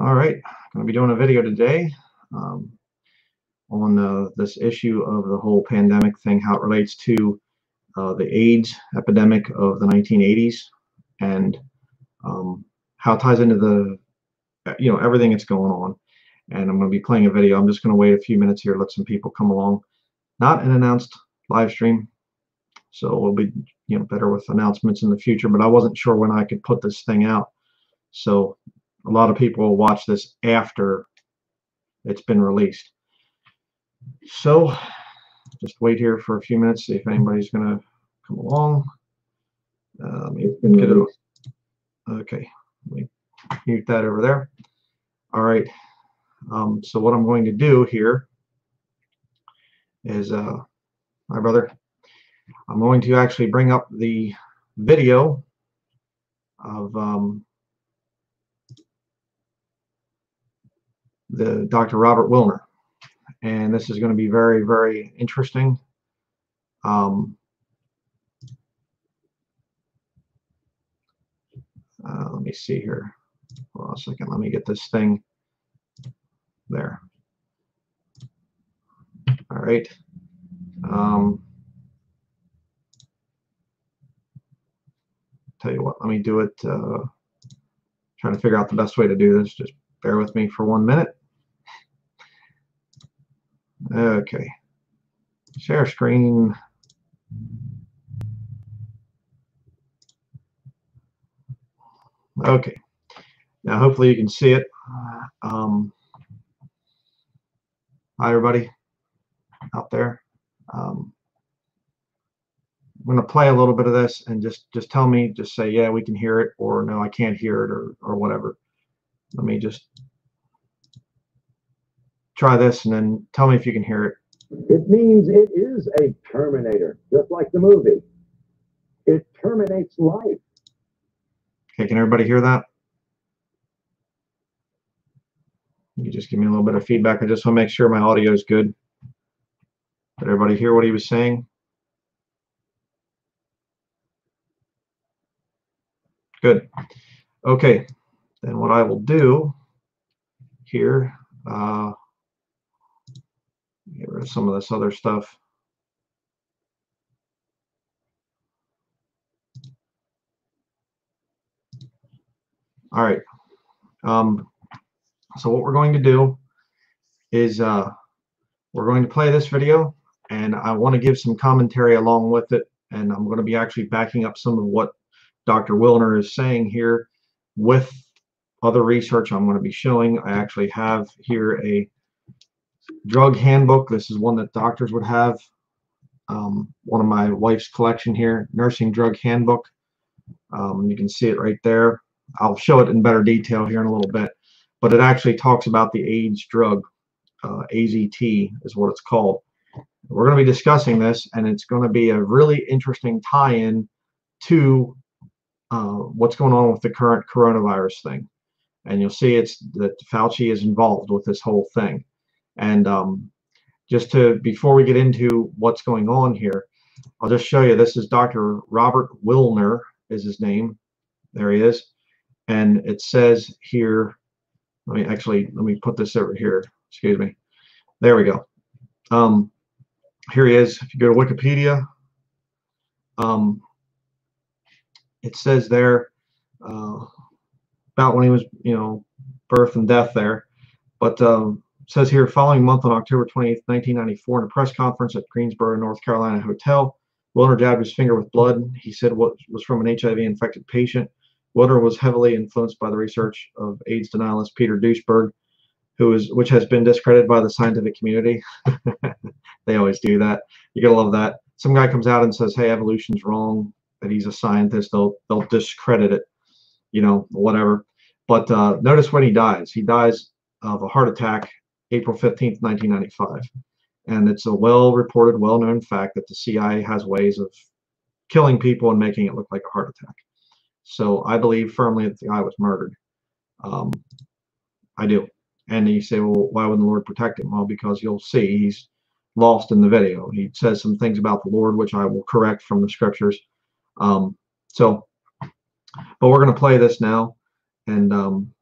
All right, I'm going to be doing a video today um, on uh, this issue of the whole pandemic thing, how it relates to uh, the AIDS epidemic of the 1980s and um, how it ties into the, you know, everything that's going on. And I'm going to be playing a video. I'm just going to wait a few minutes here, let some people come along. Not an announced live stream, so we'll be, you know, better with announcements in the future. But I wasn't sure when I could put this thing out. So a lot of people will watch this after it's been released. So just wait here for a few minutes, see if anybody's going to come along. Um, get it. Okay, mute that over there. All right. Um, so what I'm going to do here is, uh, my brother, I'm going to actually bring up the video of um, the Dr. Robert Willner. And this is going to be very, very interesting. Um, uh, let me see here. Hold on a second. Let me get this thing there. All right. Um, tell you what, let me do it. Uh, trying to figure out the best way to do this. Just bear with me for one minute. Okay. Share screen. Okay. Now hopefully you can see it. Um, hi everybody out there. Um, I'm going to play a little bit of this and just just tell me just say yeah we can hear it or no I can't hear it or or whatever. Let me just try this and then tell me if you can hear it. It means it is a terminator, just like the movie. It terminates life. Okay, can everybody hear that? You just give me a little bit of feedback. I just want to make sure my audio is good. Did everybody hear what he was saying? Good. Okay, then what I will do here, uh, get rid of some of this other stuff. All right. Um, so what we're going to do is uh, we're going to play this video and I want to give some commentary along with it and I'm going to be actually backing up some of what Dr. Willner is saying here with other research I'm going to be showing. I actually have here a drug handbook. This is one that doctors would have. Um, one of my wife's collection here, nursing drug handbook. Um, you can see it right there. I'll show it in better detail here in a little bit, but it actually talks about the AIDS drug. Uh, AZT is what it's called. We're going to be discussing this, and it's going to be a really interesting tie-in to uh, what's going on with the current coronavirus thing. And you'll see it's that Fauci is involved with this whole thing. And um, just to, before we get into what's going on here, I'll just show you, this is Dr. Robert Willner is his name. There he is. And it says here, let me actually, let me put this over here, excuse me. There we go. Um, here he is. If you go to Wikipedia, um, it says there uh, about when he was, you know, birth and death there. But um, says here, following month on October 28, 1994, in a press conference at Greensboro, North Carolina hotel, Willner jabbed his finger with blood. He said what was from an HIV-infected patient. Willner was heavily influenced by the research of AIDS denialist Peter Duesberg, who is which has been discredited by the scientific community. they always do that. You gotta love that. Some guy comes out and says, "Hey, evolution's wrong." That he's a scientist. They'll they'll discredit it, you know, whatever. But uh, notice when he dies. He dies of a heart attack April 15th, 1995. And it's a well-reported, well-known fact that the CIA has ways of killing people and making it look like a heart attack. So I believe firmly that the guy was murdered. Um, I do. And you say, well, why wouldn't the Lord protect him? Well, because you'll see he's lost in the video. He says some things about the Lord, which I will correct from the scriptures. Um, so, but we're going to play this now. And um,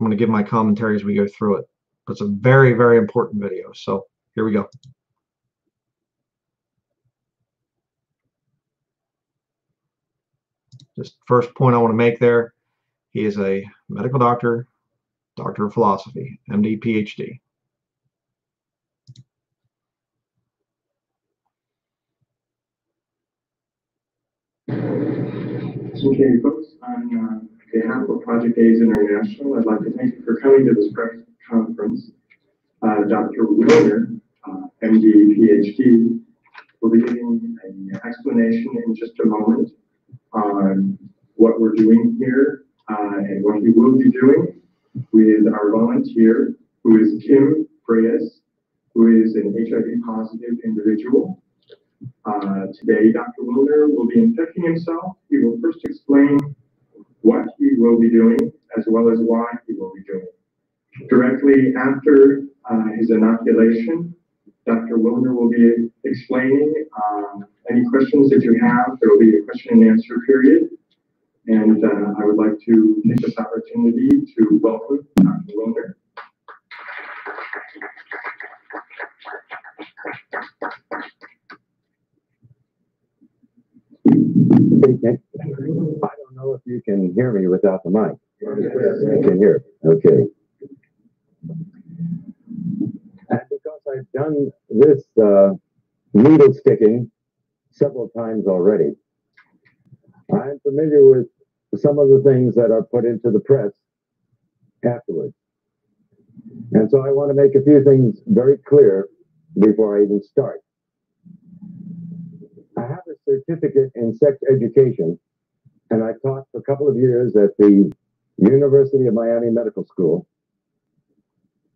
I'm going to give my commentary as we go through it. It's a very, very important video. So here we go. Just first point I want to make there, he is a medical doctor, doctor of philosophy, MD, PhD. Okay, folks, on behalf of Project AIDS International, I'd like to thank you for coming to this press conference. Uh, Dr. Willner, uh, MD, PhD, will be giving an explanation in just a moment on what we're doing here uh, and what he will be doing with our volunteer, who is Kim Freyes, who is an HIV positive individual. Uh, today, Dr. Willner will be infecting himself. He will first explain what he will be doing as well as why he will be doing. Directly after uh, his inoculation, Dr. Willner will be explaining um, any questions that you have. There will be a question and answer period. And uh, I would like to take this opportunity to welcome Dr. Willner. Okay, know if you can hear me without the mic. You can hear, okay. And because I've done this uh, needle sticking several times already, I'm familiar with some of the things that are put into the press afterwards. And so I want to make a few things very clear before I even start. I have a certificate in sex education, and I taught for a couple of years at the University of Miami Medical School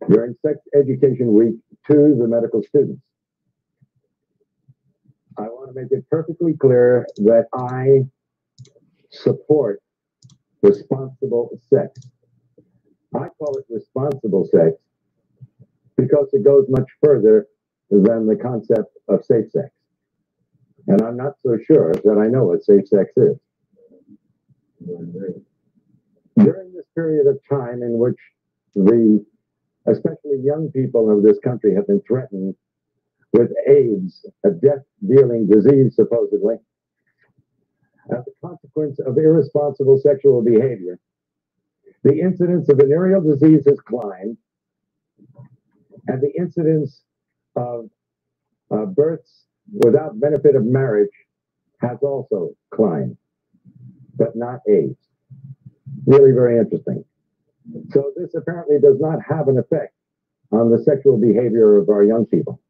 during sex education week to the medical students. I want to make it perfectly clear that I support responsible sex. I call it responsible sex because it goes much further than the concept of safe sex. And I'm not so sure that I know what safe sex is. During this period of time in which the, especially young people of this country have been threatened with AIDS, a death dealing disease supposedly, as a consequence of irresponsible sexual behavior, the incidence of venereal disease has climbed, and the incidence of uh, births without benefit of marriage has also climbed, but not AIDS. Really very interesting. So this apparently does not have an effect on the sexual behavior of our young people.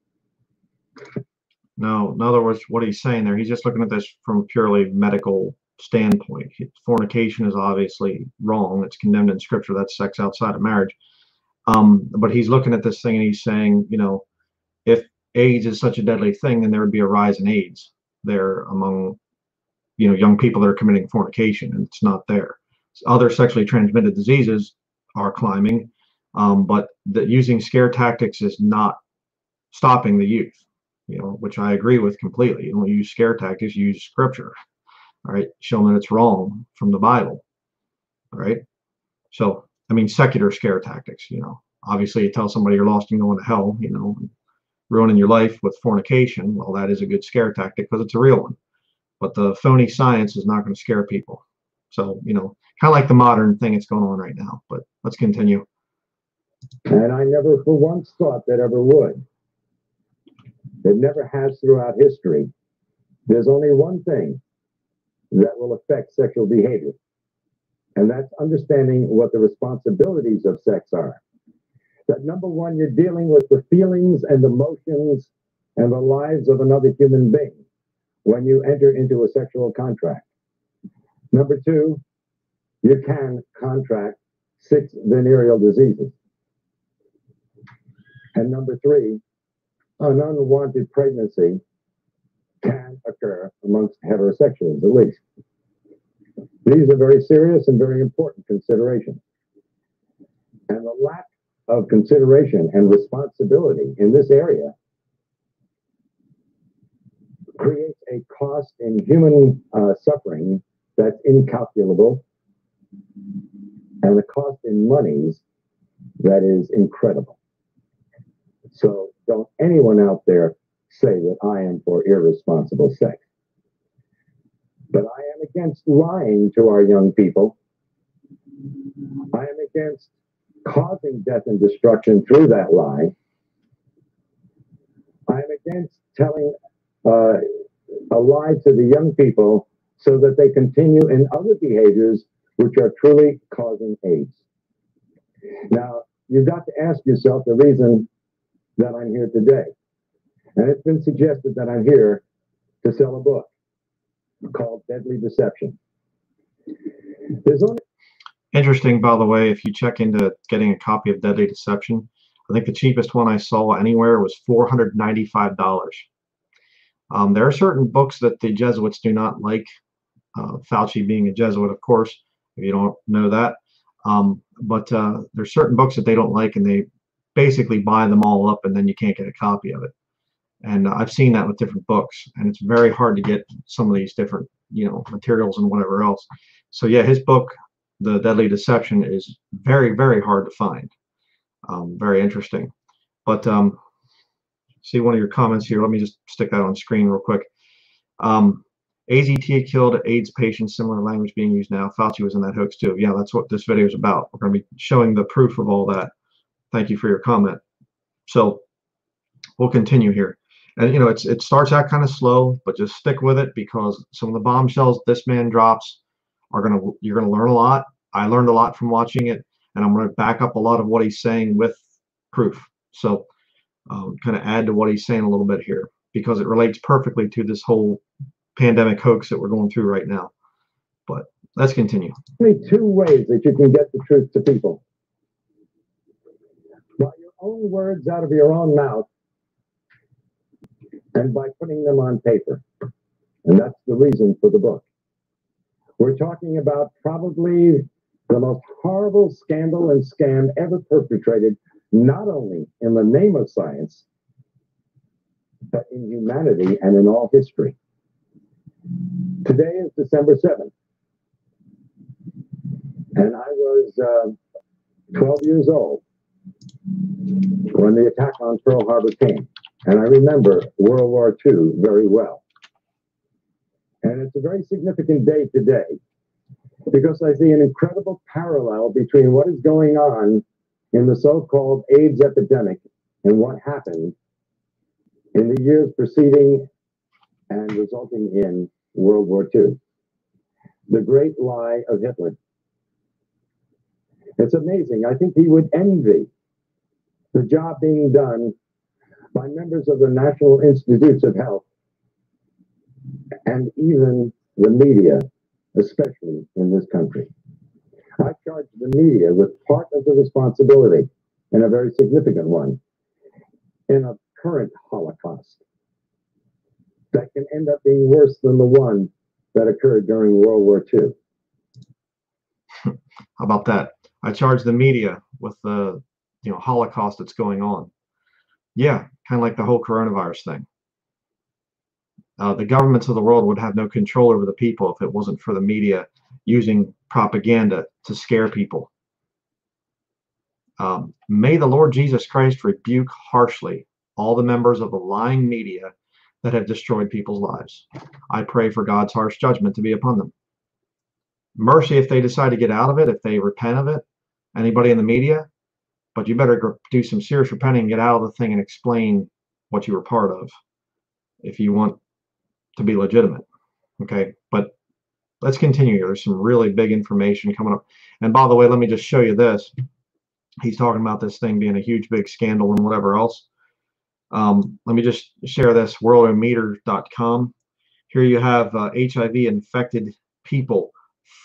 No, in other words, what he's saying there, he's just looking at this from a purely medical standpoint. Fornication is obviously wrong. It's condemned in scripture. That's sex outside of marriage. Um, but he's looking at this thing and he's saying, you know, if AIDS is such a deadly thing, then there would be a rise in AIDS there among, you know, young people that are committing fornication, and it's not there. Other sexually transmitted diseases are climbing, um, but the, using scare tactics is not stopping the youth you know, which I agree with completely. You don't use scare tactics, you use scripture. All right, show that it's wrong from the Bible. All right. So, I mean, secular scare tactics, you know. Obviously, you tell somebody you're lost and going to hell, you know, ruining your life with fornication. Well, that is a good scare tactic because it's a real one. But the phony science is not going to scare people. So, you know, kind of like the modern thing that's going on right now. But let's continue. And I never for once thought that ever would. It never has throughout history. There's only one thing that will affect sexual behavior, and that's understanding what the responsibilities of sex are. That number one, you're dealing with the feelings and emotions and the lives of another human being when you enter into a sexual contract. Number two, you can contract six venereal diseases. And number three, an unwanted pregnancy can occur amongst heterosexuals, at least. These are very serious and very important considerations. And the lack of consideration and responsibility in this area creates a cost in human uh, suffering that's incalculable and the cost in monies that is incredible. So don't anyone out there say that I am for irresponsible sex. But I am against lying to our young people. I am against causing death and destruction through that lie. I am against telling uh, a lie to the young people so that they continue in other behaviors which are truly causing AIDS. Now, you've got to ask yourself the reason that I'm here today. And it's been suggested that I'm here to sell a book called Deadly Deception. There's only Interesting, by the way, if you check into getting a copy of Deadly Deception, I think the cheapest one I saw anywhere was $495. Um, there are certain books that the Jesuits do not like, uh, Fauci being a Jesuit, of course, if you don't know that. Um, but uh, there's certain books that they don't like, and they basically buy them all up, and then you can't get a copy of it. And I've seen that with different books, and it's very hard to get some of these different, you know, materials and whatever else. So yeah, his book, The Deadly Deception, is very, very hard to find. Um, very interesting. But um, see one of your comments here. Let me just stick that on screen real quick. Um, AZT killed AIDS patients, similar language being used now. Fauci was in that hoax too. Yeah, that's what this video is about. We're going to be showing the proof of all that. Thank you for your comment. So we'll continue here. And you know, it's it starts out kind of slow, but just stick with it because some of the bombshells this man drops are gonna you're gonna learn a lot. I learned a lot from watching it, and I'm gonna back up a lot of what he's saying with proof. So um, kind of add to what he's saying a little bit here because it relates perfectly to this whole pandemic hoax that we're going through right now. But let's continue. only two ways that you can get the truth to people. By your own words out of your own mouth and by putting them on paper. And that's the reason for the book. We're talking about probably the most horrible scandal and scam ever perpetrated, not only in the name of science, but in humanity and in all history. Today is December 7th. And I was uh, 12 years old when the attack on Pearl Harbor came. And I remember World War II very well. And it's a very significant day today because I see an incredible parallel between what is going on in the so called AIDS epidemic and what happened in the years preceding and resulting in World War II. The great lie of Hitler. It's amazing. I think he would envy the job being done by members of the National Institutes of Health and even the media, especially in this country. I charge the media with part of the responsibility, and a very significant one, in a current Holocaust that can end up being worse than the one that occurred during World War II. How about that? I charge the media with the you know Holocaust that's going on. Yeah, kind of like the whole coronavirus thing. Uh, the governments of the world would have no control over the people if it wasn't for the media using propaganda to scare people. Um, may the Lord Jesus Christ rebuke harshly all the members of the lying media that have destroyed people's lives. I pray for God's harsh judgment to be upon them. Mercy if they decide to get out of it, if they repent of it. Anybody in the media, but you better do some serious repenting and get out of the thing and explain what you were part of if you want to be legitimate. Okay, but let's continue here. There's some really big information coming up. And by the way, let me just show you this. He's talking about this thing being a huge, big scandal and whatever else. Um, let me just share this worldometer.com. Here you have uh, HIV infected people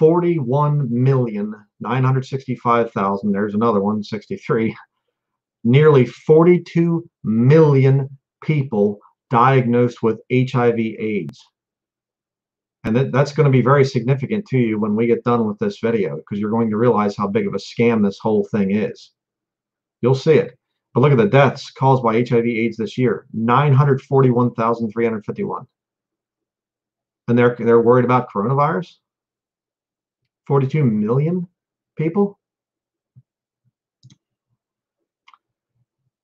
41,965,000. There's another one, 63. Nearly 42 million people diagnosed with HIV AIDS. And that, that's going to be very significant to you when we get done with this video because you're going to realize how big of a scam this whole thing is. You'll see it. But look at the deaths caused by HIV AIDS this year, 941,351. And they're, they're worried about coronavirus? 42 million people?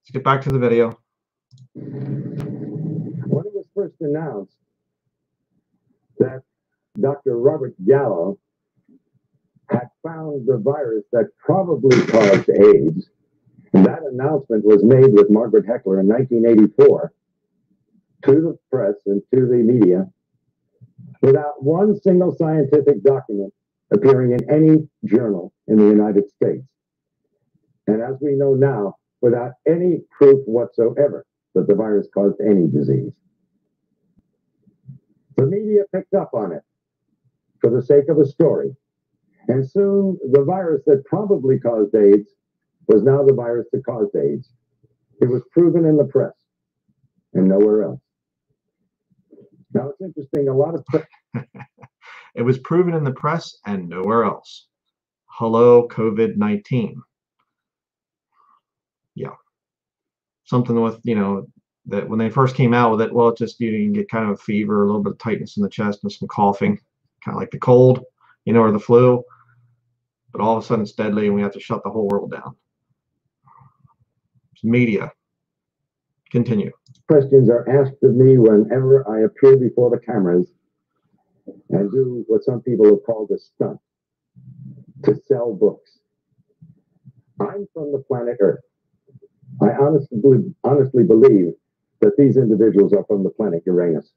Let's get back to the video. When it was first announced that Dr. Robert Gallo had found the virus that probably caused AIDS, that announcement was made with Margaret Heckler in 1984 to the press and to the media without one single scientific document appearing in any journal in the United States. And as we know now, without any proof whatsoever that the virus caused any disease. The media picked up on it for the sake of a story. And soon the virus that probably caused AIDS was now the virus that caused AIDS. It was proven in the press and nowhere else. Now it's interesting, a lot of It was proven in the press and nowhere else. Hello, COVID 19. Yeah. Something with, you know, that when they first came out with it, well, it just you, you can get kind of a fever, a little bit of tightness in the chest, and some coughing, kind of like the cold, you know, or the flu. But all of a sudden it's deadly and we have to shut the whole world down. It's media. Continue. questions are asked of me whenever I appear before the cameras and do what some people have called a stunt to sell books. I'm from the planet Earth. I honestly, honestly believe that these individuals are from the planet Uranus.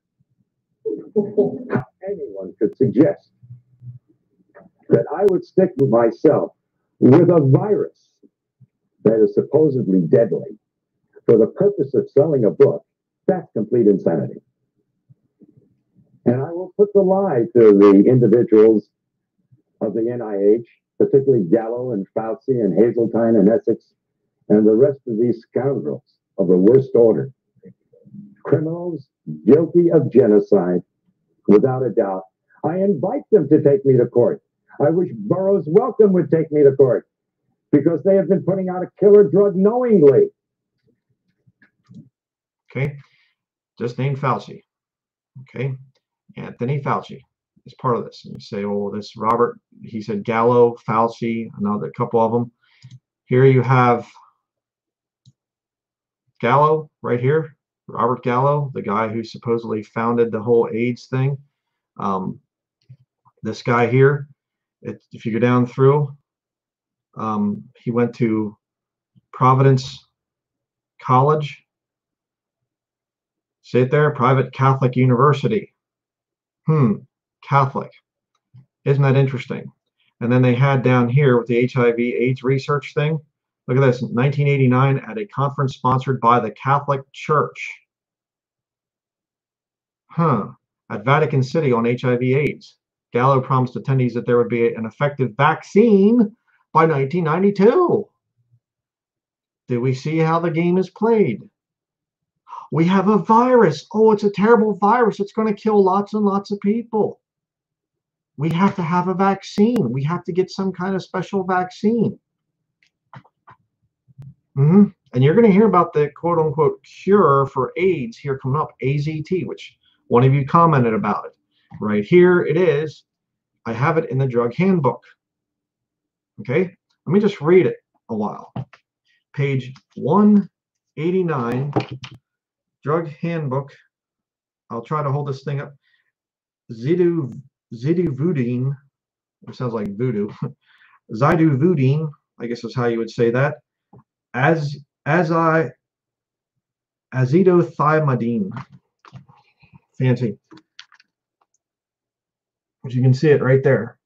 How anyone could suggest that I would stick with myself with a virus that is supposedly deadly for the purpose of selling a book, that's complete insanity. And I will put the lie to the individuals of the NIH, particularly Gallo and Fauci and Haseltine and Essex, and the rest of these scoundrels of the worst order. Criminals guilty of genocide, without a doubt. I invite them to take me to court. I wish Burroughs Wellcome would take me to court because they have been putting out a killer drug knowingly. Okay. Just name Fauci. Okay. Anthony Fauci is part of this. And you say, well, this Robert, he said Gallo, Fauci, another couple of them. Here you have Gallo right here, Robert Gallo, the guy who supposedly founded the whole AIDS thing. Um, this guy here, it, if you go down through, um, he went to Providence College. See it there? Private Catholic University. Hmm, Catholic. Isn't that interesting? And then they had down here with the HIV AIDS research thing. Look at this, 1989 at a conference sponsored by the Catholic Church. Huh, at Vatican City on HIV AIDS. Gallo promised attendees that there would be an effective vaccine by 1992. Do we see how the game is played? We have a virus. Oh, it's a terrible virus. It's going to kill lots and lots of people. We have to have a vaccine. We have to get some kind of special vaccine. Mm -hmm. And you're going to hear about the quote unquote cure for AIDS here coming up, AZT, which one of you commented about it. Right here it is. I have it in the drug handbook. Okay, let me just read it a while. Page 189, drug handbook. I'll try to hold this thing up. Zidu, ziduvudine, it sounds like voodoo. Ziduvudine, I guess is how you would say that as as I azithromycin. Fancy. As you can see it right there.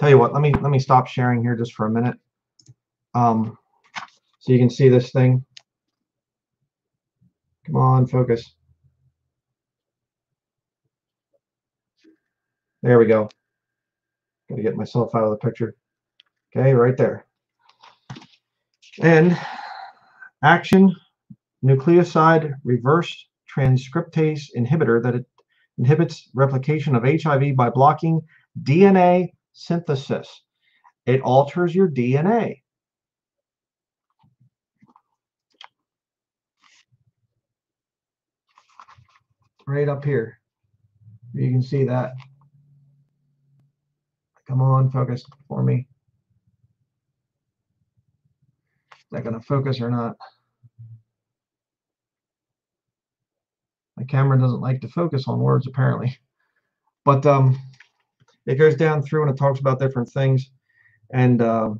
Tell you what, let me let me stop sharing here just for a minute. Um, so you can see this thing. Come on, focus. There we go. Got to get myself out of the picture. Okay, right there. And action nucleoside reverse transcriptase inhibitor that it inhibits replication of HIV by blocking DNA synthesis. It alters your DNA. Right up here. You can see that. Come on, focus for me. that going to focus or not? My camera doesn't like to focus on words, apparently. But um, it goes down through and it talks about different things. And, uh,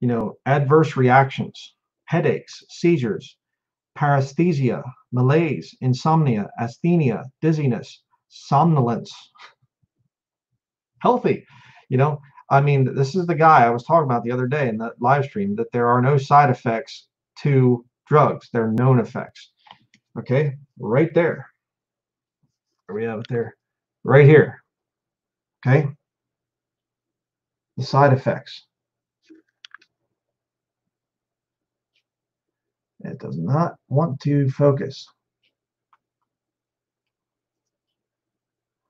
you know, adverse reactions, headaches, seizures, paresthesia, malaise, insomnia, asthenia, dizziness, somnolence. Healthy, you know, I mean, this is the guy I was talking about the other day in that live stream that there are no side effects to drugs. They're known effects. Okay, right there. Where we have it there? Right here. Okay. The side effects. It does not want to focus.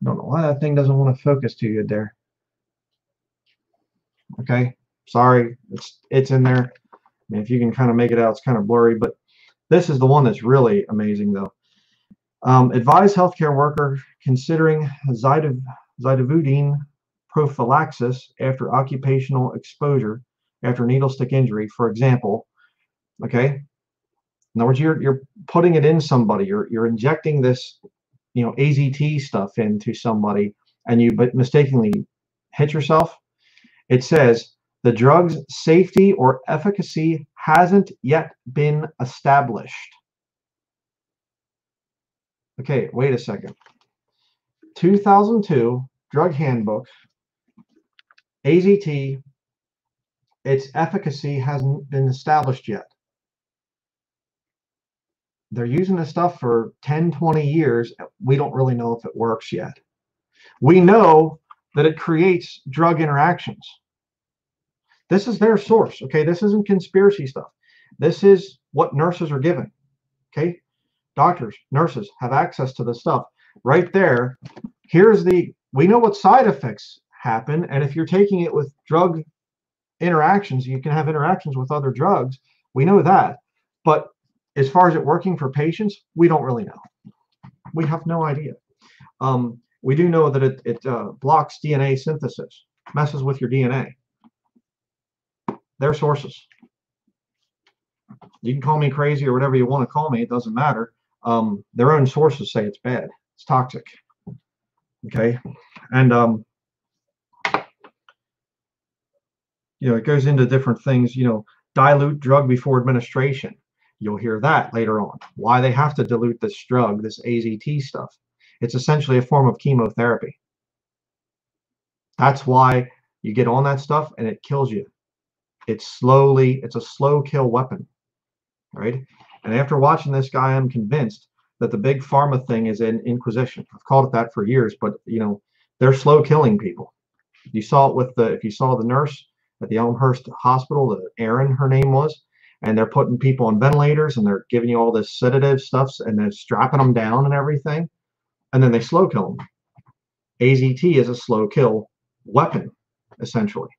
Don't know why that thing doesn't want to focus too good there. Okay, sorry, it's it's in there. Mean, if you can kind of make it out, it's kind of blurry, but this is the one that's really amazing though. Um, advise healthcare worker considering zidovudine prophylaxis after occupational exposure after needle stick injury, for example. Okay, in other words, you're you're putting it in somebody. You're you're injecting this, you know, AZT stuff into somebody, and you but mistakenly hit yourself. It says the drug's safety or efficacy hasn't yet been established. Okay, wait a second. 2002 Drug Handbook, AZT, its efficacy hasn't been established yet they're using this stuff for 10, 20 years. We don't really know if it works yet. We know that it creates drug interactions. This is their source. Okay. This isn't conspiracy stuff. This is what nurses are given. Okay. Doctors, nurses have access to this stuff right there. Here's the, we know what side effects happen. And if you're taking it with drug interactions, you can have interactions with other drugs. We know that. But as far as it working for patients, we don't really know. We have no idea. Um, we do know that it, it uh, blocks DNA synthesis, messes with your DNA. Their sources. You can call me crazy or whatever you want to call me. It doesn't matter. Um, their own sources say it's bad. It's toxic. Okay. And, um, you know, it goes into different things, you know, dilute drug before administration. You'll hear that later on. Why they have to dilute this drug, this AZT stuff. It's essentially a form of chemotherapy. That's why you get on that stuff and it kills you. It's slowly, it's a slow kill weapon. Right? And after watching this guy, I'm convinced that the big pharma thing is an inquisition. I've called it that for years, but you know, they're slow killing people. You saw it with the if you saw the nurse at the Elmhurst Hospital, the Erin, her name was, and they're putting people on ventilators and they're giving you all this sedative stuff and they're strapping them down and everything and then they slow kill them azt is a slow kill weapon essentially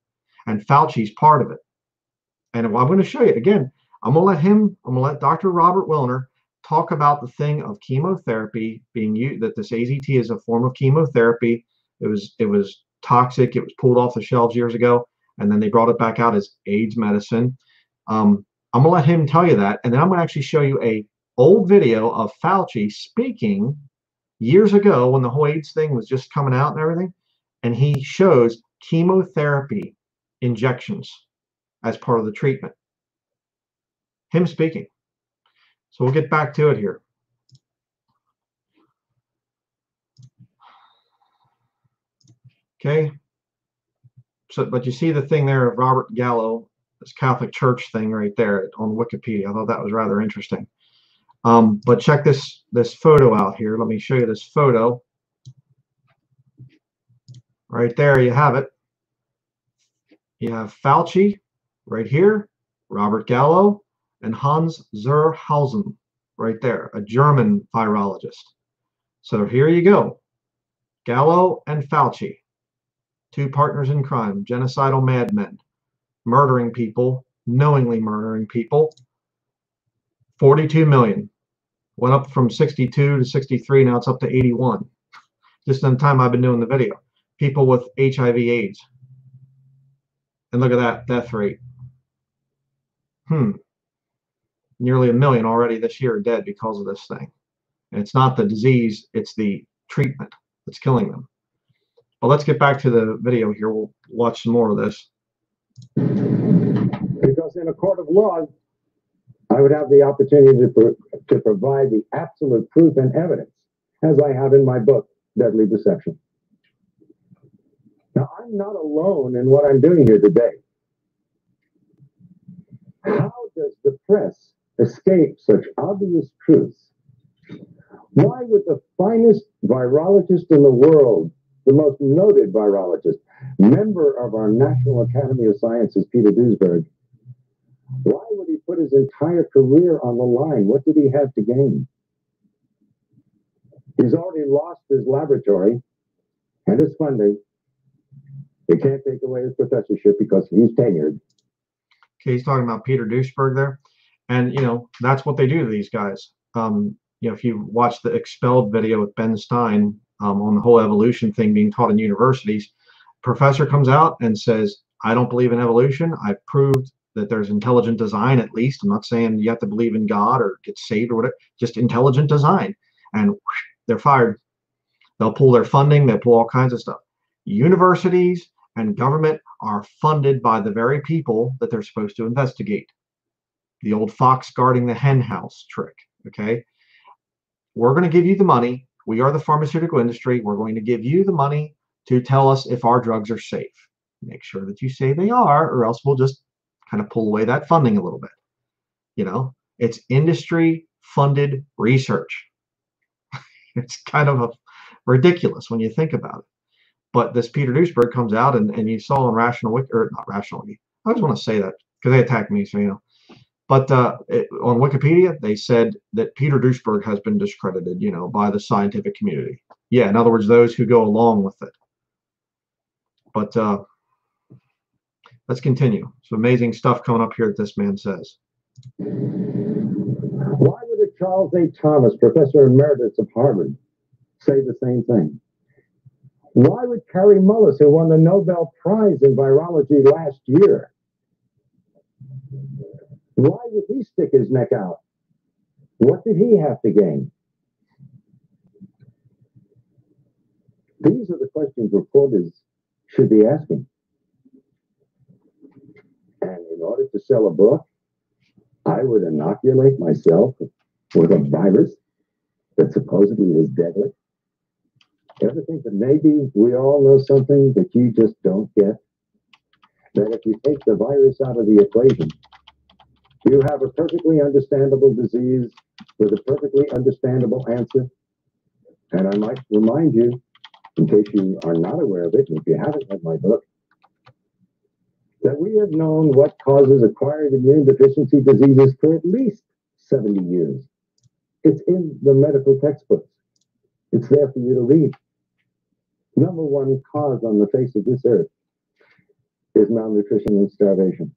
and fauci's part of it. And i'm going to show you again i'm going to let him i'm going to let dr robert willner talk about the thing of chemotherapy being used that this azt is a form of chemotherapy. It was it was toxic it was pulled off the shelves years ago and then they brought it back out as aids medicine. Um, I'm gonna let him tell you that, and then I'm gonna actually show you a old video of Fauci speaking years ago when the whole AIDS thing was just coming out and everything, and he shows chemotherapy injections as part of the treatment. Him speaking. So we'll get back to it here. Okay. So, but you see the thing there of Robert Gallo this Catholic Church thing right there on Wikipedia. I thought that was rather interesting. Um, but check this this photo out here. Let me show you this photo. Right there, you have it. You have Fauci right here, Robert Gallo, and Hans zur Hausen right there, a German virologist. So here you go. Gallo and Fauci, two partners in crime, genocidal madmen murdering people, knowingly murdering people. 42 million. Went up from 62 to 63, now it's up to 81. Just in the time I've been doing the video. People with HIV AIDS. And look at that death rate. Hmm. Nearly a million already this year dead because of this thing. And it's not the disease, it's the treatment that's killing them. But let's get back to the video here. We'll watch some more of this. Because in a court of law, I would have the opportunity to, pro- to provide the absolute proof and evidence, as I have in my book, Deadly Deception. Now, I'm not alone in what I'm doing here today. How does the press escape such obvious truths? Why would the finest virologist in the world, the most noted virologist, member of our National Academy of Sciences, Peter Duesberg, why would he put his entire career on the line? What did he have to gain? He's already lost his laboratory and his funding. They can't take away his professorship because he's tenured. Okay, he's talking about Peter Duesberg there. And, you know, that's what they do to these guys. Um, you know, if you watch the expelled video with Ben Stein um, on the whole evolution thing being taught in universities, professor comes out and says, I don't believe in evolution. I've proved that there's intelligent design at least. I'm not saying you have to believe in God or get saved or whatever, just intelligent design. And whoosh, they're fired. They'll pull their funding, they'll pull all kinds of stuff. Universities and government are funded by the very people that they're supposed to investigate. The old fox guarding the hen house trick. Okay. We're going to give you the money. We are the pharmaceutical industry. We're going to give you the money to tell us if our drugs are safe. Make sure that you say they are, or else we'll just kind of pull away that funding a little bit. You know, it's industry funded research. it's kind of a, ridiculous when you think about it. But this Peter Duesberg comes out and, and you saw on Rational Wiki, or not Rational Wiki. I always want to say that because they attacked me, so you know. But uh, it, on Wikipedia, they said that Peter Duesberg has been discredited, you know, by the scientific community. Yeah, in other words, those who go along with it. But uh, let's continue. Some amazing stuff coming up here that this man says. Why would a Charles A. Thomas, professor emeritus of Harvard, say the same thing? Why would Kary Mullis, who won the Nobel Prize in virology last year, why would he stick his neck out? What did he have to gain? These are the questions reporters should be asking. And in order to sell a book, I would inoculate myself with a virus that supposedly is deadly. Ever think that maybe we all know something that you just don't get? That if you take the virus out of the equation, you have a perfectly understandable disease with a perfectly understandable answer. And I might remind you, in case you are not aware of it, and if you haven't read my book, that we have known what causes acquired immune deficiency diseases for at least 70 years. It's in the medical textbooks. It's there for you to read. Number one cause on the face of this earth is malnutrition and starvation.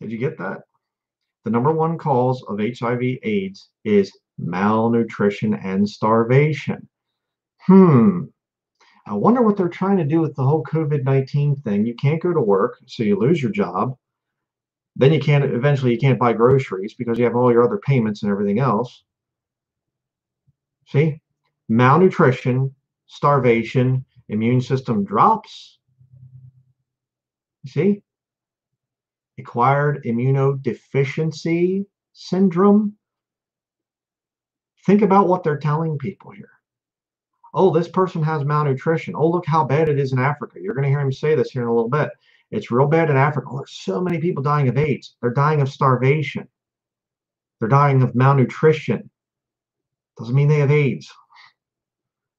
Did you get that? The number one cause of HIV AIDS is malnutrition and starvation. Hmm. I wonder what they're trying to do with the whole COVID 19 thing. You can't go to work, so you lose your job. Then you can't, eventually, you can't buy groceries because you have all your other payments and everything else. See? Malnutrition, starvation, immune system drops. You see? Acquired immunodeficiency syndrome. Think about what they're telling people here oh, this person has malnutrition. Oh, look how bad it is in Africa. You're going to hear him say this here in a little bit. It's real bad in Africa. Oh, there's so many people dying of AIDS. They're dying of starvation. They're dying of malnutrition. Doesn't mean they have AIDS.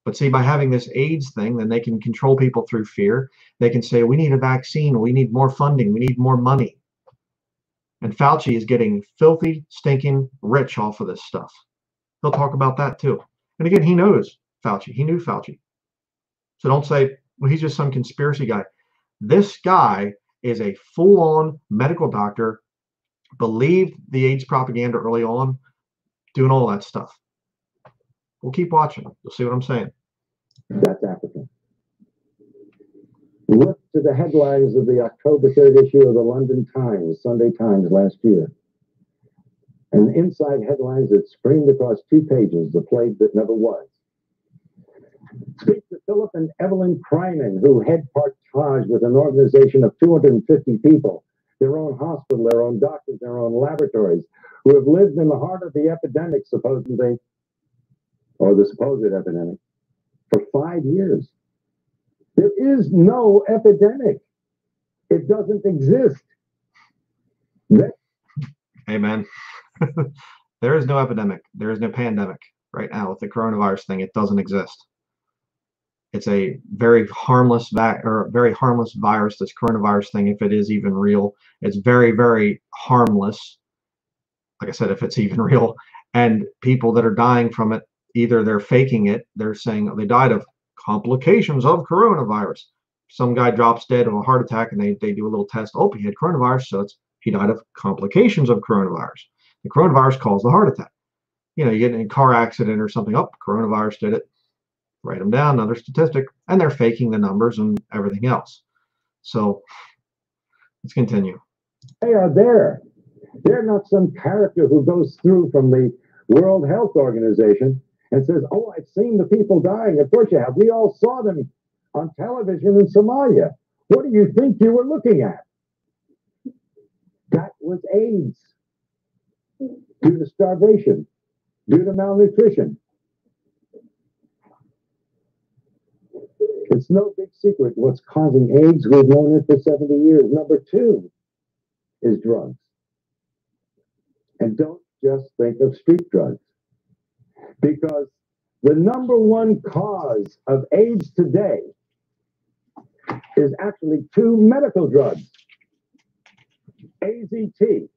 But see, by having this AIDS thing, then they can control people through fear. They can say, we need a vaccine. We need more funding. We need more money. And Fauci is getting filthy, stinking rich off of this stuff. He'll talk about that too. And again, he knows Fauci. He knew Fauci. So don't say, well, he's just some conspiracy guy. This guy is a full on medical doctor, believed the AIDS propaganda early on, doing all that stuff. We'll keep watching. You'll see what I'm saying. That's Africa. Look to the headlines of the October 3rd issue of the London Times, Sunday Times last year. and inside headlines that screamed across two pages the plague that never was. Speak to Philip and Evelyn Krynen, who head partage with an organization of 250 people, their own hospital, their own doctors, their own laboratories, who have lived in the heart of the epidemic, supposedly, or the supposed epidemic, for five years. There is no epidemic. It doesn't exist. Amen. there is no epidemic. There is no pandemic right now with the coronavirus thing. It doesn't exist. It's a very harmless va- or very harmless virus. This coronavirus thing, if it is even real, it's very very harmless. Like I said, if it's even real, and people that are dying from it, either they're faking it. They're saying they died of complications of coronavirus. Some guy drops dead of a heart attack, and they they do a little test. Oh, he had coronavirus, so it's he died of complications of coronavirus. The coronavirus caused the heart attack. You know, you get in a car accident or something. Oh, coronavirus did it. Write them down, another statistic, and they're faking the numbers and everything else. So let's continue. they are there. They're not some character who goes through from the World Health Organization and says, Oh, I've seen the people dying. Of course you have. We all saw them on television in Somalia. What do you think you were looking at? That was AIDS due to starvation, due to malnutrition. It's no big secret what's causing AIDS. We've known it for 70 years. Number two is drugs. And don't just think of street drugs. Because the number one cause of AIDS today is actually two medical drugs AZT,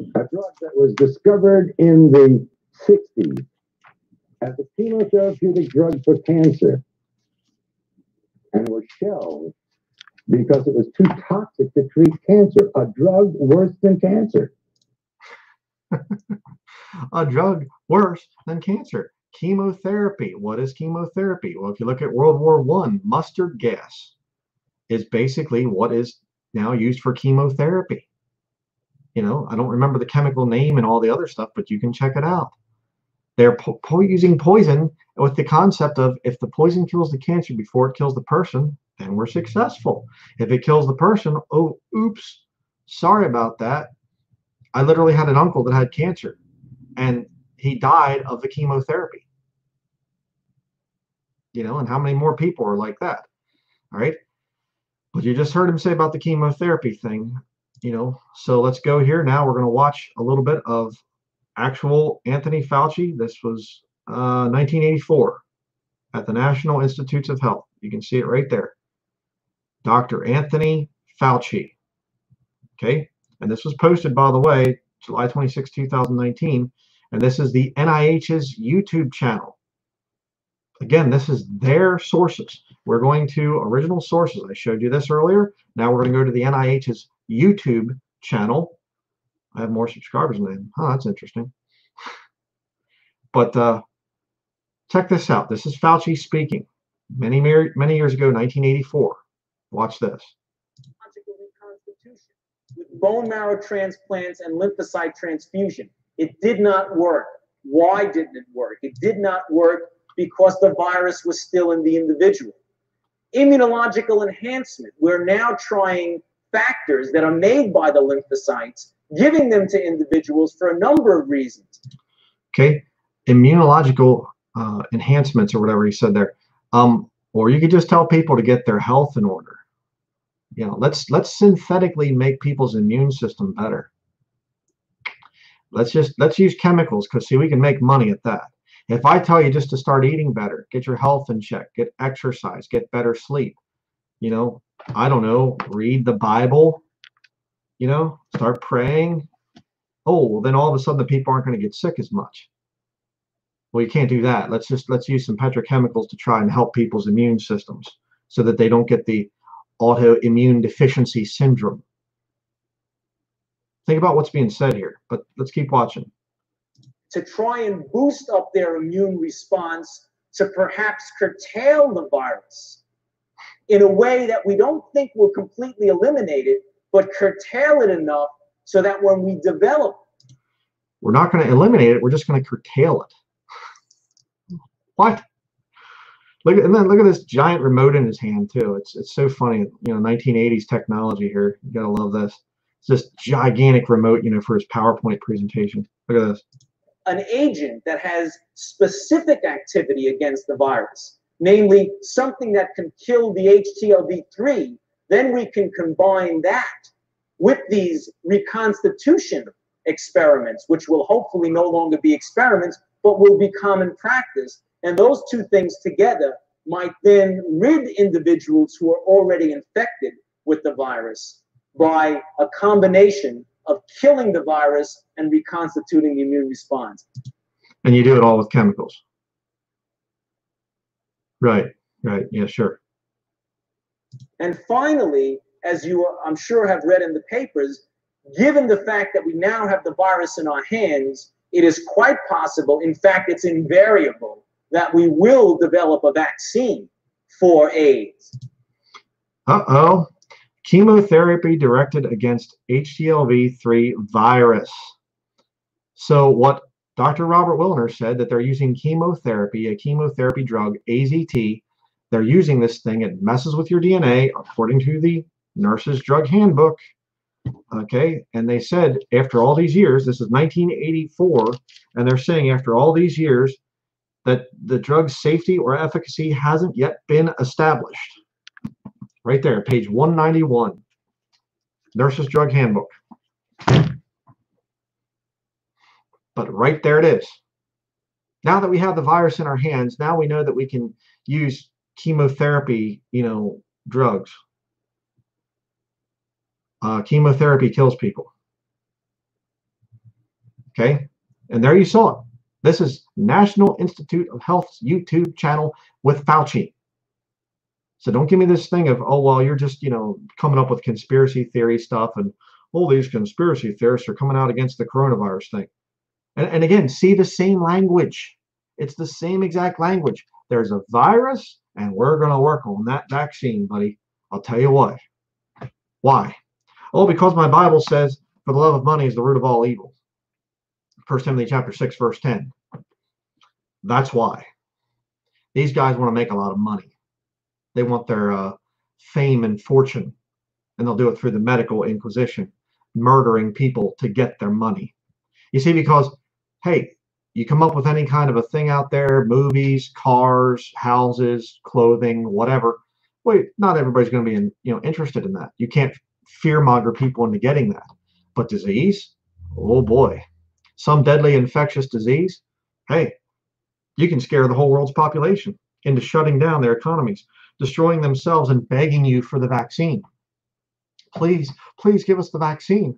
a drug that was discovered in the 60s as a chemotherapeutic drug for cancer and was shelved because it was too toxic to treat cancer, a drug worse than cancer. a drug worse than cancer. Chemotherapy. What is chemotherapy? Well, if you look at World War One, mustard gas is basically what is now used for chemotherapy. You know, I don't remember the chemical name and all the other stuff, but you can check it out. They're po- po- using poison with the concept of if the poison kills the cancer before it kills the person, then we're successful. If it kills the person, oh, oops, sorry about that. I literally had an uncle that had cancer and he died of the chemotherapy. You know, and how many more people are like that? All right. But you just heard him say about the chemotherapy thing, you know. So let's go here now. We're going to watch a little bit of actual Anthony Fauci. This was uh, 1984 at the National Institutes of Health. You can see it right there. Dr. Anthony Fauci. Okay. And this was posted, by the way, July 26, 2019. And this is the NIH's YouTube channel. Again, this is their sources. We're going to original sources. I showed you this earlier. Now we're going to go to the NIH's YouTube channel. I have more subscribers than them. Oh, that's interesting. But uh, check this out. This is Fauci speaking. Many, many years ago, 1984. Watch this. with bone marrow transplants and lymphocyte transfusion. It did not work. Why didn't it work? It did not work because the virus was still in the individual. Immunological enhancement. We're now trying factors that are made by the lymphocytes, giving them to individuals for a number of reasons. Okay, immunological uh, enhancements or whatever he said there. Um, or you could just tell people to get their health in order. You know, let's let's synthetically make people's immune system better. Let's just let's use chemicals because see we can make money at that. If I tell you just to start eating better, get your health in check, get exercise, get better sleep, you know, I don't know, read the Bible, you know, start praying. Oh, well, then all of a sudden the people aren't going to get sick as much. Well, you can't do that. Let's just let's use some petrochemicals to try and help people's immune systems so that they don't get the autoimmune deficiency syndrome. Think about what's being said here, but let's keep watching. To try and boost up their immune response to perhaps curtail the virus in a way that we don't think will completely eliminate it, but curtail it enough so that when we develop, We're not going to eliminate it. We're just going to curtail it. What? Look at and then look at this giant remote in his hand too. It's it's so funny. You know, 1980s technology here. You gotta love this. It's this gigantic remote, you know, for his PowerPoint presentation. Look at this. an agent that has specific activity against the virus, namely something that can kill the HTLV3, then we can combine that with these reconstitution experiments, which will hopefully no longer be experiments, but will be common practice. And those two things together might then rid individuals who are already infected with the virus by a combination of killing the virus and reconstituting the immune response. And you do it all with chemicals. Right, right, yeah, sure. And finally, as you, I'm sure, have read in the papers, given the fact that we now have the virus in our hands, it is quite possible, in fact, it's invariable, that we will develop a vaccine for AIDS. Uh-oh. Chemotherapy directed against HTLV3 virus. So what Dr. Robert Willner said that they're using chemotherapy, a chemotherapy drug, AZT. They're using this thing. It messes with your DNA according to the nurse's drug handbook. Okay. And they said after all these years, this is 1984, and they're saying after all these years that the drug's safety or efficacy hasn't yet been established. Right there, page 191. Nurse's Drug Handbook. But right there it is. Now that we have the virus in our hands, now we know that we can use chemotherapy, you know, drugs. Uh, chemotherapy kills people. Okay, and there you saw it. This is National Institute of Health's YouTube channel with Fauci. So don't give me this thing of, oh, well, you're just, you know, coming up with conspiracy theory stuff and all these conspiracy theorists are coming out against the coronavirus thing. And, and again, see the same language. It's the same exact language. There's a virus and we're going to work on that vaccine, buddy. I'll tell you what. Why? Oh, because my Bible says, for the love of money is the root of all evil. 1 Timothy chapter 6, verse 10. That's why. These guys want to make a lot of money. They want their uh, fame and fortune, and they'll do it through the medical inquisition, murdering people to get their money. You see, because, hey, you come up with any kind of a thing out there movies, cars, houses, clothing, whatever. Well, not everybody's going to be in, you know interested in that. You can't fearmonger people into getting that. But disease, oh boy, some deadly infectious disease, hey, you can scare the whole world's population into shutting down their economies, destroying themselves, and begging you for the vaccine. Please, please give us the vaccine.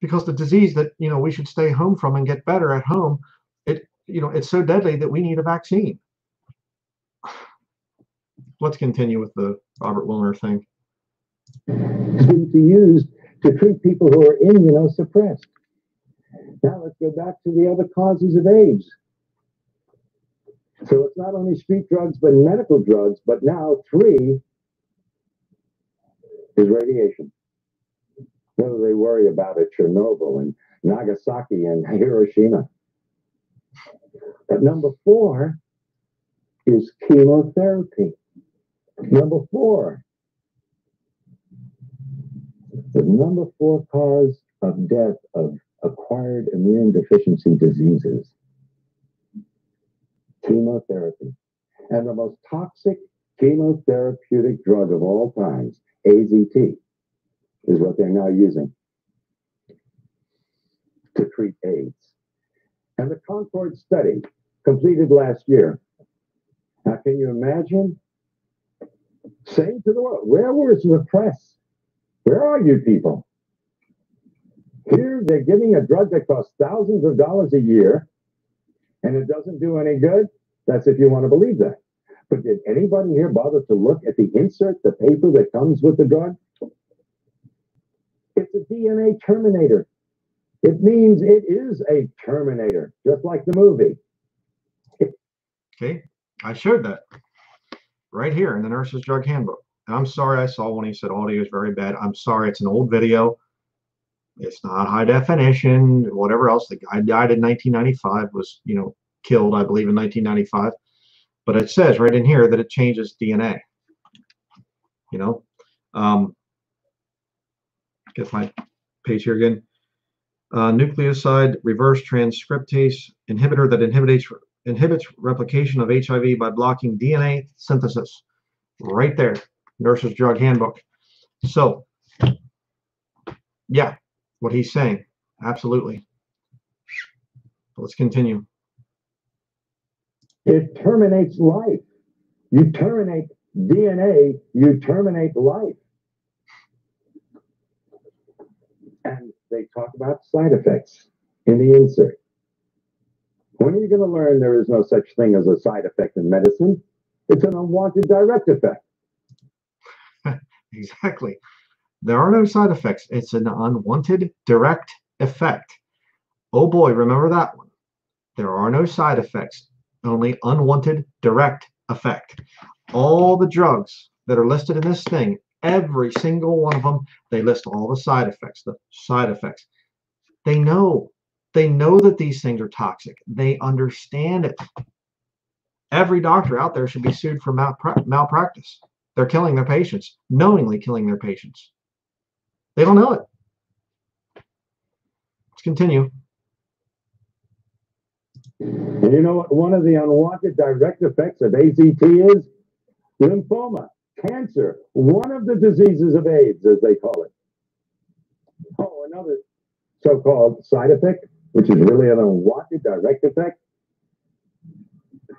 Because the disease that you know we should stay home from and get better at home, it you know it's so deadly that we need a vaccine. Let's continue with the Robert Willner thing. to be used to treat people who are immunosuppressed. Now let's go back to the other causes of AIDS. So it's not only street drugs, but medical drugs, but now three is radiation. What do they worry about at Chernobyl and Nagasaki and Hiroshima? But number four is chemotherapy. Number four, the number four cause of death of acquired immune deficiency diseases chemotherapy. And the most toxic chemotherapeutic drug of all times, AZT, is what they're now using to treat AIDS. And the Concorde study completed last year. Now, can you imagine saying to the world, where was the press? Where are you people? Here they're giving a drug that costs thousands of dollars a year and it doesn't do any good. That's if you want to believe that. But did anybody here bother to look at the insert, the paper that comes with the drug? It's a DNA terminator. It means it is a terminator, just like the movie. Okay, I showed that right here in the nurse's drug handbook. And I'm sorry I saw when he said audio is very bad. I'm sorry, it's an old video. It's not high definition, whatever else. The guy died in 1995, was, you know, killed, I believe, in 1995. But it says right in here that it changes DNA. You know, um, get my page here again. Uh, nucleoside reverse transcriptase inhibitor that inhibits inhibits replication of HIV by blocking DNA synthesis. Right there, Nurse's Drug Handbook. So, yeah, what he's saying, absolutely. Let's continue. It terminates life. You terminate DNA, you terminate life. And they talk about side effects in the insert. When are you going to learn there is no such thing as a side effect in medicine? It's an unwanted direct effect. exactly. There are no side effects. It's an unwanted direct effect. Oh boy, remember that one. There are no side effects, only unwanted direct effect. All the drugs that are listed in this thing, every single one of them, they list all the side effects, the side effects. They know they know that these things are toxic. They understand it. Every doctor out there should be sued for malpractice. They're killing their patients, knowingly killing their patients. They don't know it. Let's continue. You know what one of the unwanted direct effects of AZT is? Lymphoma, cancer, one of the diseases of AIDS, as they call it. Oh, another so called side effect which is really an unwanted direct effect,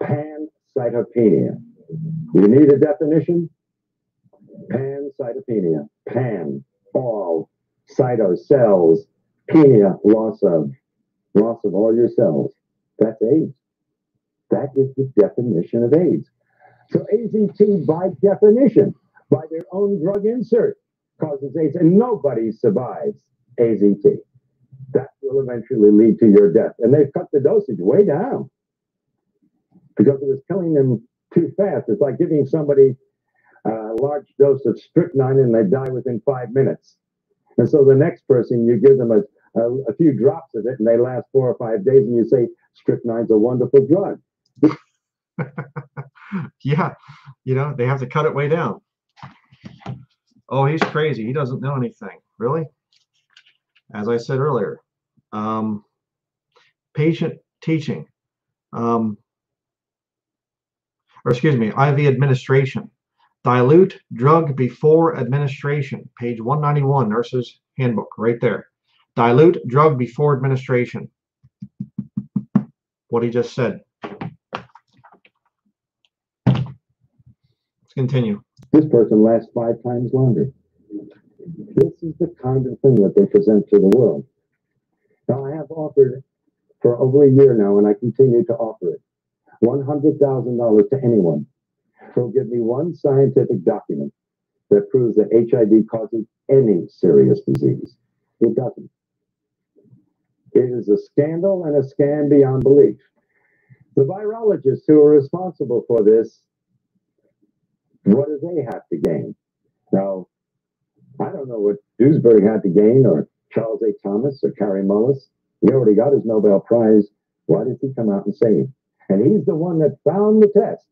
pancytopenia. You need a definition? Pancytopenia. Pan, all, cyto, cells, penia, loss of, loss of all your cells. That's AIDS. That is the definition of AIDS. So AZT, by definition, by their own drug insert, causes AIDS, and nobody survives AZT that will eventually lead to your death. And they've cut the dosage way down because it was killing them too fast. It's like giving somebody a large dose of strychnine and they die within five minutes. And so the next person, you give them a, a, a few drops of it and they last four or five days, and you say, strychnine's a wonderful drug. yeah, you know, they have to cut it way down. Oh, he's crazy. He doesn't know anything. Really? as I said earlier. Um, patient teaching, um, or excuse me, IV administration. Dilute drug before administration, page 191, Nurse's Handbook, right there. Dilute drug before administration. What he just said. Let's continue. This person lasts five times longer. This is the kind of thing that they present to the world. Now, I have offered for over a year now, and I continue to offer it $100,000 to anyone who'll give me one scientific document that proves that HIV causes any serious disease. It doesn't. It is a scandal and a scam beyond belief. The virologists who are responsible for this, what do they have to gain? Now, I don't know what Duesberg had to gain, or Charles A. Thomas, or Kary Mullis. He already got his Nobel Prize. Why did he come out and say it? And he's the one that found the test,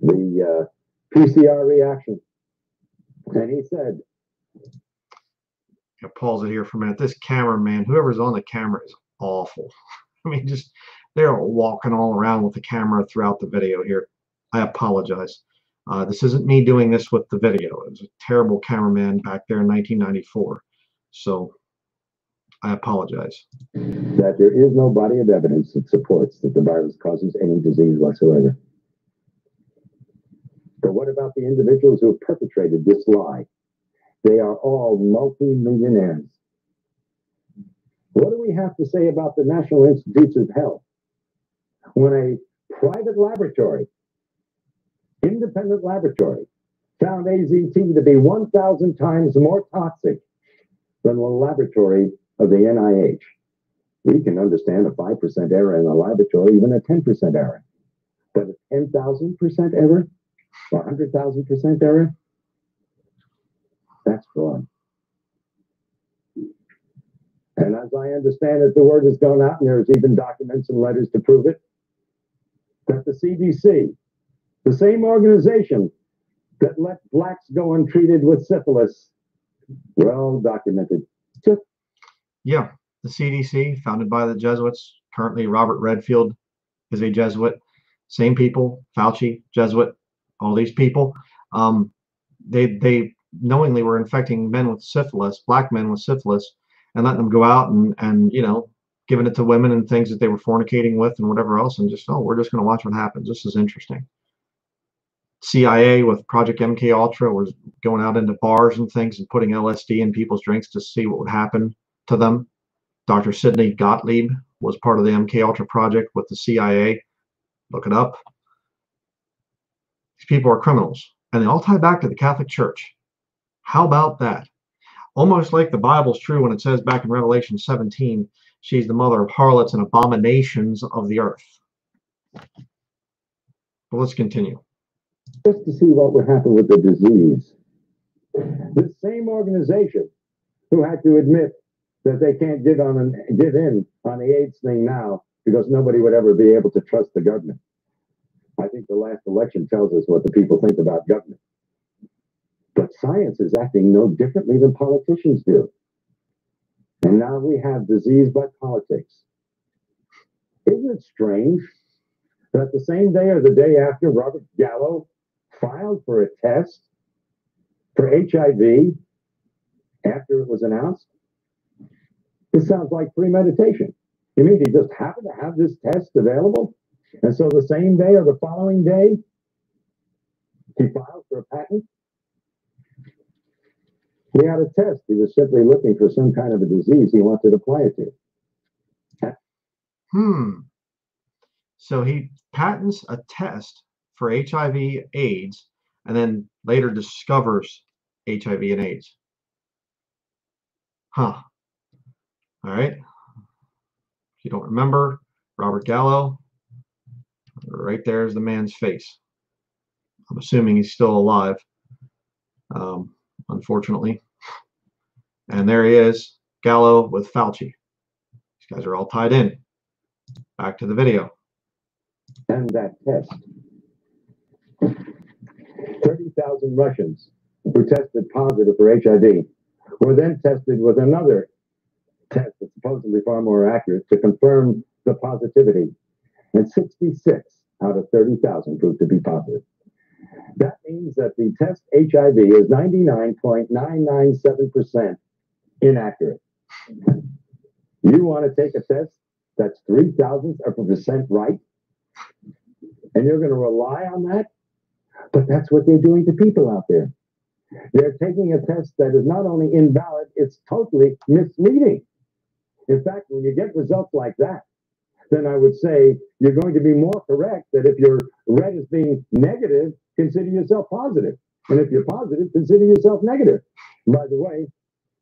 the uh, PCR reaction. And he said, I'll pause it here for a minute. This cameraman, whoever's on the camera is awful. I mean, just they're walking all around with the camera throughout the video here. I apologize. Uh, this isn't me doing this with the video. It was a terrible cameraman back there in 1994. So I apologize. That there is no body of evidence that supports that the virus causes any disease whatsoever. But what about the individuals who have perpetrated this lie? They are all multi-millionaires. What do we have to say about the National Institutes of Health when a private laboratory independent laboratory found AZT to be 1,000 times more toxic than the laboratory of the NIH. We can understand a 5% error in a laboratory, even a 10% error. But a 10,000% error, 100,000% error, that's fraud. And as I understand it, the word has gone out, and there's even documents and letters to prove it, that the CDC, the same organization that let blacks go untreated with syphilis, well documented, Yeah, the CDC, founded by the Jesuits. Currently, Robert Redfield is a Jesuit. Same people, Fauci, Jesuit, all these people. Um, they they knowingly were infecting men with syphilis, black men with syphilis, and letting them go out and and you know giving it to women and things that they were fornicating with and whatever else, and just oh, we're just going to watch what happens. This is interesting. CIA with Project MK Ultra was going out into bars and things and putting LSD in people's drinks to see what would happen to them. Dr. Sidney Gottlieb was part of the MK Ultra project with the CIA. Look it up. These people are criminals, and they all tie back to the Catholic Church. How about that? Almost like the Bible's true when it says back in Revelation 17, she's the mother of harlots and abominations of the earth. But let's continue. Just to see what would happen with the disease. The same organization who had to admit that they can't get on and get in on the AIDS thing now because nobody would ever be able to trust the government. I think the last election tells us what the people think about government. But science is acting no differently than politicians do. And now we have disease by politics. Isn't it strange that the same day or the day after Robert Gallo filed for a test for HIV after it was announced? This sounds like premeditation. You mean he just happened to have this test available? And so the same day or the following day, he filed for a patent? He had a test. He was simply looking for some kind of a disease he wanted to apply it to. Hmm. So he patents a test for HIV AIDS and then later discovers HIV and AIDS. Huh. All right. If you don't remember, Robert Gallo, right there is the man's face. I'm assuming he's still alive, um, unfortunately. And there he is, Gallo with Fauci. These guys are all tied in. Back to the video. and that test. 30,000 Russians who tested positive for HIV were then tested with another test that's supposedly far more accurate to confirm the positivity. And 66 out of 30,000 proved to be positive. That means that the test HIV is 99.997% inaccurate. You want to take a test that's three thousandths of a percent right? and you're going to rely on that. But that's what they're doing to people out there. They're taking a test that is not only invalid, it's totally misleading. In fact, when you get results like that, then I would say you're going to be more correct that if your red is being negative, consider yourself positive. And if you're positive, consider yourself negative. By the way,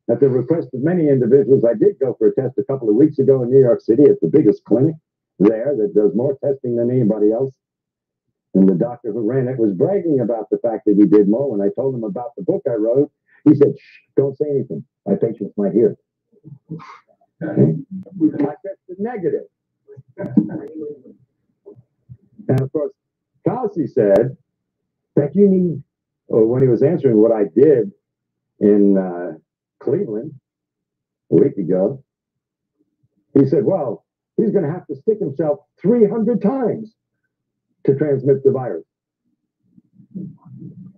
at the request of many individuals, I did go for a test a couple of weeks ago in New York City at the biggest clinic there that does more testing than anybody else. And the doctor who ran it was bragging about the fact that he did more. When I told him about the book I wrote, he said, Shh, don't say anything. My patients might hear. I tested negative. And of course, Fauci said that you need, or when he was answering what I did in uh, Cleveland a week ago, he said, well, he's going to have to stick himself 300 times to transmit the virus.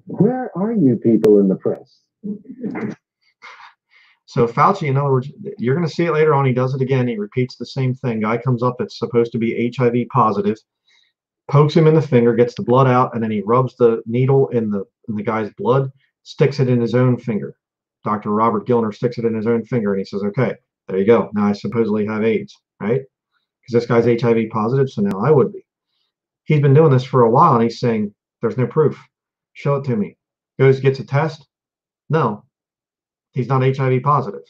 Where are you people in the press? So Fauci, in other words, you're going to see it later on. He does it again. He repeats the same thing. Guy comes up that's supposed to be HIV positive, pokes him in the finger, gets the blood out, and then he rubs the needle in the in the guy's blood, sticks it in his own finger. Dr. Robert Willner sticks it in his own finger, and he says, "Okay, there you go. Now I supposedly have AIDS, right? Because this guy's HIV positive, so now I would be." He's been doing this for a while, and he's saying, "There's no proof. Show it to me." Goes gets a test. No, he's not HIV positive,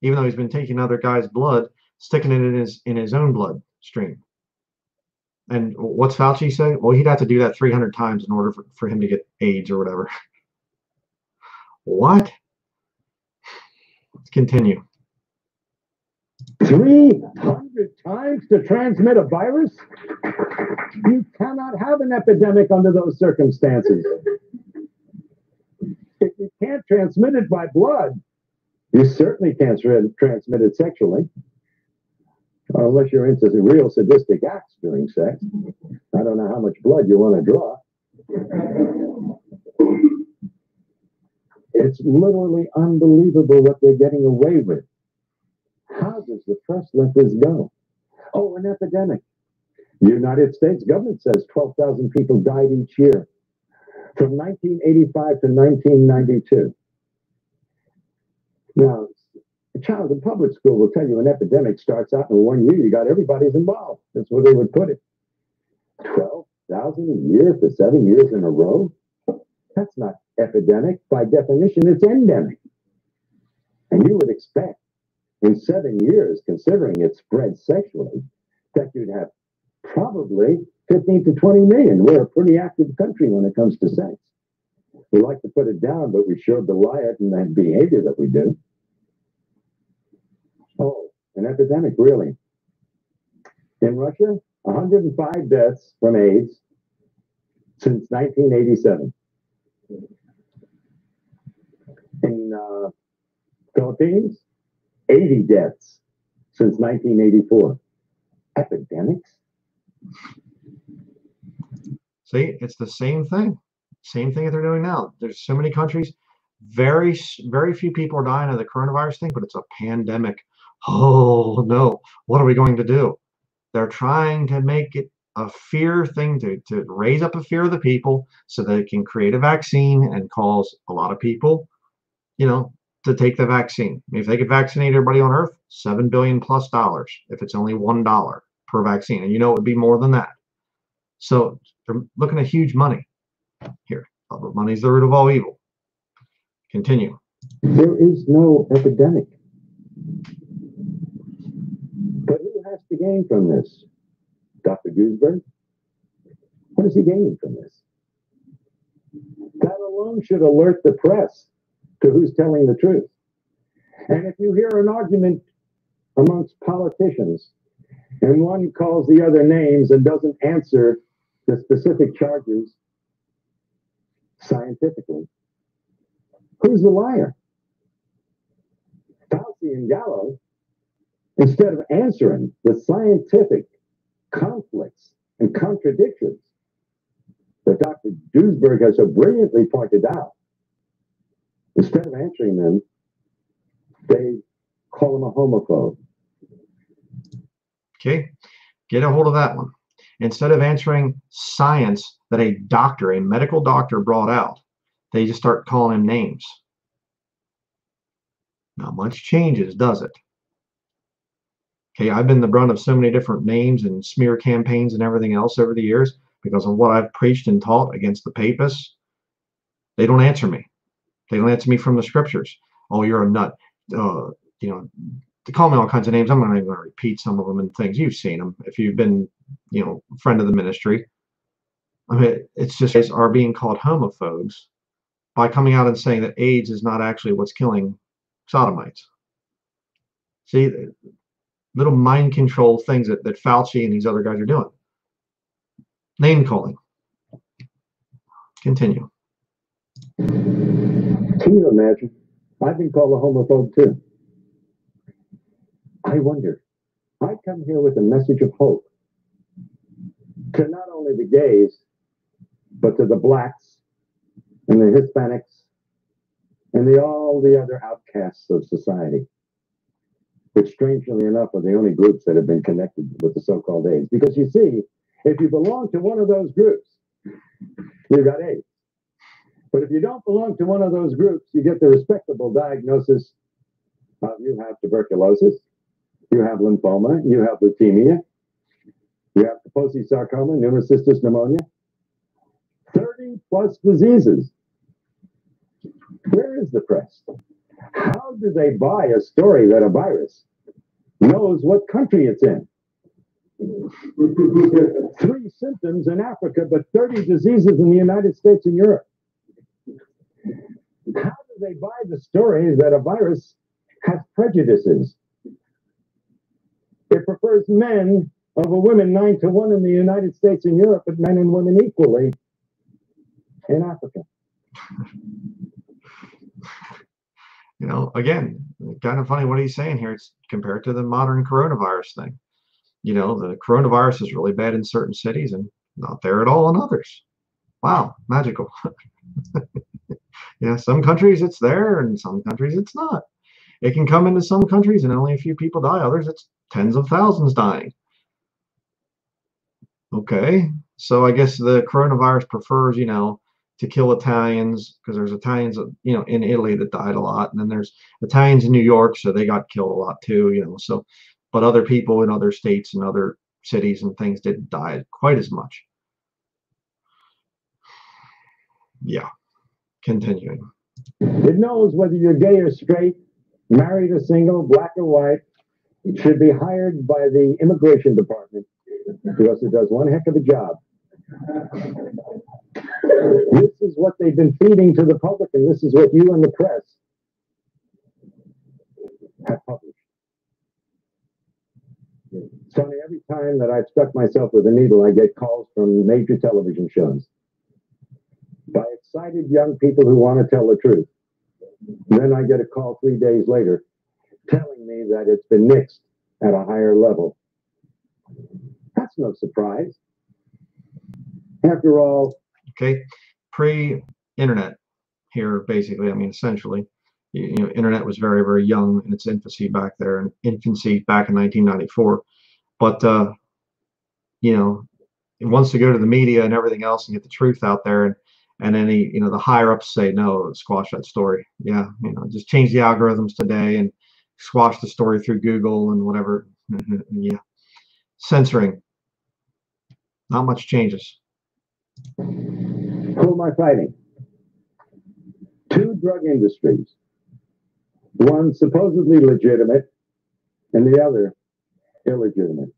even though he's been taking other guys' blood, sticking it in his in his own blood stream. And what's Fauci say? Well, he'd have to do that 300 times in order for, for him to get AIDS or whatever. what? Let's continue. 300 times to transmit a virus? You cannot have an epidemic under those circumstances. If you can't transmit it by blood, you certainly can't transmit it sexually. Uh, unless you're into the real sadistic acts during sex. I don't know how much blood you want to draw. It's literally unbelievable what they're getting away with. Does the press let this go? Oh, an epidemic. The United States government says 12,000 people died each year from 1985 to 1992. Now, a child in public school will tell you an epidemic starts out in one year, you got everybody's involved. That's where they would put it. 12,000 a year for seven years in a row? That's not epidemic. By definition, it's endemic. And you would expect in seven years, considering it spread sexually, that you'd have probably 15 to 20 million. We're a pretty active country when it comes to sex. We like to put it down, but we sure belie it in that behavior that we do. Oh, an epidemic, really. In Russia, 105 deaths from AIDS since 1987. In uh, Philippines, 80 deaths since 1984. Epidemics? See, it's the same thing. Same thing that they're doing now. There's so many countries, very, very few people are dying of the coronavirus thing, but it's a pandemic. Oh no, what are we going to do? They're trying to make it a fear thing to, to raise up a fear of the people so they can create a vaccine and cause a lot of people, you know, to take the vaccine. If they could vaccinate everybody on earth, seven billion plus dollars. If it's only one dollar per vaccine, and you know it would be more than that. So they're looking at huge money here. Uh, But money's the root of all evil. Continue. There is no epidemic. But who has to gain from this? Dr. Duesberg? What is he gaining from this? That alone should alert the press to who's telling the truth. And if you hear an argument amongst politicians and one calls the other names and doesn't answer the specific charges scientifically, who's the liar? Fauci and Gallo, instead of answering the scientific conflicts and contradictions that Dr. Duesberg has so brilliantly pointed out, instead of answering them, they call him a homophobe. Okay, get a hold of that one. Instead of answering science that a doctor, a medical doctor brought out, they just start calling him names. Not much changes, does it? Okay, I've been the brunt of so many different names and smear campaigns and everything else over the years because of what I've preached and taught against the papists. They don't answer me. They answer me from the scriptures. Oh, you're a nut. Uh, you know, to call me all kinds of names. I'm not even going to repeat some of them and things. You've seen them if you've been, you know, friend of the ministry. I mean, it's just guys are being called homophobes by coming out and saying that AIDS is not actually what's killing sodomites. See, little mind control things that, that Fauci and these other guys are doing. Name calling. Continue. Can you imagine? I've been called a homophobe too. I wonder. I come here with a message of hope to not only the gays, but to the blacks and the Hispanics and the all the other outcasts of society, which strangely enough are the only groups that have been connected with the so-called AIDS. Because you see, if you belong to one of those groups, you've got AIDS. But if you don't belong to one of those groups, you get the respectable diagnosis of you have tuberculosis, you have lymphoma, you have leukemia, you have Kaposi sarcoma, pneumocystis pneumonia, 30 plus diseases. Where is the press? How do they buy a story that a virus knows what country it's in? Three symptoms in Africa, but 30 diseases in the United States and Europe. How do they buy the story that a virus has prejudices? It prefers men over women nine to one in the United States and Europe, but men and women equally in Africa. You know, again, kind of funny what he's saying here. It's compared to the modern coronavirus thing. You know, the coronavirus is really bad in certain cities and not there at all in others. Wow, magical. yeah, some countries it's there and some countries it's not. It can come into some countries and only a few people die. Others, it's tens of thousands dying. Okay, so I guess the coronavirus prefers, you know, to kill Italians because there's Italians, you know, in Italy that died a lot, and then there's Italians in New York, so they got killed a lot too, you know. So, but other people in other states and other cities and things didn't die quite as much. Yeah, continuing. It knows whether you're gay or straight, married or single, black or white. It should be hired by the immigration department because it does one heck of a job. This is what they've been feeding to the public, and this is what you and the press have published. It's every time that I've stuck myself with a needle, I get calls from major television shows by excited young people who want to tell the truth. Then I get a call three days later telling me that it's been mixed at a higher level. That's no surprise. After all, okay pre-internet here basically i mean essentially you, you, know internet was very very young in its infancy back there and infancy back in 1994 but uh you know it wants to go to the media and everything else and get the truth out there and and any you know the higher ups say no squash that story. Yeah you know just change the algorithms today and squash the story through google and whatever. Yeah. Censoring. Not much changes. Who am I fighting? Two drug industries, one supposedly legitimate and the other illegitimate.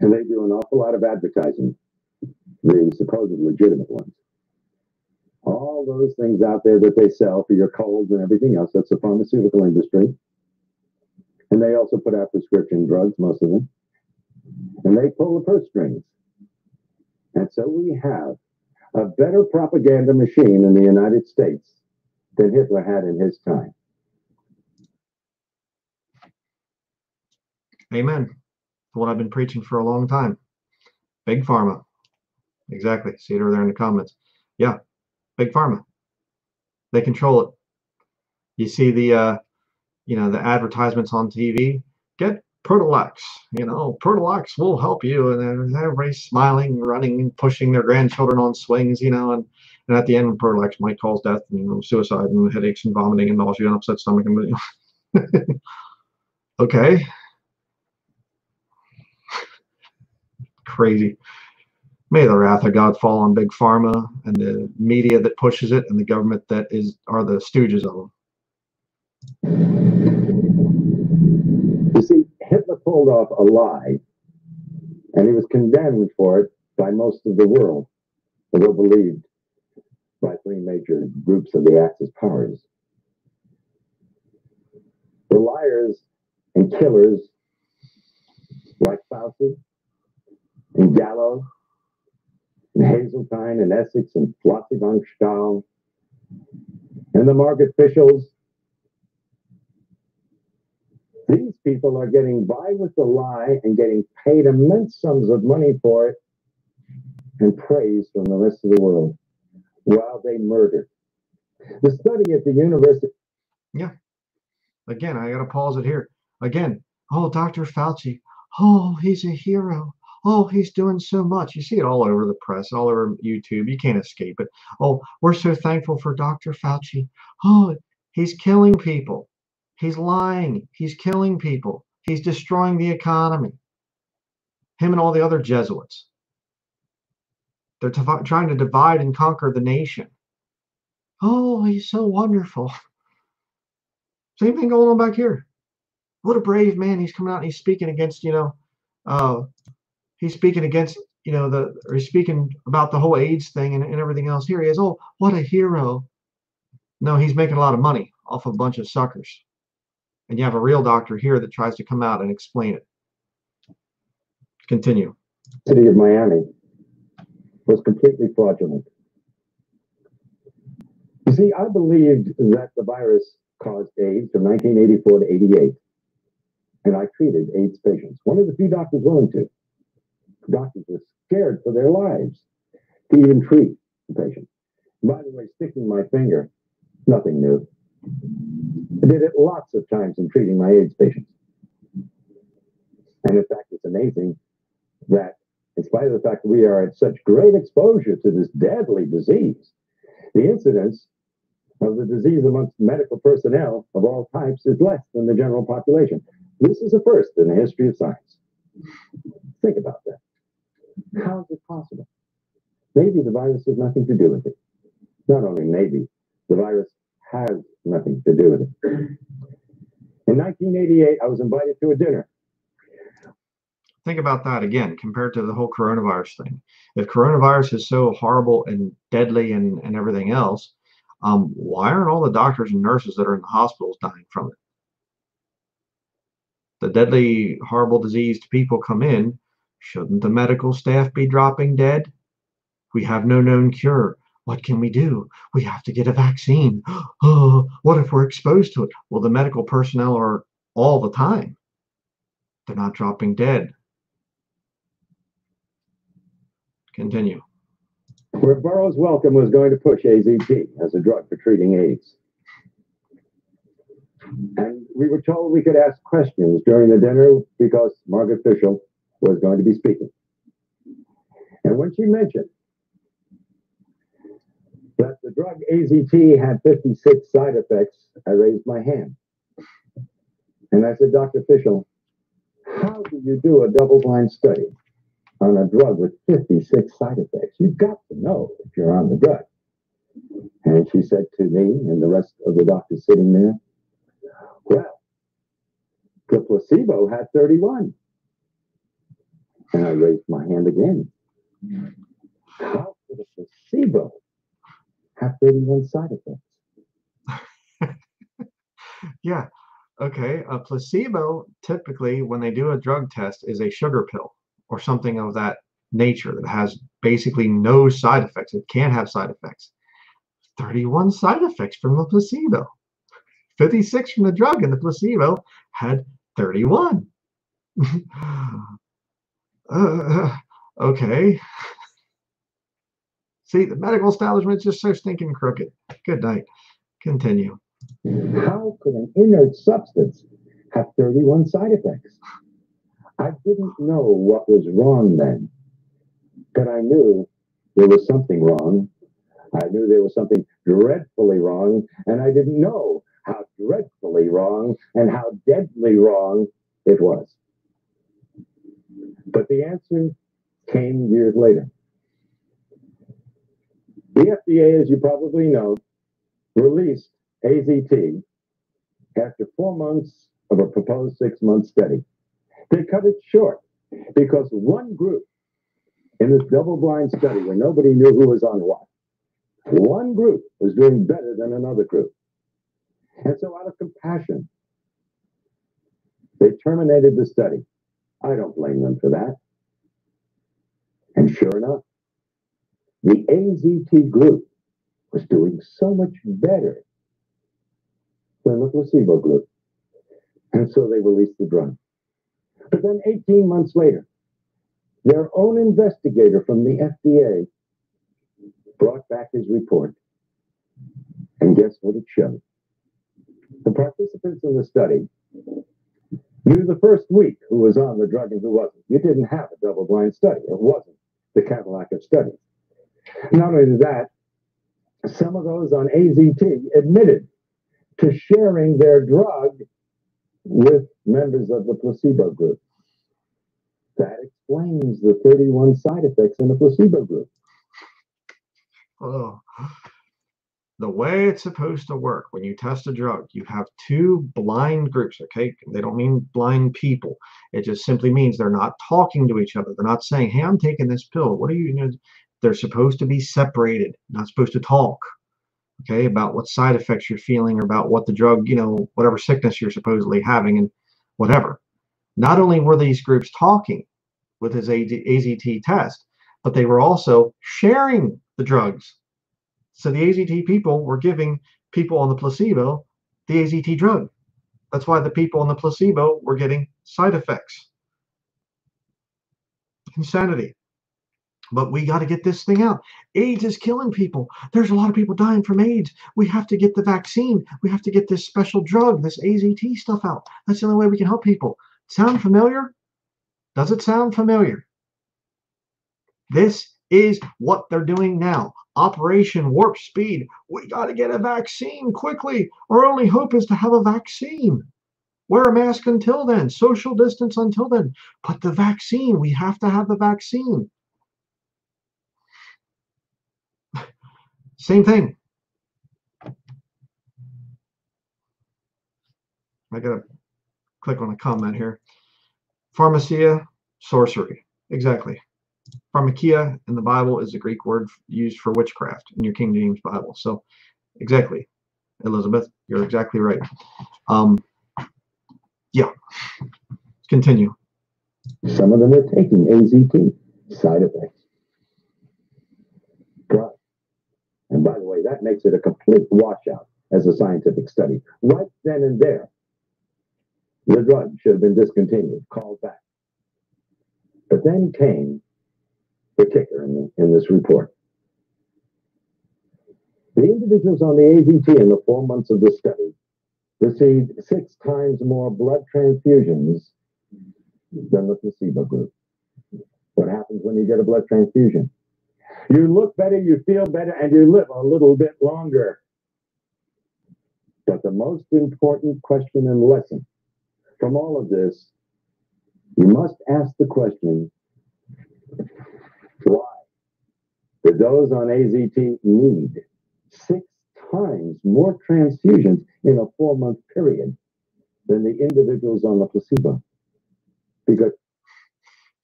And they do an awful lot of advertising, the supposed legitimate ones. All those things out there that they sell for your colds and everything else, that's the pharmaceutical industry. And they also put out prescription drugs, most of them. And they pull the purse strings. And so we have a better propaganda machine in the United States than Hitler had in his time. Amen. What I've been preaching for a long time. Big Pharma. Exactly. See it over there in the comments. Yeah, Big Pharma. They control it. You see the, uh, you know, the advertisements on TV. Get Protolax, you know, Protolax will help you. And everybody's smiling, running, pushing their grandchildren on swings, you know, and, and at the end, Protolax might cause death and you know, suicide and headaches and vomiting and nausea and upset stomach. And, okay. Crazy. May the wrath of God fall on Big Pharma and the media that pushes it and the government that is are the stooges of them. You see, Hitler pulled off a lie, and he was condemned for it by most of the world, although believed by three major groups of the Axis powers. The liars and killers like Fauci and Gallo and Haseltine and Essex and Flossie von Stahl and the Margaret Fischls these people are getting by with the lie and getting paid immense sums of money for it and praise from the rest of the world while they murder. The study at the university. Yeah. Again, I got to pause it here. Again, oh, Dr. Fauci. Oh, he's a hero. Oh, he's doing so much. You see it all over the press, all over YouTube. You can't escape it. Oh, we're so thankful for Dr. Fauci. Oh, he's killing people. He's lying. He's killing people. He's destroying the economy. Him and all the other Jesuits. They're trying to divide and conquer the nation. Oh, he's so wonderful. Same thing going on back here. What a brave man. He's coming out and he's speaking against, you know, uh, he's speaking against, you know, the, or he's speaking about the whole AIDS thing and, and everything else. Here he is. Oh, what a hero. No, he's making a lot of money off of a bunch of suckers. And you have a real doctor here that tries to come out and explain it. Continue. city of Miami was completely fraudulent. You see, I believed that the virus caused AIDS from 1984 to 88, and I treated AIDS patients. One of the few doctors willing to. Doctors were scared for their lives to even treat the patient. By the way, sticking my finger, nothing new. I did it lots of times in treating my AIDS patients. And in fact, it's amazing that in spite of the fact that we are at such great exposure to this deadly disease, the incidence of the disease amongst medical personnel of all types is less than the general population. This is a first in the history of science. Think about that. How is it possible? Maybe the virus has nothing to do with it. Not only maybe, the virus has nothing to do with it. In 1988, I was invited to a dinner Think about that again compared to the whole coronavirus thing. If coronavirus is so horrible and deadly and, and everything else, um, why aren't all the doctors and nurses that are in the hospitals dying from it? The deadly, horrible diseased people come in. Shouldn't the medical staff be dropping dead? We have no known cure. What can we do? We have to get a vaccine. Oh, what if we're exposed to it? Well, the medical personnel are all the time. They're not dropping dead. Continue. where Burroughs Wellcome was going to push AZT as a drug for treating AIDS. And we were told we could ask questions during the dinner because Margaret Fischl was going to be speaking. And when she mentioned that the drug AZT had 56 side effects, I raised my hand. And I said, Dr. Fischl, how do you do a double blind study on a drug with 56 side effects? You've got to know if you're on the drug. And she said to me and the rest of the doctors sitting there, Well, the placebo had 31. And I raised my hand again. How could a placebo have 31 side effects? Yeah. Okay. A placebo typically, when they do a drug test, is a sugar pill or something of that nature that has basically no side effects. It can't have side effects. 31 side effects from the placebo. 56 from the drug, and the placebo had 31. uh, okay. See, the medical establishment's just so stinking crooked. Good night. Continue. How could an inert substance have 31 side effects? I didn't know what was wrong then, but I knew there was something wrong. I knew there was something dreadfully wrong, and I didn't know how dreadfully wrong and how deadly wrong it was. But the answer came years later. The FDA, as you probably know, released AZT after four months of a proposed six month study. They cut it short because one group in this double blind study where nobody knew who was on what, one group was doing better than another group. And so, out of compassion, they terminated the study. I don't blame them for that. And sure enough, the AZT group was doing so much better than the placebo group. And so they released the drug. But then 18 months later, their own investigator from the FDA brought back his report. And guess what it showed? The participants in the study knew the first week who was on the drug and who wasn't. You didn't have a double blind study, it wasn't the Cadillac of studies. Not only that, some of those on AZT admitted to sharing their drug with members of the placebo group. That explains the 31 side effects in the placebo group. Oh. The way it's supposed to work when you test a drug, you have two blind groups, okay? They don't mean blind people. It just simply means they're not talking to each other. They're not saying, hey, I'm taking this pill. What are you, you know, they're supposed to be separated, not supposed to talk. okay, about what side effects you're feeling or about what the drug, you know, whatever sickness you're supposedly having and whatever. Not only were these groups talking with his AZT test, but they were also sharing the drugs. So the AZT people were giving people on the placebo the AZT drug. That's why the people on the placebo were getting side effects. Insanity. But we got to get this thing out. AIDS is killing people. There's a lot of people dying from AIDS. We have to get the vaccine. We have to get this special drug, this AZT stuff out. That's the only way we can help people. Sound familiar? Does it sound familiar? This is what they're doing now. Operation Warp Speed. We got to get a vaccine quickly. Our only hope is to have a vaccine. Wear a mask until then, social distance until then. But the vaccine, we have to have the vaccine. Same thing. I gotta click on a comment here. Pharmacia, sorcery. Exactly. Pharmakia in the Bible is a Greek word used for witchcraft in your King James Bible. So, exactly, Elizabeth, you're exactly right. Um, yeah. Continue. Some of them are taking AZT side effects. Drug. And by the way, that makes it a complete washout as a scientific study. Right then and there, the drug should have been discontinued, called back. But then came kicker in, the, in this report. The individuals on the AZT in the four months of the study received six times more blood transfusions than the placebo group. What happens when you get a blood transfusion? You look better, you feel better, and you live a little bit longer. But the most important question and lesson from all of this, you must ask the question why did those on AZT need six times more transfusions in a four month period than the individuals on the placebo? Because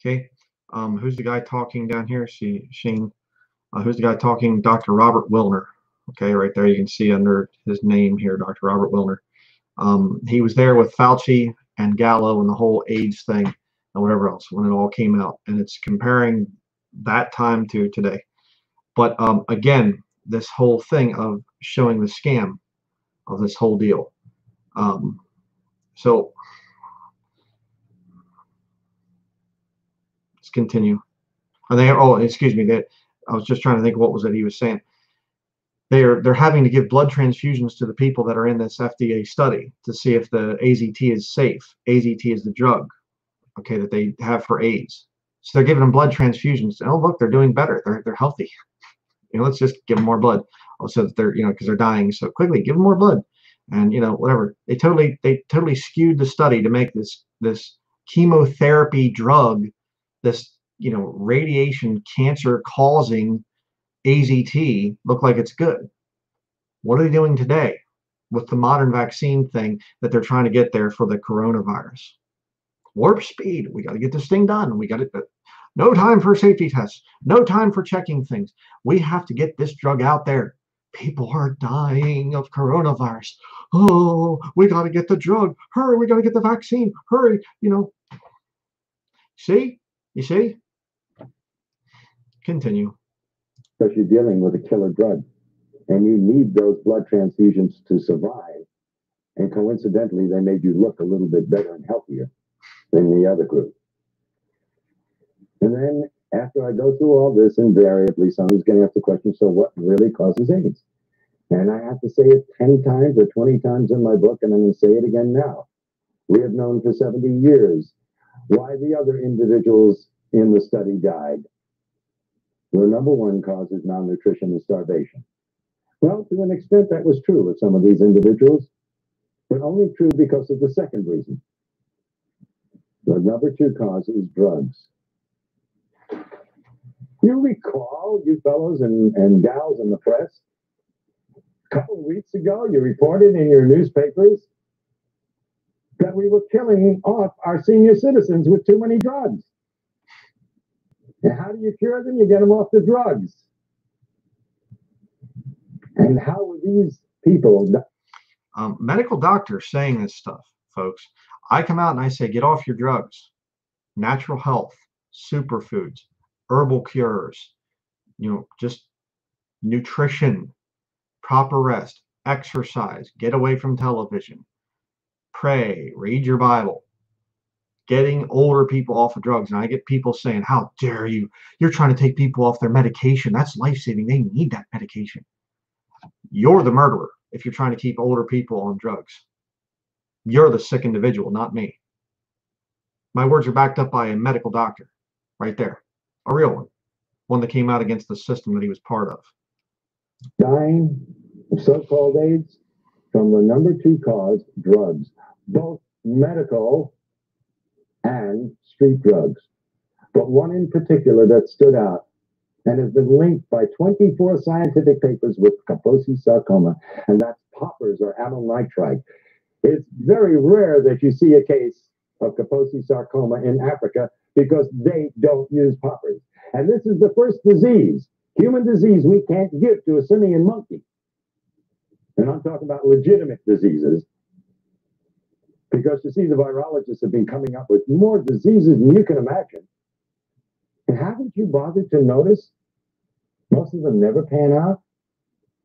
Okay. Um, who's the guy talking down here? See Shane. Uh, who's the guy talking? Dr. Robert Willner. Okay, right there you can see under his name here, Dr. Robert Willner. Um, he was there with Fauci and Gallo and the whole AIDS thing and whatever else when it all came out. And it's comparing that time to today. But um, again, this whole thing of showing the scam of this whole deal. Um, so let's continue. And they are oh excuse me that I was just trying to think what was it he was saying. They're they're having to give blood transfusions to the people that are in this FDA study to see if the AZT is safe. AZT is the drug, okay, that they have for AIDS. So they're giving them blood transfusions. Oh, look, they're doing better. They're they're healthy. You know, let's just give them more blood. Also, they're you know because they're dying so quickly. Give them more blood, and you know whatever. They totally they totally skewed the study to make this this chemotherapy drug, this you know radiation cancer causing AZT look like it's good. What are they doing today with the modern vaccine thing that they're trying to get there for the coronavirus? warp speed. We got to get this thing done. We got to, no time for safety tests, no time for checking things. We have to get this drug out there. People are dying of coronavirus. Oh, we got to get the drug. Hurry, we got to get the vaccine. Hurry, you know. See? You see? Continue. Because you're dealing with a killer drug and you need those blood transfusions to survive. And coincidentally, they made you look a little bit better and healthier than the other group. And then after I go through all this, invariably someone's going to ask the question, so what really causes AIDS? And I have to say it 10 times or 20 times in my book, and I'm going to say it again now. We have known for 70 years why the other individuals in the study died. The number one cause is malnutrition and starvation. Well, to an extent, that was true with some of these individuals, but only true because of the second reason the number two cause is drugs. You recall, you fellows and, and gals in the press, a couple of weeks ago, you reported in your newspapers that we were killing off our senior citizens with too many drugs. And how do you cure them? You get them off the drugs. And how were these people? Um, medical doctors saying this stuff, folks. I come out and I say, get off your drugs, natural health, superfoods, herbal cures, you know, just nutrition, proper rest, exercise, get away from television, pray, read your Bible, getting older people off of drugs. And I get people saying, How dare you? You're trying to take people off their medication. That's life saving. They need that medication. You're the murderer if you're trying to keep older people on drugs. You're the sick individual, not me. My words are backed up by a medical doctor right there, a real one, one that came out against the system that he was part of. Dying of so called AIDS from the number two cause, drugs, both medical and street drugs. But one in particular that stood out and has been linked by 24 scientific papers with Kaposi sarcoma, and that's poppers or amyl nitrite. It's very rare that you see a case of Kaposi sarcoma in Africa because they don't use poppers. And this is the first disease, human disease, we can't give to a simian monkey. And I'm talking about legitimate diseases. Because you see, the virologists have been coming up with more diseases than you can imagine. And haven't you bothered to notice? Most of them never pan out.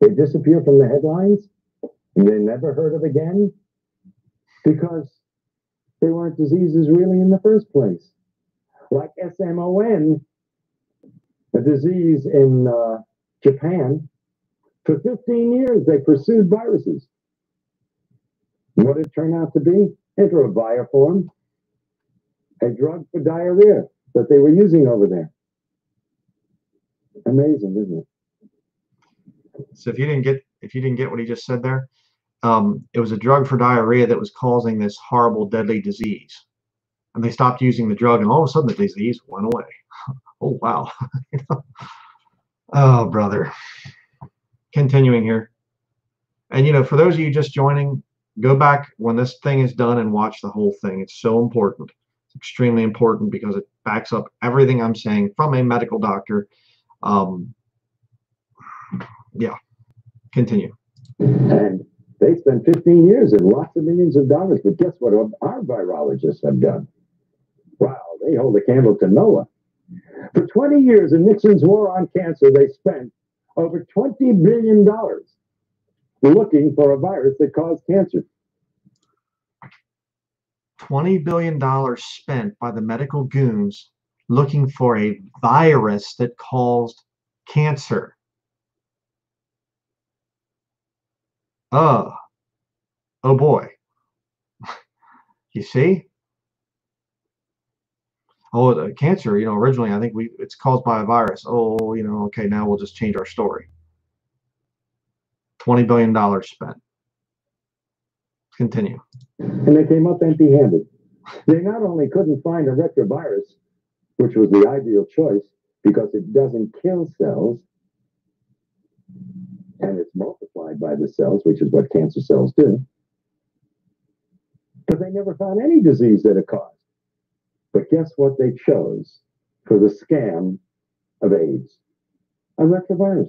They disappear from the headlines and they're never heard of again because they weren't diseases really in the first place. Like SMON, a disease in uh, Japan, for 15 years they pursued viruses. What did it turn out to be? Enterovioform, a drug for diarrhea that they were using over there. Amazing, isn't it? So if you didn't get if you didn't get what he just said there, um, it was a drug for diarrhea that was causing this horrible, deadly disease. And they stopped using the drug, and all of a sudden the disease went away. oh wow! oh brother. Continuing here, and you know, for those of you just joining, go back when this thing is done and watch the whole thing. It's so important. It's extremely important because it backs up everything I'm saying from a medical doctor. Um, yeah, continue. And they spent 15 years and lots of millions of dollars. But guess what our virologists have done? They hold a candle to Noah. For 20 years in Nixon's war on cancer, they spent over $20 billion looking for a virus that caused cancer. $20 billion spent by the medical goons looking for a virus that caused cancer. Oh, oh boy. you see? Oh, cancer, you know, originally I think we it's caused by a virus. Oh, you know, okay, now we'll just change our story. $20 billion spent. Continue. And they came up empty handed. They not only couldn't find a retrovirus, which was the ideal choice because it doesn't kill cells and it's multiplied by the cells, which is what cancer cells do. But they never found any disease that it caused. But guess what they chose for the scam of AIDS? A retrovirus.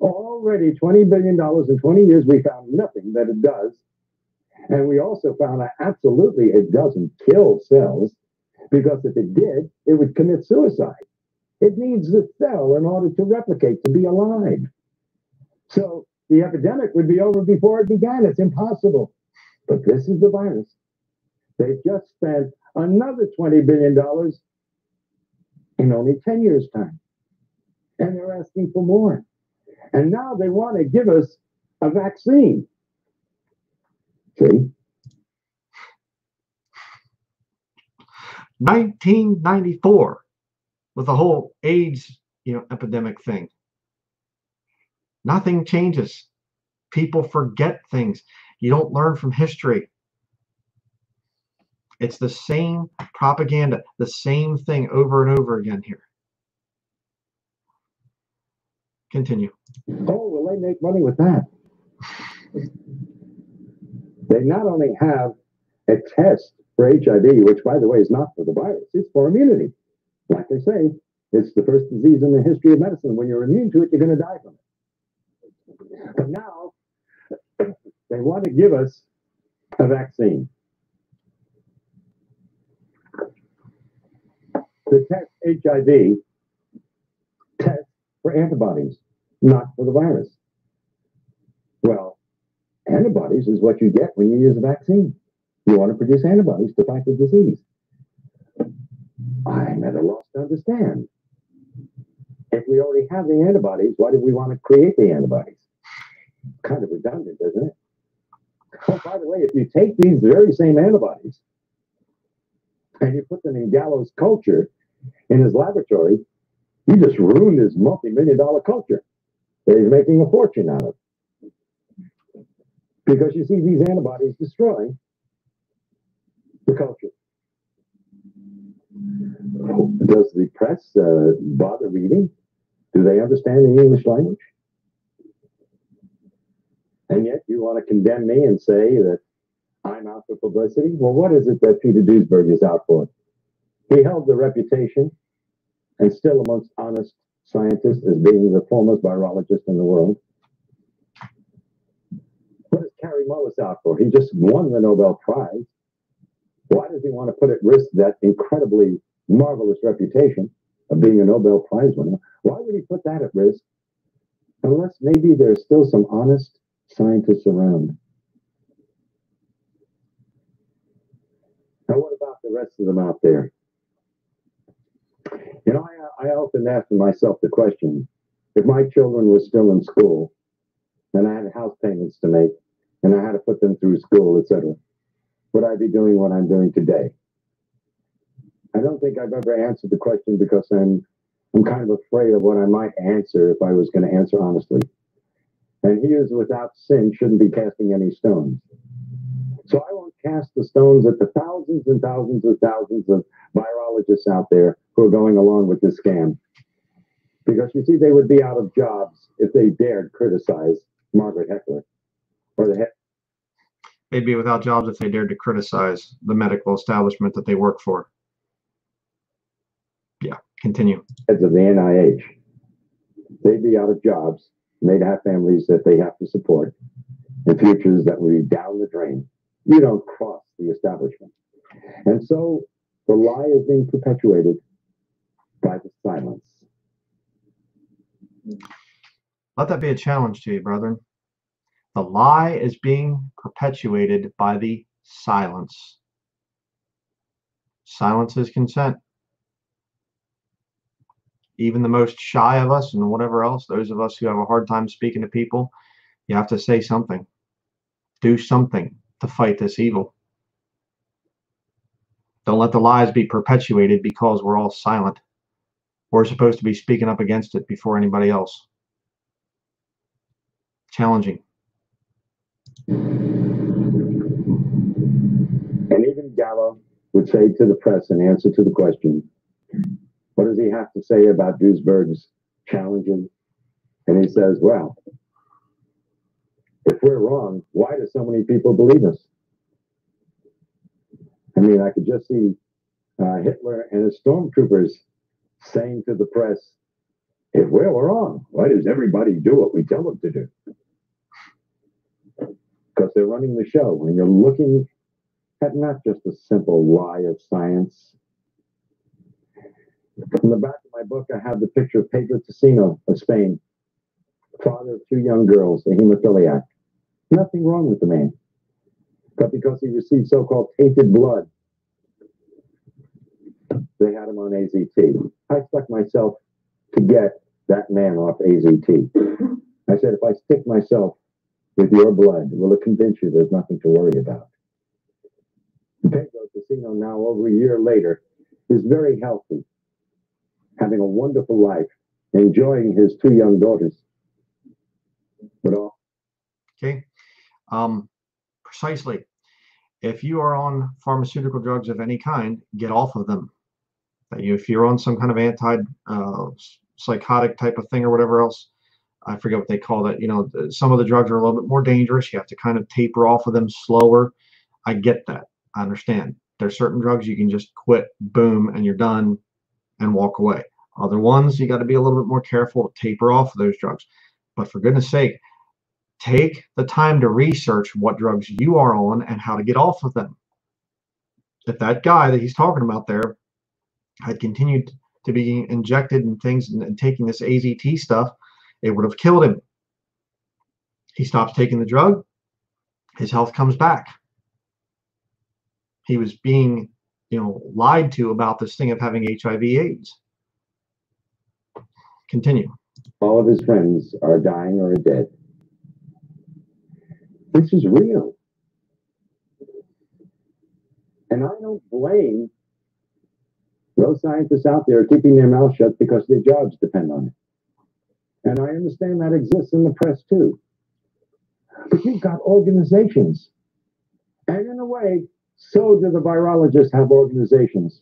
Already $20 billion in 20 years, we found nothing that it does. And we also found that absolutely it doesn't kill cells because if it did, it would commit suicide. It needs the cell in order to replicate, to be alive. So the epidemic would be over before it began. It's impossible. But this is the virus. They've just spent another $20 billion in only 10 years' time. And they're asking for more. And now they want to give us a vaccine. See? 1994 with the whole AIDS, you know, epidemic thing. Nothing changes. People forget things. You don't learn from history. It's the same propaganda, the same thing over and over again here. Continue. Oh, well, they make money with that. They not only have a test for HIV, which, by the way, is not for the virus, it's for immunity. Like they say, it's the first disease in the history of medicine. When you're immune to it, you're going to die from it. But now, they want to give us a vaccine. The test HIV test for antibodies, not for the virus. Well, antibodies is what you get when you use a vaccine. You want to produce antibodies to fight the disease. I'm at a loss to understand. If we already have the antibodies, why do we want to create the antibodies? Kind of redundant, isn't it? Oh, by the way, if you take these very same antibodies and you put them in Gallo's culture in his laboratory, he just ruined his multi-million dollar culture that he's making a fortune out of. Because you see, these antibodies destroy the culture. Does the press uh, bother reading? Do they understand the English language? And yet you want to condemn me and say that I'm out for publicity? Well, what is it that Peter Duesberg is out for? He held the reputation, and still amongst honest scientists, as being the foremost virologist in the world. What is Kary Mullis out for? He just won the Nobel Prize. Why does he want to put at risk that incredibly marvelous reputation of being a Nobel Prize winner? Why would he put that at risk? Unless maybe there's still some honest scientists around. Now, what about the rest of them out there? You know, I, I often ask myself the question if my children were still in school and I had house payments to make and I had to put them through school, etc., would I be doing what I'm doing today? I don't think I've ever answered the question because I'm I'm kind of afraid of what I might answer if I was going to answer honestly. And he who is without sin shouldn't be casting any stones. So I won't cast the stones at the thousands and thousands and thousands of virologists out there who are going along with this scam. Because you see, they would be out of jobs if they dared criticize Margaret Heckler or the head. They'd be without jobs if they dared to criticize the medical establishment that they work for. Yeah, continue. heads of the NIH. They'd be out of jobs, and they'd have families that they have to support, and futures that would be down the drain. You don't cross the establishment. And so the lie is being perpetuated by the silence. Let that be a challenge to you, brethren. The lie is being perpetuated by the silence. Silence is consent. Even the most shy of us and whatever else, those of us who have a hard time speaking to people, you have to say something. Do something to fight this evil. Don't let the lies be perpetuated because we're all silent. We're supposed to be speaking up against it before anybody else. Challenging. And even Gallo would say to the press in answer to the question, what does he have to say about Duesberg's challenges? And he says, well, if we're wrong, why do so many people believe us? I mean, I could just see uh, Hitler and his stormtroopers saying to the press, if we're wrong, why does everybody do what we tell them to do? Because they're running the show and you're looking at not just a simple lie of science. In the back of my book, I have the picture of Pedro Tessino of Spain, father of two young girls, a hemophiliac. Nothing wrong with the man. But because he received so called tainted blood, they had him on AZT. I stuck myself to get that man off AZT. I said, if I stick myself with your blood, will it convince you there's nothing to worry about? Pedro Casino, now over a year later, is very healthy, having a wonderful life, enjoying his two young daughters. But all Okay. Um, precisely. If you are on pharmaceutical drugs of any kind, get off of them. If you're on some kind of anti uh, psychotic type of thing or whatever else, I forget what they call that. You know, some of the drugs are a little bit more dangerous. You have to kind of taper off of them slower. I get that. I understand. There's certain drugs you can just quit, boom, and you're done and walk away. Other ones, you got to be a little bit more careful, to taper off of those drugs. But for goodness sake, take the time to research what drugs you are on and how to get off of them. If that guy that he's talking about there had continued to be injected and things and, and taking this AZT stuff, it would have killed him. He stops taking the drug, his health comes back. He was being, you know, lied to about this thing of having HIV AIDS. Continue. All of his friends are dying or are dead. This is real. And I don't blame those scientists out there keeping their mouth shut because their jobs depend on it. And I understand that exists in the press too. But you've got organizations. And in a way, so do the virologists have organizations.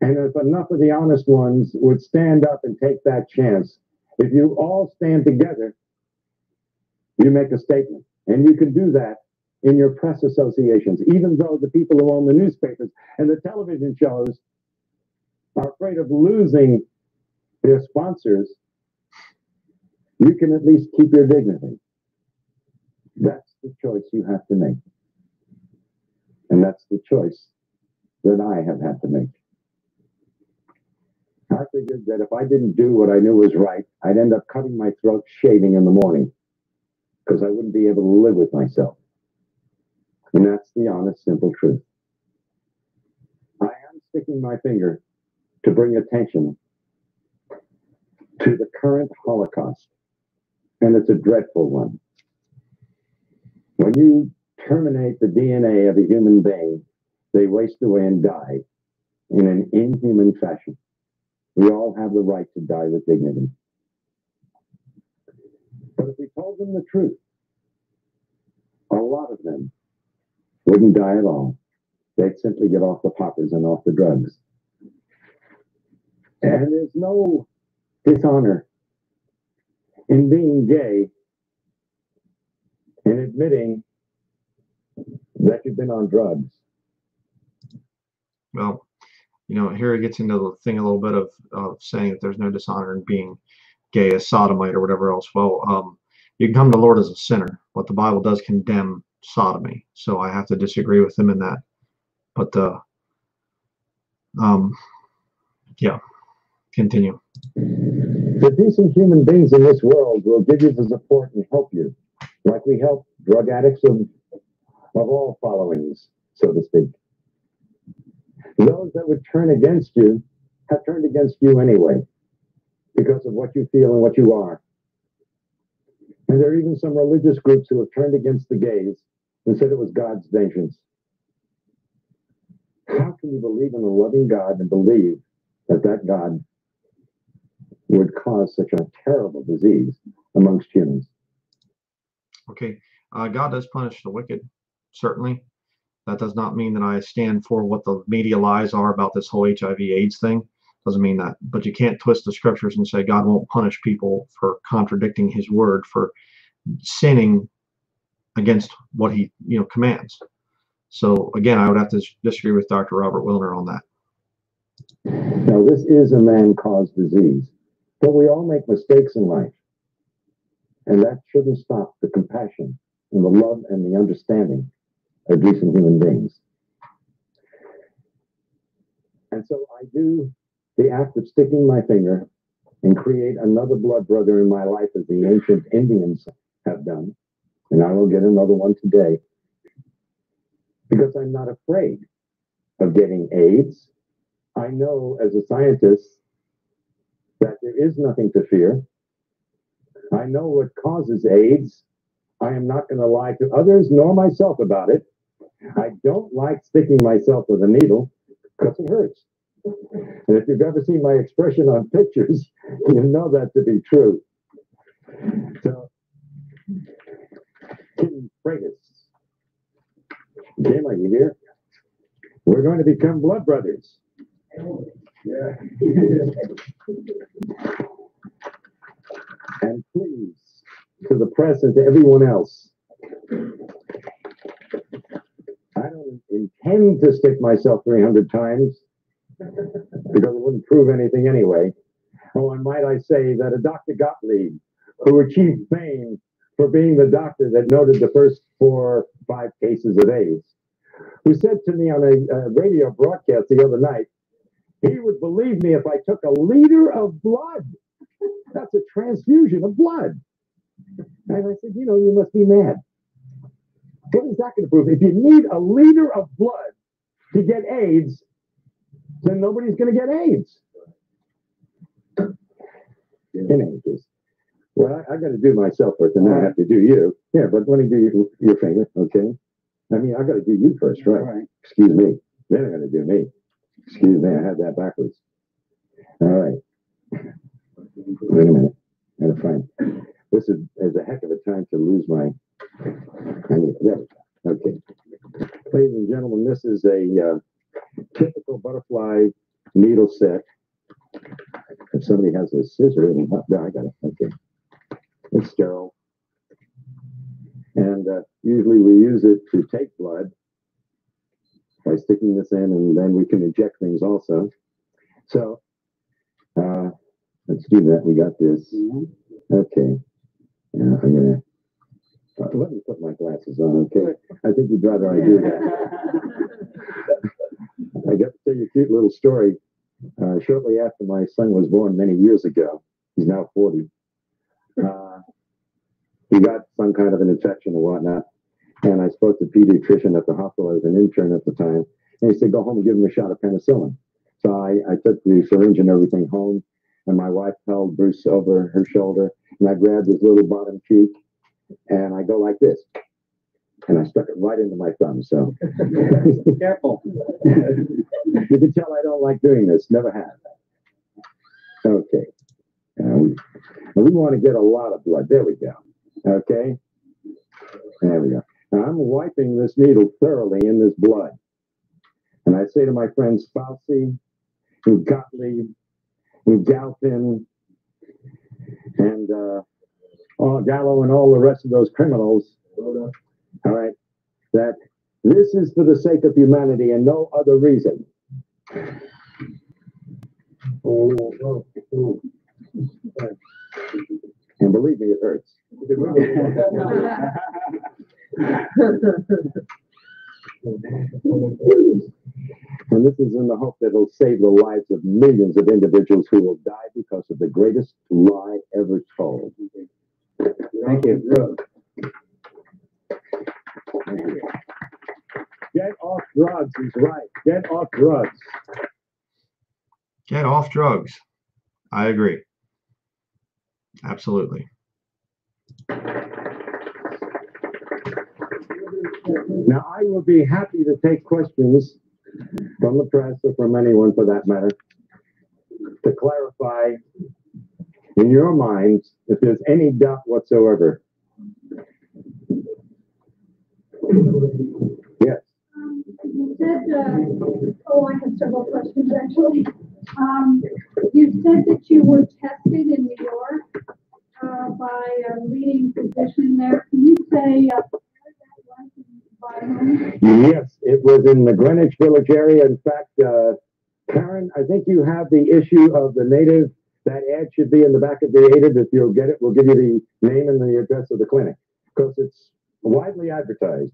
And if enough of the honest ones would stand up and take that chance, if you all stand together, you make a statement. And you can do that in your press associations, even though the people who own the newspapers and the television shows are afraid of losing their sponsors, you can at least keep your dignity. That's the choice you have to make. And that's the choice that I have had to make. I figured that if I didn't do what I knew was right, I'd end up cutting my throat shaving in the morning because I wouldn't be able to live with myself. And that's the honest, simple truth. I am sticking my finger to bring attention to the current Holocaust, and it's a dreadful one. When you terminate the DNA of a human being, they waste away and die in an inhuman fashion. We all have the right to die with dignity. But if we told them the truth, a lot of them wouldn't die at all. They'd simply get off the poppers and off the drugs. And there's no dishonor in being gay and admitting that you've been on drugs. Well, you know, here he gets into the thing a little bit of, of saying that there's no dishonor in being gay, a sodomite, or whatever else. Well, um, you can come to the Lord as a sinner, but the Bible does condemn sodomy. So I have to disagree with him in that. But uh, um, yeah, continue. The decent human beings in this world will give you the support and help you, like we help drug addicts of, of all followings, so to speak. Those that would turn against you have turned against you anyway because of what you feel and what you are. And there are even some religious groups who have turned against the gays and said it was God's vengeance. How can you believe in a loving God and believe that that God would cause such a terrible disease amongst humans? Okay, uh, God does punish the wicked, certainly. That does not mean that I stand for what the media lies are about this whole HIV/AIDS thing. Doesn't mean that. But you can't twist the scriptures and say God won't punish people for contradicting His word, for sinning against what He you know commands. So again, I would have to disagree with Dr. Robert Willner on that. Now, this is a man-caused disease, but we all make mistakes in life, and that shouldn't stop the compassion and the love and the understanding of decent human beings. And so I do the act of sticking my finger and create another blood brother in my life as the ancient Indians have done. And I will get another one today because I'm not afraid of getting AIDS. I know as a scientist that there is nothing to fear. I know what causes AIDS. I am not going to lie to others nor myself about it. I don't like sticking myself with a needle because it hurts. And if you've ever seen my expression on pictures, you know that to be true. So, King Freitas, are you here? We're going to become blood brothers. Yeah. and please, to the press and to everyone else, I don't intend to stick myself 300 times because it wouldn't prove anything anyway. Oh, and might I say that a Dr. Gottlieb, who achieved fame for being the doctor that noted the first four, five cases of AIDS, who said to me on a, uh radio broadcast the other night, he would believe me if I took a liter of blood. That's a transfusion of blood. And I said, you know, you must be mad. What is that going to prove? If you need a liter of blood to get AIDS, then nobody's going to get AIDS. In well, I, I got to do myself first, and then I have to do you. Yeah, but let me do your, your finger, okay? I mean, I got to do you first, right? Right. Excuse me. Then I got to do me. Excuse me, I had that backwards. All right. Wait a minute. Gotta find. This is, is a heck of a time to lose my. I there we go. Okay. Ladies and gentlemen, this is a uh, typical butterfly needle set. If somebody has a scissor, and there, I got it. Okay. It's sterile. And uh, usually we use it to take blood by sticking this in, and then we can inject things also. So uh, let's do that. We got this. Okay. Yeah, I'm gonna. uh, let me put my glasses on, okay? I think you'd rather I do that. I got to tell you a cute little story. Uh, shortly after my son was born many years ago, he's now 40. Uh, he got some kind of an infection or whatnot. And I spoke to the pediatrician at the hospital. I was an intern at the time. And he said, go home and give him a shot of penicillin. So I, I took the syringe and everything home. And my wife held Bruce over her shoulder. And I grabbed his little bottom cheek. And I go like this. And I stuck it right into my thumb. So Careful. you can tell I don't like doing this. Never have. Okay. Uh, we, and we want to get a lot of blood. There we go. Okay. There we go. Now I'm wiping this needle thoroughly in this blood. And I say to my friends Fauci, and Gottlieb, and Galpin, and uh, oh, Gallo, and all the rest of those criminals, all right, that this is for the sake of humanity and no other reason. And believe me, it hurts. And this is in the hope that it'll save the lives of millions of individuals who will die because of the greatest lie ever told. Thank you. Get off drugs, he's right. Get off drugs. Get off drugs. I agree. Absolutely. Now, I will be happy to take questions from the press or from anyone for that matter to clarify in your minds if there's any doubt whatsoever. Yes. Um, You said, uh, oh, I have several questions actually. Um, you said that you were tested in New York, uh, by a leading physician there. Can you say, uh, where that was and by? Yes, it was in the Greenwich Village area. In fact, uh, Karen, I think you have the issue of the native. That ad should be in the back of the native. If you'll get it, we'll give you the name and the address of the clinic because it's widely advertised.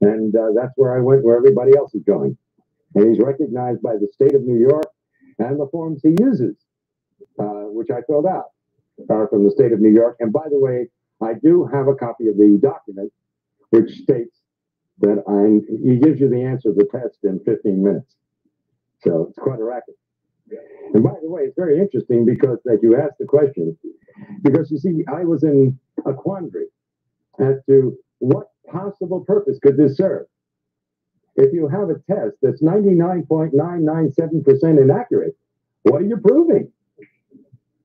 And uh, that's where I went, where everybody else is going. And he's recognized by the state of New York and the forms he uses, uh, which I filled out, are from the state of New York. And by the way, I do have a copy of the document which states that I'm, he gives you the answer to the test in 15 minutes. So it's quite a racket. And by the way, it's very interesting because that you asked the question, because you see, I was in a quandary as to what possible purpose could this serve? If you have a test that's 99.997% inaccurate, what are you proving?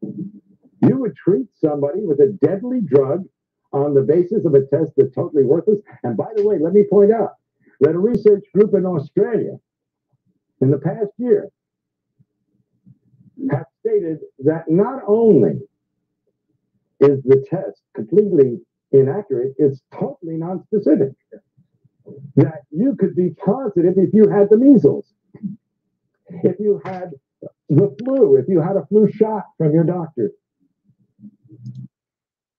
You would treat somebody with a deadly drug on the basis of a test that's totally worthless. And by the way, let me point out that a research group in Australia in the past year have stated that not only is the test completely inaccurate, it's totally non-specific. That you could be positive if you had the measles, if you had the flu, if you had a flu shot from your doctor.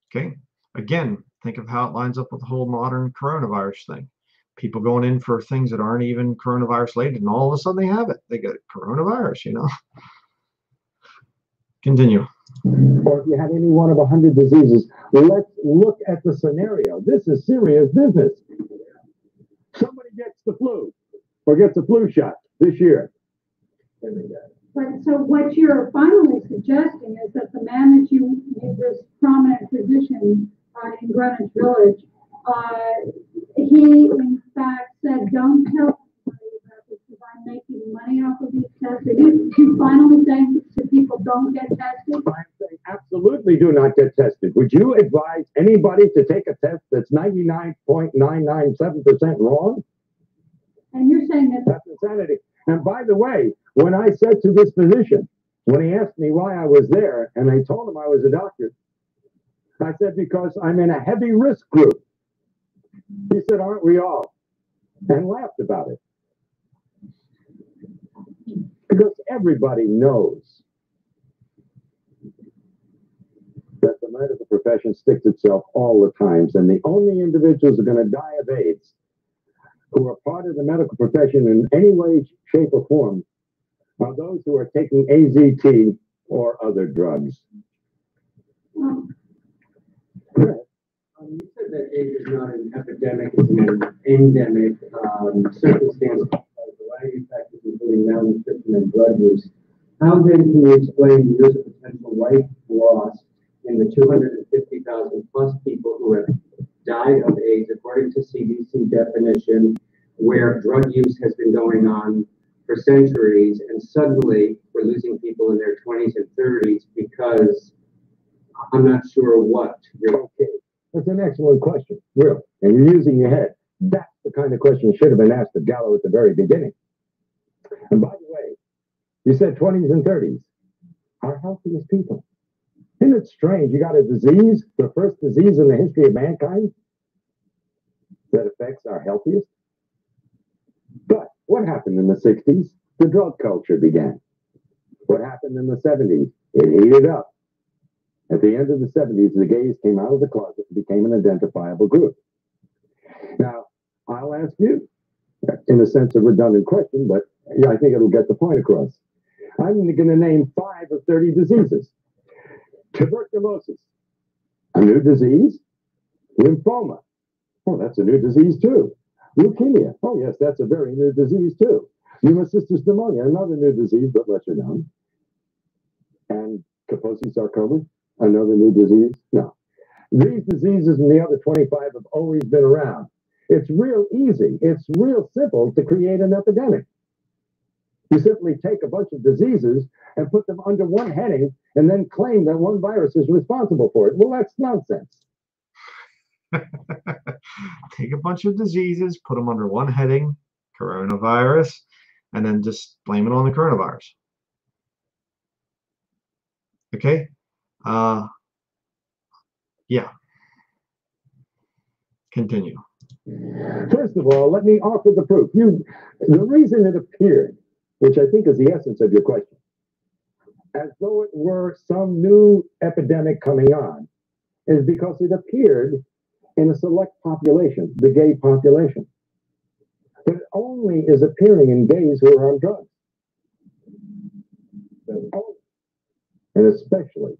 Okay. Again, think of how it lines up with the whole modern coronavirus thing. People going in for things that aren't even coronavirus related, and all of a sudden they have it. They got coronavirus, you know. Continue. Or if you had any one of a hundred diseases, let's look at the scenario. This is serious business. Somebody gets the flu or gets a flu shot this year. But so what you're finally suggesting is that the man that you, this prominent physician uh, in Greenwich Village, uh, he in fact said, don't tell I'm making money off of these tests. Are you, you finally saying that people, don't get tested? I'm saying absolutely do not get tested. Would you advise anybody to take a test that's 99.997% wrong? And you're saying that That's insanity. And by the way, when I said to this physician, when he asked me why I was there, and I told him I was a doctor, I said, because I'm in a heavy risk group. He said, aren't we all? And laughed about it. Because everybody knows that the medical profession sticks itself all the times, and the only individuals who are going to die of AIDS who are part of the medical profession in any way, shape, or form are those who are taking AZT or other drugs. um, you said that AIDS is not an epidemic, it's an endemic, um, circumstance of factors, including malnutrition and drug use. How then can you explain years of potential life loss in the two hundred and fifty thousand plus people who have died of AIDS according to CDC definition, where drug use has been going on for centuries, and suddenly we're losing people in their twenties and thirties because I'm not sure what Okay, that's an excellent question, really. And you're using your head. That's the kind of question should have been asked of Gallo at the very beginning. And by the way, you said 20s and 30s. are healthiest people. Isn't it strange? You got a disease, the first disease in the history of mankind, that affects our healthiest. But what happened in the 60s? The drug culture began. What happened in the 70s? It heated up. At the end of the 70s, the gays came out of the closet and became an identifiable group. Now, I'll ask you, in a sense, a redundant question, but yeah, I think it'll get the point across. I'm going to name five of 30 diseases. Tuberculosis, a new disease. Lymphoma, oh, that's a new disease too. Leukemia, oh, yes, that's a very new disease too. Pneumocystis pneumonia, another new disease, but lesser known. And Kaposi sarcoma, another new disease? No. These diseases and the other 25 have always been around. It's real easy. It's real simple to create an epidemic. You simply take a bunch of diseases and put them under one heading and then claim that one virus is responsible for it. Well, that's nonsense. Take a bunch of diseases, put them under one heading, coronavirus, and then just blame it on the coronavirus. Okay? Uh, yeah. Continue. First of all, let me offer the proof. You, the reason it appeared, which I think is the essence of your question, as though it were some new epidemic coming on, is because it appeared in a select population, the gay population. But it only is appearing in gays who are on drugs. And especially,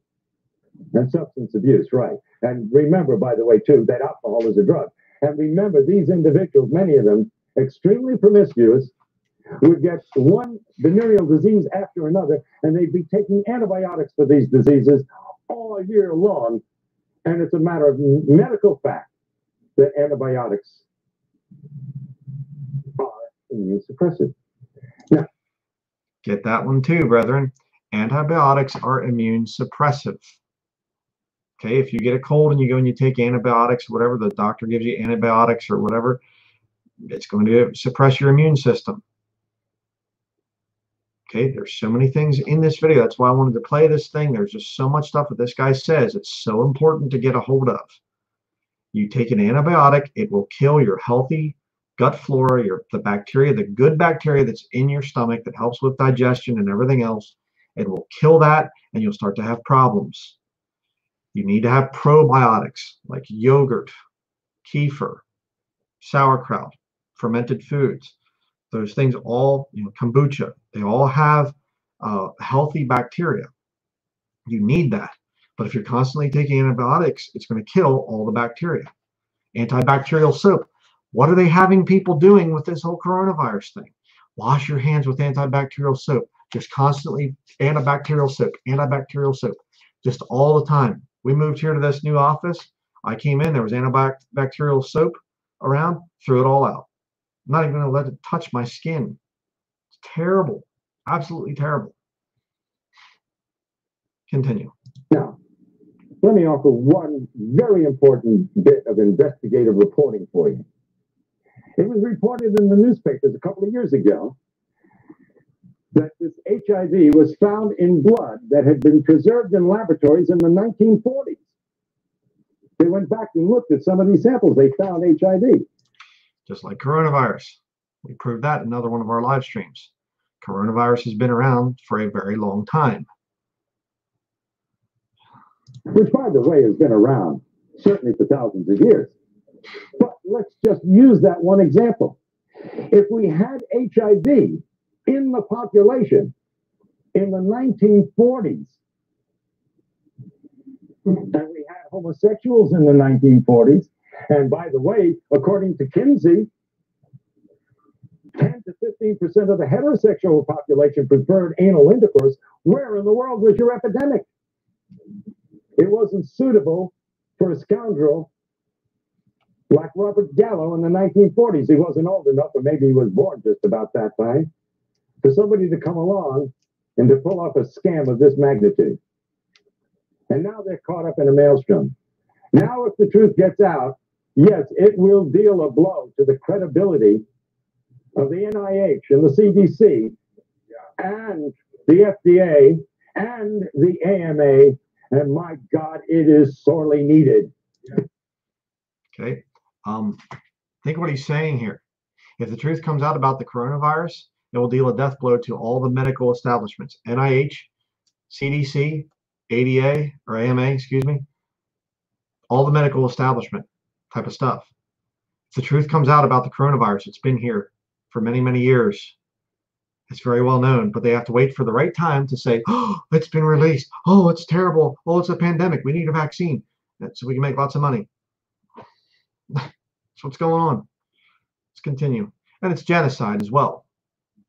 and substance abuse, right. And remember, by the way, too, that alcohol is a drug. And remember, these individuals, many of them, extremely promiscuous, would get one venereal disease after another, and they'd be taking antibiotics for these diseases all year long. And it's a matter of medical fact that antibiotics are immune suppressive. Get that one too, brethren. Antibiotics are immune suppressive. Okay, if you get a cold and you go and you take antibiotics, whatever the doctor gives you, antibiotics or whatever, it's going to suppress your immune system. Okay, there's so many things in this video. That's why I wanted to play this thing. There's just so much stuff that this guy says. It's so important to get a hold of. You take an antibiotic, it will kill your healthy gut flora, your the bacteria, the good bacteria that's in your stomach that helps with digestion and everything else. It will kill that and you'll start to have problems. You need to have probiotics like yogurt, kefir, sauerkraut, fermented foods. Those things all, you know, kombucha, they all have uh, healthy bacteria. You need that. But if you're constantly taking antibiotics, it's going to kill all the bacteria. Antibacterial soap. What are they having people doing with this whole coronavirus thing? Wash your hands with antibacterial soap. Just constantly antibacterial soap, antibacterial soap, just all the time. We moved here to this new office. I came in, there was antibacterial soap around, threw it all out. I'm not even going to let it touch my skin. It's terrible. Absolutely terrible. Continue. Now, let me offer one very important bit of investigative reporting for you. It was reported in the newspapers a couple of years ago that this HIV was found in blood that had been preserved in laboratories in the 1940s. They went back and looked at some of these samples. They found HIV. Just like coronavirus. We proved that in another one of our live streams. Coronavirus has been around for a very long time. which by the way has been around certainly for thousands of years. But let's just use that one example. If we had HIV in the population in the 1940s, and we had homosexuals in the 1940s, and by the way, according to Kinsey, 10 to 15% of the heterosexual population preferred anal intercourse. Where in the world was your epidemic? It wasn't suitable for a scoundrel like Robert Gallo in the 1940s. He wasn't old enough, or maybe he was born just about that time, for somebody to come along and to pull off a scam of this magnitude. And now they're caught up in a maelstrom. Now, if the truth gets out, yes, it will deal a blow to the credibility of the NIH and the CDC and the FDA and the AMA and my God, it is sorely needed. Okay. Um, think what he's saying here. If the truth comes out about the coronavirus, it will deal a death blow to all the medical establishments NIH, CDC, ADA, or AMA, excuse me, all the medical establishment type of stuff. If the truth comes out about the coronavirus, it's been here for many, many years. It's very well known, but they have to wait for the right time to say, oh, it's been released. Oh, it's terrible. Oh, it's a pandemic. We need a vaccine so we can make lots of money. That's what's going on. Let's continue. And it's genocide as well.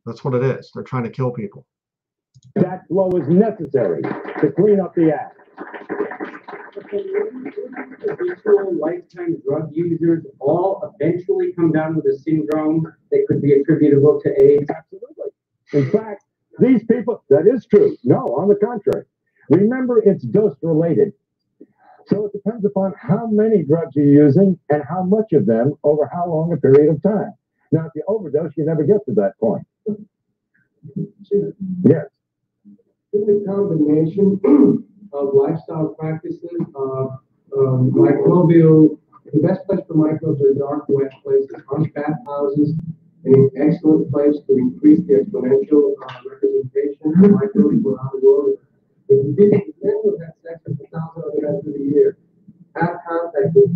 That's what it is. They're trying to kill people. That blow is necessary to clean up the act. Habitual lifetime drug users all eventually come down with a syndrome that could be attributable to AIDS. Absolutely. In fact, these people, that is true. No, on the contrary. Remember, it's dose related. So it depends upon how many drugs you're using and how much of them over how long a period of time. Now, if you overdose, you never get to that point. Yes. the combination of lifestyle practices, of um, microbial, the best place for microbes are dark, wet places, harsh bathhouses, an excellent place to increase the exponential uh, representation of microbes around the world. If you did men who had sex with a thousand other the year, have contact with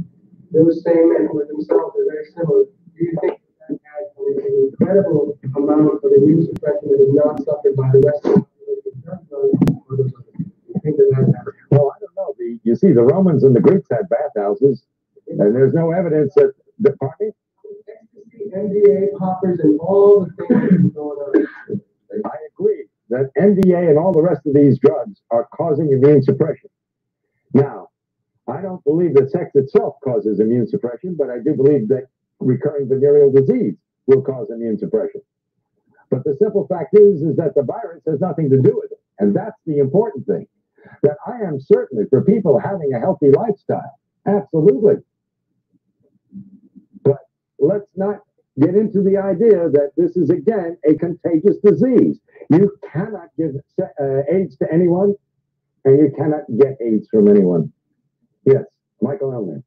those same men with themselves are very similar, do you think has an incredible amount of immune suppression that is not suffered by the rest of the Well, I don't know. The, you see, the Romans and the Greeks had bathhouses, and there's no evidence that the party. NDA poppers, and all the things. I agree that NDA and all the rest of these drugs are causing immune suppression. Now, I don't believe that sex itself causes immune suppression, but I do believe that recurring venereal disease will cause immune suppression. But the simple fact is, is that the virus has nothing to do with it. And that's the important thing. That I am certainly for people having a healthy lifestyle. Absolutely. But let's not get into the idea that this is again a contagious disease. You cannot give uh, AIDS to anyone, and you cannot get AIDS from anyone. Yes, Michael Elman.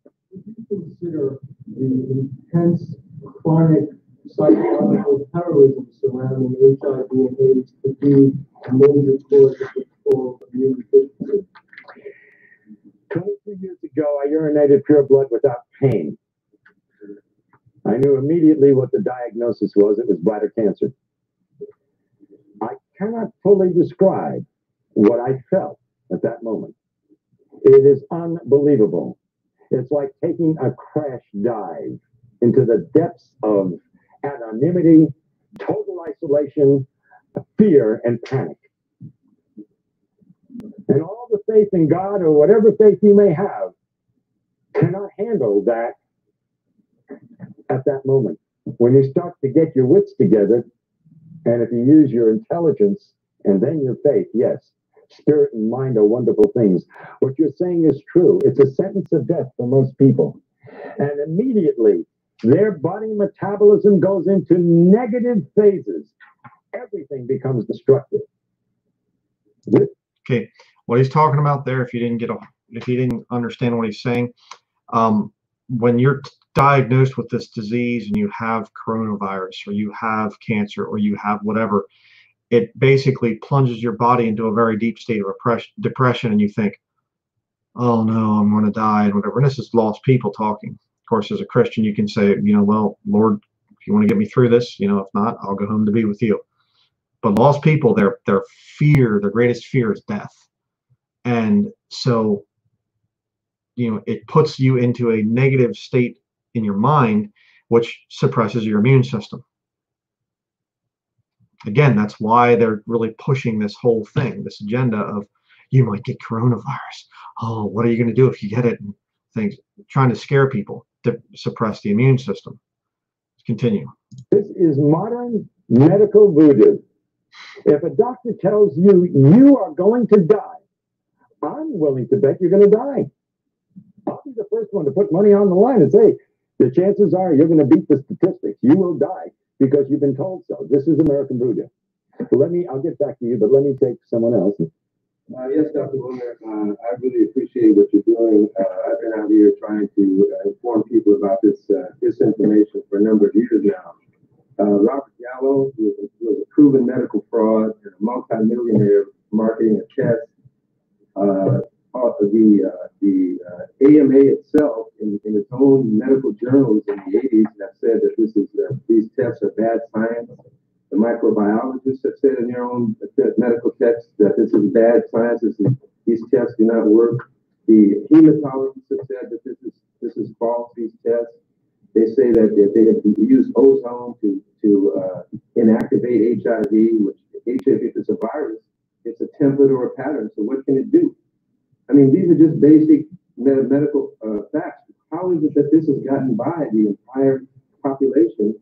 Consider the intense chronic psychological terrorism surrounding HIV and AIDS to be a major cause of the fall of immune deficiency. 22 years ago, I urinated pure blood without pain. I knew immediately what the diagnosis was. It was bladder cancer. I cannot fully describe what I felt at that moment. It is unbelievable. It's like taking a crash dive into the depths of anonymity, total isolation, fear, and panic. And all the faith in God or whatever faith you may have cannot handle that at that moment. When you start to get your wits together, and if you use your intelligence and then your faith, yes, spirit and mind are wonderful things. What you're saying is true. It's a sentence of death for most people. And immediately, their body metabolism goes into negative phases. Everything becomes destructive. Okay, what he's talking about there, if you didn't get a, if you didn't understand what he's saying, um, when you're diagnosed with this disease and you have coronavirus or you have cancer or you have whatever, it basically plunges your body into a very deep state of depression, and you think, "Oh no, I'm going to die," and whatever. And this is lost people talking. Of course, as a Christian, you can say, you know, well, Lord, if you want to get me through this, you know, if not, I'll go home to be with you. But lost people, their their fear, their greatest fear is death, and so, you know, it puts you into a negative state in your mind, which suppresses your immune system again, that's why they're really pushing this whole thing, this agenda of you might get coronavirus. Oh, what are you going to do if you get it? And things, trying to scare people to suppress the immune system. Let's continue. This is modern medical voodoo. If a doctor tells you you are going to die, I'm willing to bet you're going to die. I'll be the first one to put money on the line and say, the chances are you're going to beat the statistics. You will die because you've been told so. This is American. So let me, I'll get back to you, but let me take someone else. Uh, yes, Dr. Willner, uh, I really appreciate what you're doing. Uh, I've been out here trying to uh, inform people about this uh, disinformation for a number of years now. Uh, Robert Gallo was, was a proven medical fraud and a multimillionaire marketing a test. The uh, the uh, AMA itself, in, in its own medical journals in the 80s, have said that this is uh, these tests are bad science. The microbiologists have said in their own medical texts that this is bad science. Is, these tests do not work. The hematologists have said that this is this is false. These tests. They say that if they have used ozone to to uh, inactivate HIV, which HIV, if it's a virus, it's a template or a pattern. So what can it do? I mean, these are just basic med- medical uh, facts. How is it that this has gotten by the entire population?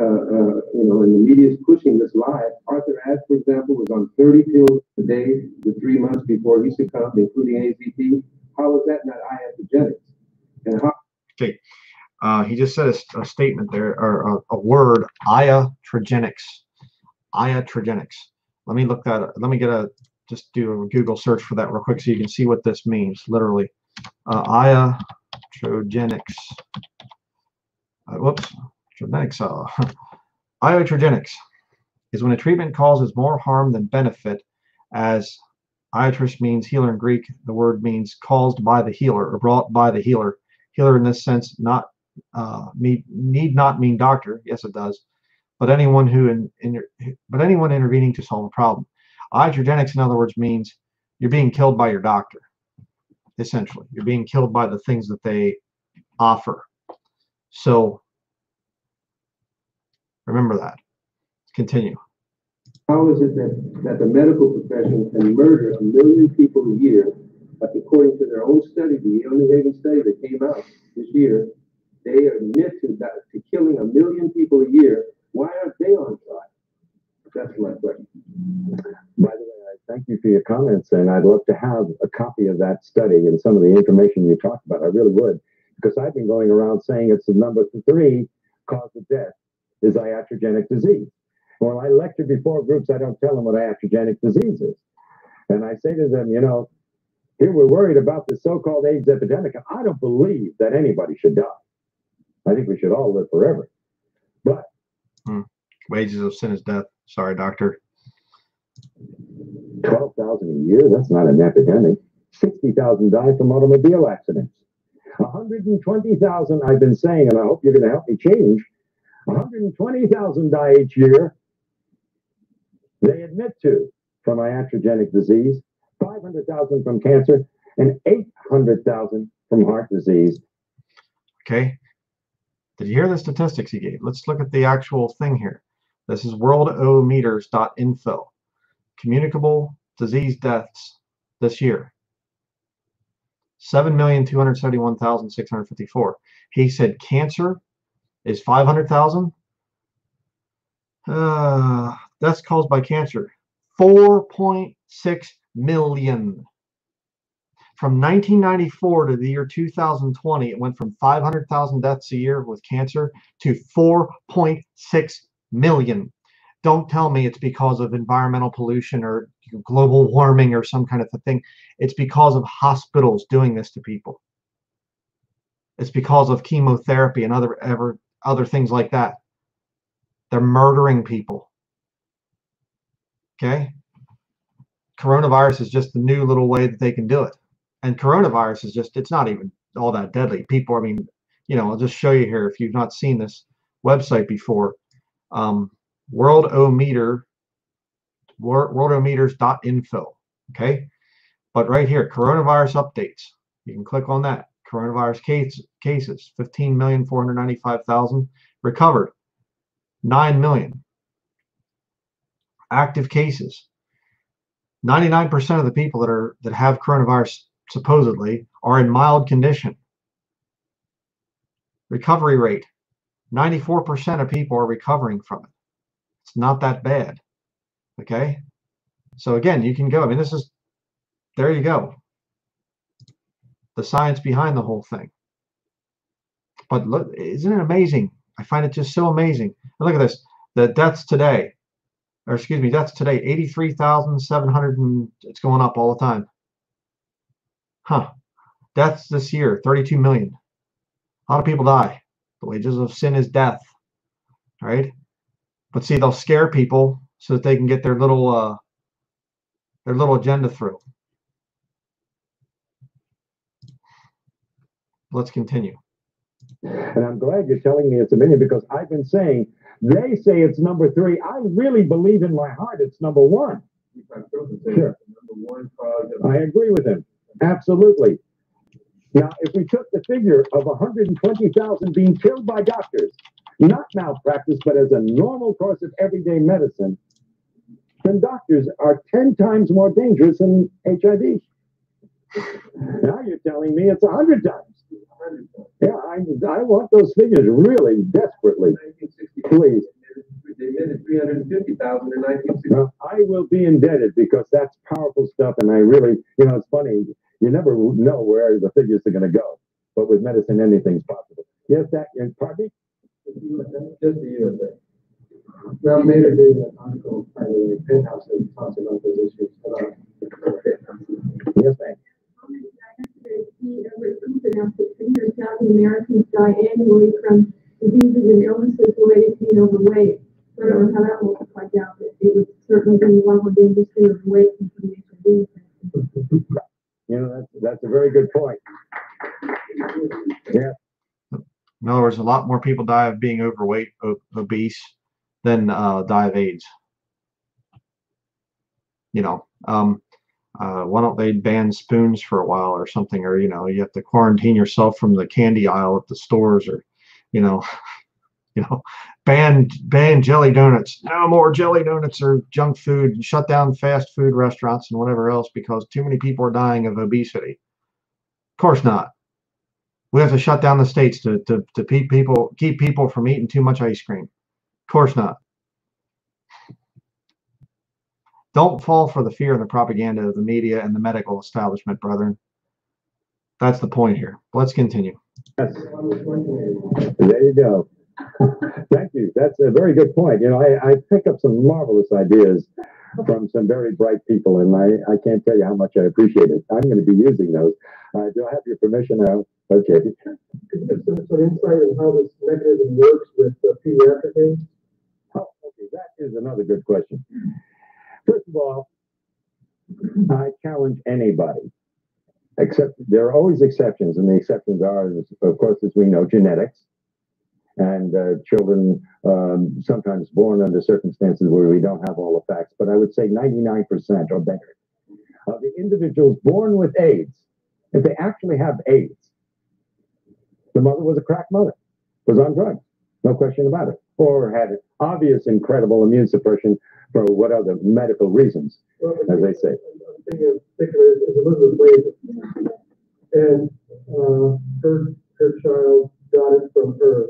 Uh, uh, you know, and the media is pushing this lie. Arthur Ashe, for example, was on 30 pills a day the three months before he succumbed, including AZT. How is that not iatrogenics? And how? Okay. Uh, he just said a, a statement there, or a, a word, iatrogenics. Iatrogenics. Let me look that. Let me get a just do a Google search for that real quick so you can see what this means, literally. Uh, iatrogenics. Uh, whoops, trogenics. Uh, iatrogenics is when a treatment causes more harm than benefit, as iatros means healer in Greek. The word means caused by the healer or brought by the healer. Healer in this sense not uh, need, need not mean doctor. Yes, it does. But anyone who in, in but anyone intervening to solve a problem. Iatrogenics, in other words, means you're being killed by your doctor, essentially. You're being killed by the things that they offer. So remember that. Continue. How is it that, that the medical profession can murder a million people a year, but according to their own study, the Yale New Haven study that came out this year, they admit to, that, to killing a million people a year. Why aren't they on trial? That's my question. By the way, I thank you for your comments, and I'd love to have a copy of that study and some of the information you talked about. I really would, because I've been going around saying it's the number three cause of death is iatrogenic disease. When I lecture before groups, I don't tell them what iatrogenic disease is. And I say to them, you know, here we're worried about the so-called AIDS epidemic, and I don't believe that anybody should die. I think we should all live forever. But hmm. wages of sin is death. Sorry, doctor. Twelve thousand a year? That's not an epidemic. 60,000 die from automobile accidents. 120,000, I've been saying, and I hope you're going to help me change. 120,000 die each year. They admit to from iatrogenic disease, 500,000 from cancer, and 800,000 from heart disease. Okay. Did you hear the statistics he gave? Let's look at the actual thing here. This is worldometers.info. Communicable disease deaths this year. 7,271,654. He said cancer is 500,000. Uh, that's caused by cancer. 4.6 million. From 1994 to the year 2020, it went from 500,000 deaths a year with cancer to 4.6 million. Don't tell me it's because of environmental pollution or global warming or some kind of a thing. It's because of hospitals doing this to people. It's because of chemotherapy and other ever other things like that. They're murdering people. Okay? Coronavirus is just the new little way that they can do it. And coronavirus is just, it's not even all that deadly. People, I mean, you know, I'll just show you here if you've not seen this website before. Um, worldometer, worldometers.info. Okay? But right here, coronavirus updates. You can click on that. Coronavirus case, cases, 15,495,000. Recovered, 9 million. Active cases, 99% of the people that are that have coronavirus supposedly are in mild condition. Recovery rate, 94% of people are recovering from it. It's not that bad. Okay? So again, you can go. I mean, this is there you go. The science behind the whole thing. But look, isn't it amazing? I find it just so amazing. And look at this. The deaths today, or excuse me, deaths today, 83,700 and it's going up all the time. Huh. Deaths this year, 32 million. A lot of people die. The wages of sin is death. Right? But see, they'll scare people so that they can get their little uh, their little agenda through. Let's continue. And I'm glad you're telling me it's a million because I've been saying they say it's number three. I really believe in my heart it's number one. Sure. I agree with him. Absolutely. Now, if we took the figure of 120,000 being killed by doctors, not malpractice, but as a normal course of everyday medicine, then doctors are 10 times more dangerous than HIV. Now you're telling me it's 100 times. Yeah, I, I want those figures really desperately. Please. They admitted three hundred and fifty thousand in nineteen sixty. Well, I will be indebted because that's powerful stuff, and I really, you know, it's funny. You never know where the figures are going to go, but with medicine, anything's possible. Yes, that. And pardon me? Just the USA. Ralph Nader did an article, by the way, Penthouse, that talks about those issues. about- Yes, ma'am. He announced that three hundred thousand Americans die annually from diseases and illnesses related to being overweight. I don't know how that multiplied out, but it would certainly be one more dangerous to overweight than from HIV. You know, that's that's a very good point. Yeah, In other words, a lot more people die of being overweight, obese, than uh, die of AIDS. You know, um, uh, why don't they ban spoons for a while or something? Or you know, you have to quarantine yourself from the candy aisle at the stores, or you know, you know, ban ban jelly donuts. No more jelly donuts or junk food. Shut down fast food restaurants and whatever else because too many people are dying of obesity. Of course not. We have to shut down the states to to to keep people keep people from eating too much ice cream. Of course not. Don't fall for the fear and the propaganda of the media and the medical establishment, brethren. That's the point here. Let's continue. yes. There you go. Thank you. That's a very good point. You know, I, I pick up some marvelous ideas from some very bright people, and I, I can't tell you how much I appreciate it. I'm going to be using those. Uh, do I have your permission now? Okay. Give us some insight on how this mechanism works with the pediatric? Oh, okay, that is another good question. First of all, I challenge anybody except there are always exceptions, and the exceptions are, of course, as we know, genetics, and uh, children um, sometimes born under circumstances where we don't have all the facts. But I would say 99% or better of the individuals born with AIDS, if they actually have AIDS, the mother was a crack mother, was on drugs, no question about it, or had obvious incredible immune suppression for what other medical reasons, as they say. I'm thinking of particular is Elizabeth Wade. And, uh, her, her child got it from her.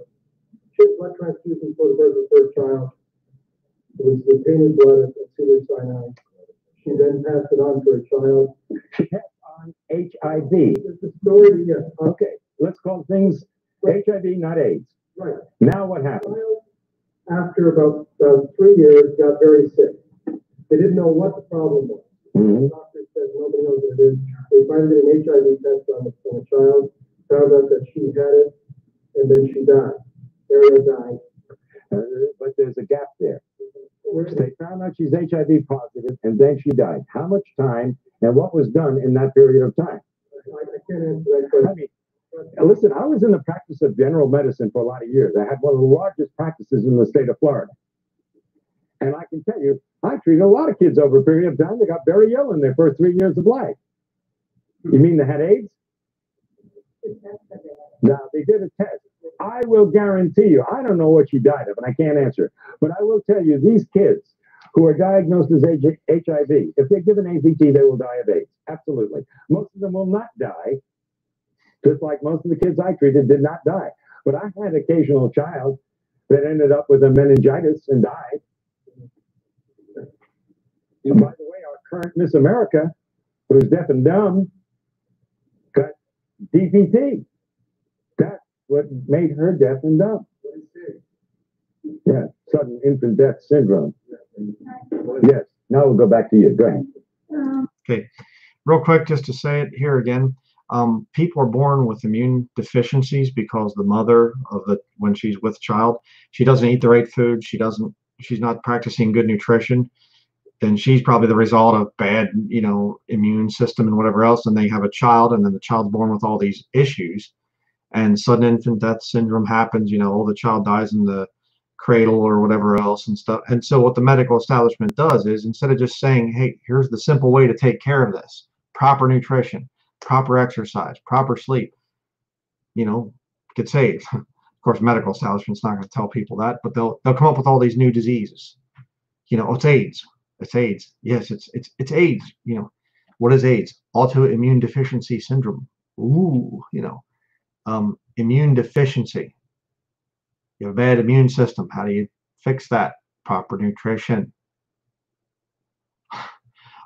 She blood transfusion for the birth of her child. It was the tainted blood at Cedar Sinai. She then passed it on to her child. She passed on HIV. It's the story, yeah, uh, Okay, let's call things HIV, not AIDS. right. Now what happened? after about, about three years, got very sick. They didn't know what the problem was. Mhm. The doctor said nobody knows what it is. They finally did an HIV test on the, on the child, found out that she had it, and then she died. Ariel died. Uh, but there's a gap there. Where- They found out she's HIV positive, and then she died. How much time and what was done in that period of time? I, mean, listen, I was in the practice of general medicine for a lot of years. I had one of the largest practices in the state of Florida. And I can tell you, I treated a lot of kids over a period of time They got very ill in their first three years of life. You mean they had AIDS? Now, they did a test. I will guarantee you, I don't know what she died of, and I can't answer. But I will tell you, these kids who are diagnosed as HIV, if they're given AZT, they will die of AIDS. Absolutely. Most of them will not die, just like most of the kids I treated did not die. But I had an occasional child that ended up with a meningitis and died. And by the way, our current Miss America, who's deaf and dumb, got DPT. What made her deaf and dumb. Yeah, sudden infant death syndrome. Yes. Now we'll go back to you. Go ahead. Um, real quick, just to say it here again, um, people are born with immune deficiencies because the mother of the when she's with child, she doesn't eat the right food. She doesn't. She's not practicing good nutrition. Then she's probably the result of bad, you know, immune system and whatever else. And they have a child, and then the child's born with all these issues, and sudden infant death syndrome happens. You know, all the child dies in the cradle or whatever else and stuff. And so what the medical establishment does is instead of just saying, hey, here's the simple way to take care of this, proper nutrition, proper exercise, proper sleep, you know, get saved. of course, medical establishment's not going to tell people that, but they'll they'll come up with all these new diseases. You know, it's AIDS. It's AIDS. Yes, it's it's it's AIDS. You know, what is AIDS? Autoimmune deficiency syndrome. Ooh, you know, um, immune deficiency. You have a bad immune system. How do you fix that? Proper nutrition.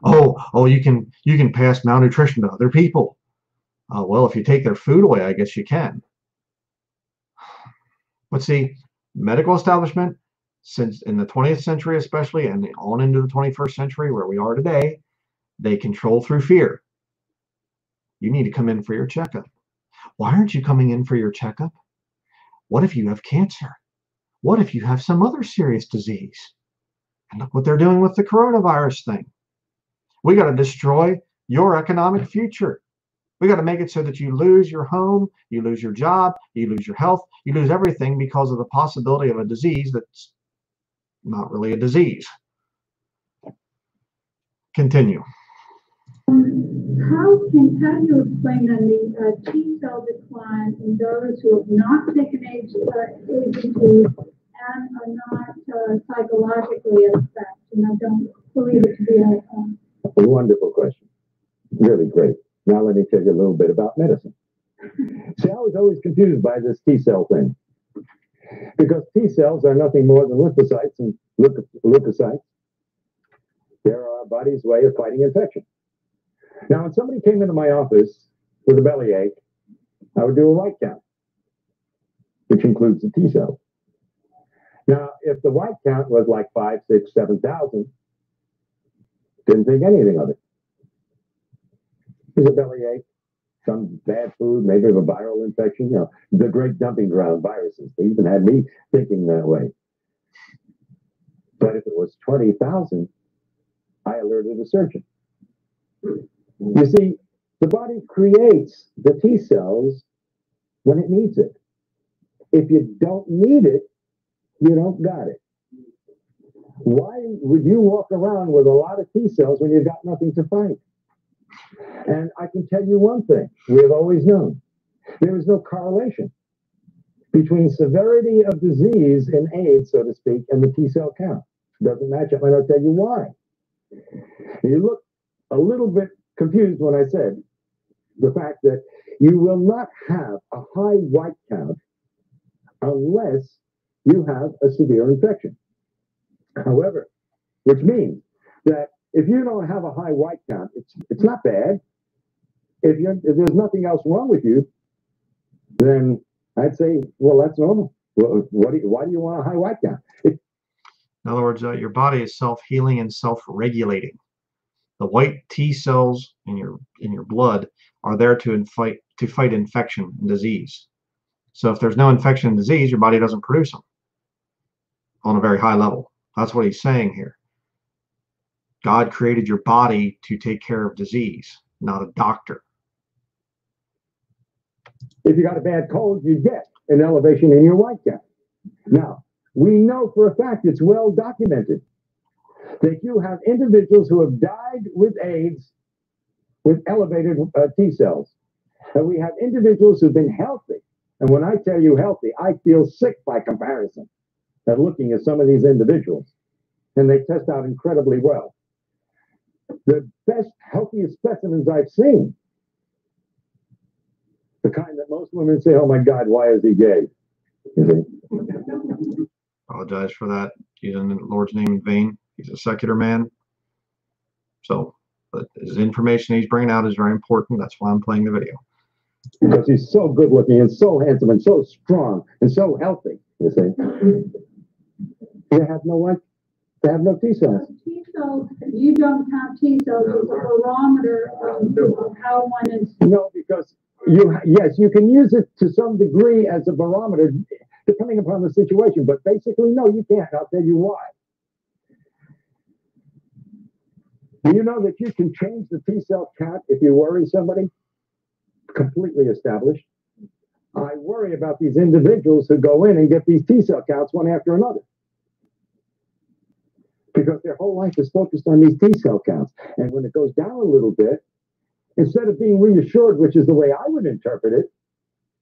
Oh, oh, you can you can pass malnutrition to other people. Uh, well, if you take their food away, I guess you can. But see, medical establishment, since in the 20th century especially, and on into the 21st century where we are today, they control through fear. You need to come in for your checkup. Why aren't you coming in for your checkup? What if you have cancer? What if you have some other serious disease? And look what they're doing with the coronavirus thing. We got to destroy your economic future. We got to make it so that you lose your home, you lose your job, you lose your health, you lose everything because of the possibility of a disease that's not really a disease. Continue. How can, how do you explain then the uh, T cell decline in those who have not taken H, uh, AZT and are not uh, psychologically affected? And I don't believe it to be a, um, Wonderful question. Really great. Now let me tell you a little bit about medicine. See, I was always confused by this T cell thing. Because T cells are nothing more than lymphocytes and leukocytes. They're our body's way of fighting infection. Now, when somebody came into my office with a bellyache, I would do a white count, which includes the T cells. Now, if the white count was like five, six, seven thousand, didn't think anything of it. It a bellyache, some bad food, maybe a viral infection, you know, the great dumping ground viruses. They even had me thinking that way. But if it was 20,000, I alerted a surgeon. You see, The body creates the T cells when it needs it. If you don't need it, you don't got it. Why would you walk around with a lot of T cells when you've got nothing to fight? And I can tell you one thing we have always known there is no correlation between severity of disease in AIDS, so to speak, and the T cell count. Doesn't match up, and I'll tell you why. You look a little bit confused when I said the fact that you will not have a high white count unless you have a severe infection. However, which means that if you don't have a high white count, it's it's not bad. If you if there's nothing else wrong with you, then I'd say, well, that's normal. Well, what do you, why do you want a high white count? In other words, uh, your body is self-healing and self-regulating. The white T cells in your in your blood are there to fight to fight infection and disease. So if there's no infection and disease, your body doesn't produce them on a very high level. That's what he's saying here. God created your body to take care of disease, not a doctor. if you got a bad cold, you get an elevation in your white count. Now, we know for a fact it's well documented that you have individuals who have died with AIDS with elevated uh, T cells. And we have individuals who've been healthy. And when I tell you healthy, I feel sick by comparison at looking at some of these individuals. And they test out incredibly well. The best, healthiest specimens I've seen the kind that most women say, "Oh my God, why is he gay?" You see? Apologize for that. Using the Lord's name in vain. He's a secular man. So, but his information he's bringing out is very important. That's why I'm playing the video. Because he's so good looking and so handsome and so strong and so healthy. You see? They have no what? They have no T cells. T cells, you don't have T cells as a barometer of, of how one is. No, because you yes, you can use it to some degree as a barometer, depending upon the situation. But basically, no, you can't. I'll tell you why. Do you know that you can change the T cell count if you worry somebody? Completely established. I worry about these individuals who go in and get these T cell counts one after another. Because their whole life is focused on these T cell counts. And when it goes down a little bit, instead of being reassured, which is the way I would interpret it,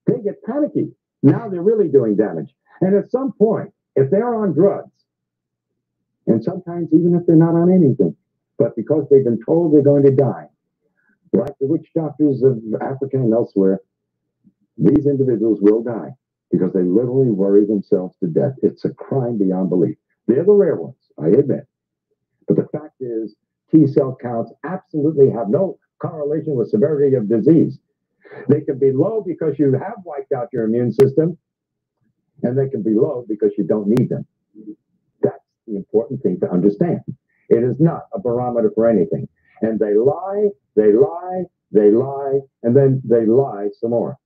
they get panicky. Now they're really doing damage. And at some point, if they're on drugs, and sometimes even if they're not on anything, but because they've been told they're going to die, like the witch doctors of Africa and elsewhere, these individuals will die because they literally worry themselves to death. It's a crime beyond belief. They're the rare ones, I admit. But the fact is, T cell counts absolutely have no correlation with severity of disease. They can be low because you have wiped out your immune system, and they can be low because you don't need them. That's the important thing to understand. It is not a barometer for anything. And they lie, they lie, they lie, and then they lie some more.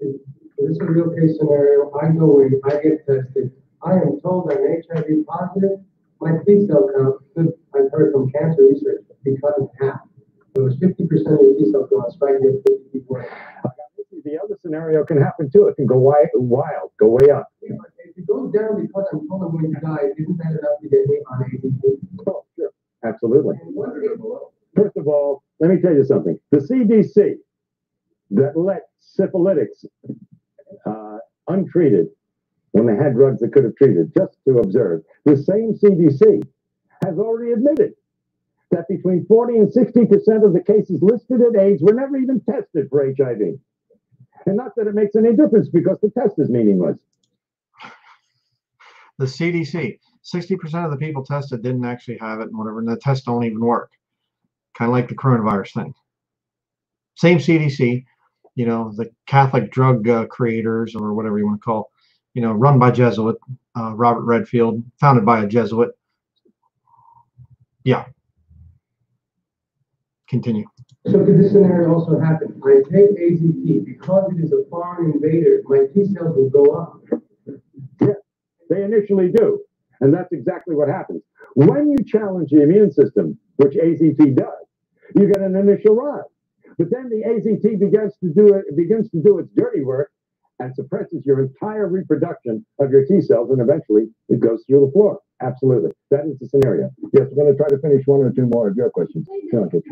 This is a real case scenario. I go in, I get tested. I am told I'm HIV positive. My T cell count could, I've heard from cancer research, be cut in half. So it was fifty percent of the T cell count, I get fifty people. The other scenario can happen too. It can go wild, go way up. It goes down because I'm told I'm going to die, isn't that enough to get me on ADP? Oh, sure. Absolutely. It- First of all, let me tell you something. The CDC that let syphilitics uh, untreated when they had drugs that could have treated, just to observe, the same CDC has already admitted that between 40 and 60% of the cases listed at AIDS were never even tested for HIV. And not that it makes any difference because the test is meaningless. The CDC, 60% of the people tested didn't actually have it and whatever, and the tests don't even work. Kind of like the coronavirus thing. Same CDC, you know, the Catholic drug uh, creators or whatever you want to call, you know, run by Jesuit, uh, Robert Redfield, founded by a Jesuit. Yeah. Continue. So could this scenario also happen? I take AZT because it is a foreign invader, my T cells will go up. They initially do. And that's exactly what happens. When you challenge the immune system, which AZT does, you get an initial rise. But then the AZT begins to do it, begins to do its dirty work and suppresses your entire reproduction of your T cells, and eventually it goes through the floor. Absolutely. That is the scenario. Yes, we're going to try to finish one or two more of your questions. HIV is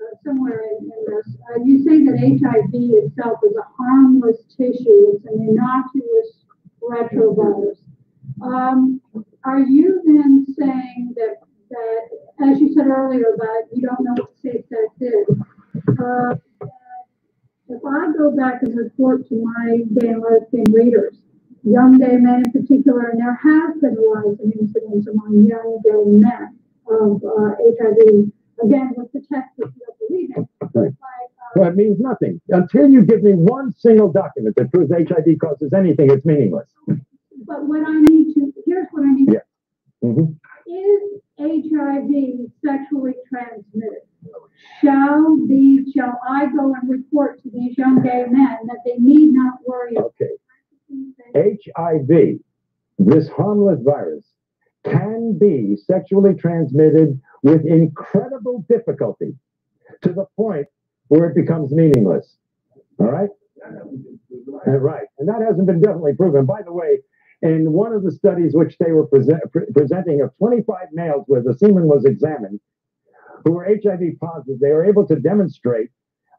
uh, somewhere in, in this, uh, you say that HIV itself is a harmless tissue, it's an innocuous retrovirus. Um, are you then saying that, that, as you said earlier, that you don't know what safe sex is? Uh, if I go back and report to my gay and lesbian readers, young gay men in particular, and there has been a rise in incidence among young gay men of uh, HIV, again, with the test that you don't believe in. Well, it means nothing. Until you give me one single document that proves HIV causes anything, it's meaningless. but what I need to, here's what I need. Yeah. Mhm. Is HIV sexually transmitted? Shall the, shall I go and report to these young gay men that they need not worry Okay. HIV, this harmless virus, can be sexually transmitted with incredible difficulty to the point where it becomes meaningless. All right? Right. And that hasn't been definitely proven. By the way, in one of the studies which they were present, pre- presenting of 25 males where the semen was examined, who were HIV positive, they were able to demonstrate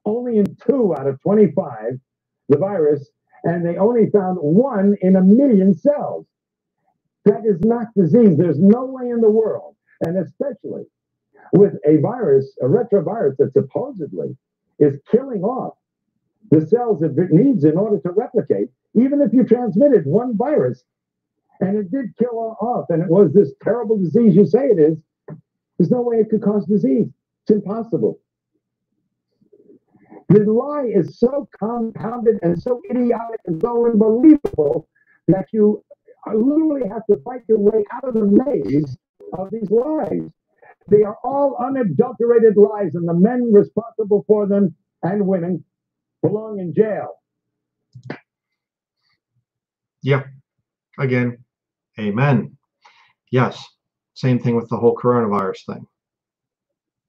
only in two out of 25 the virus and they only found one in a million cells. That is not disease. There's no way in the world, and especially with a virus, a retrovirus that supposedly is killing off the cells it needs in order to replicate, even if you transmitted one virus and it did kill off, and it was this terrible disease you say it is, there's no way it could cause disease. It's impossible. The lie is so compounded and so idiotic and so unbelievable that you literally have to fight your way out of the maze of these lies. They are all unadulterated lies, and the men responsible for them and women belong in jail. Yeah. Again, amen. Yes, same thing with the whole coronavirus thing.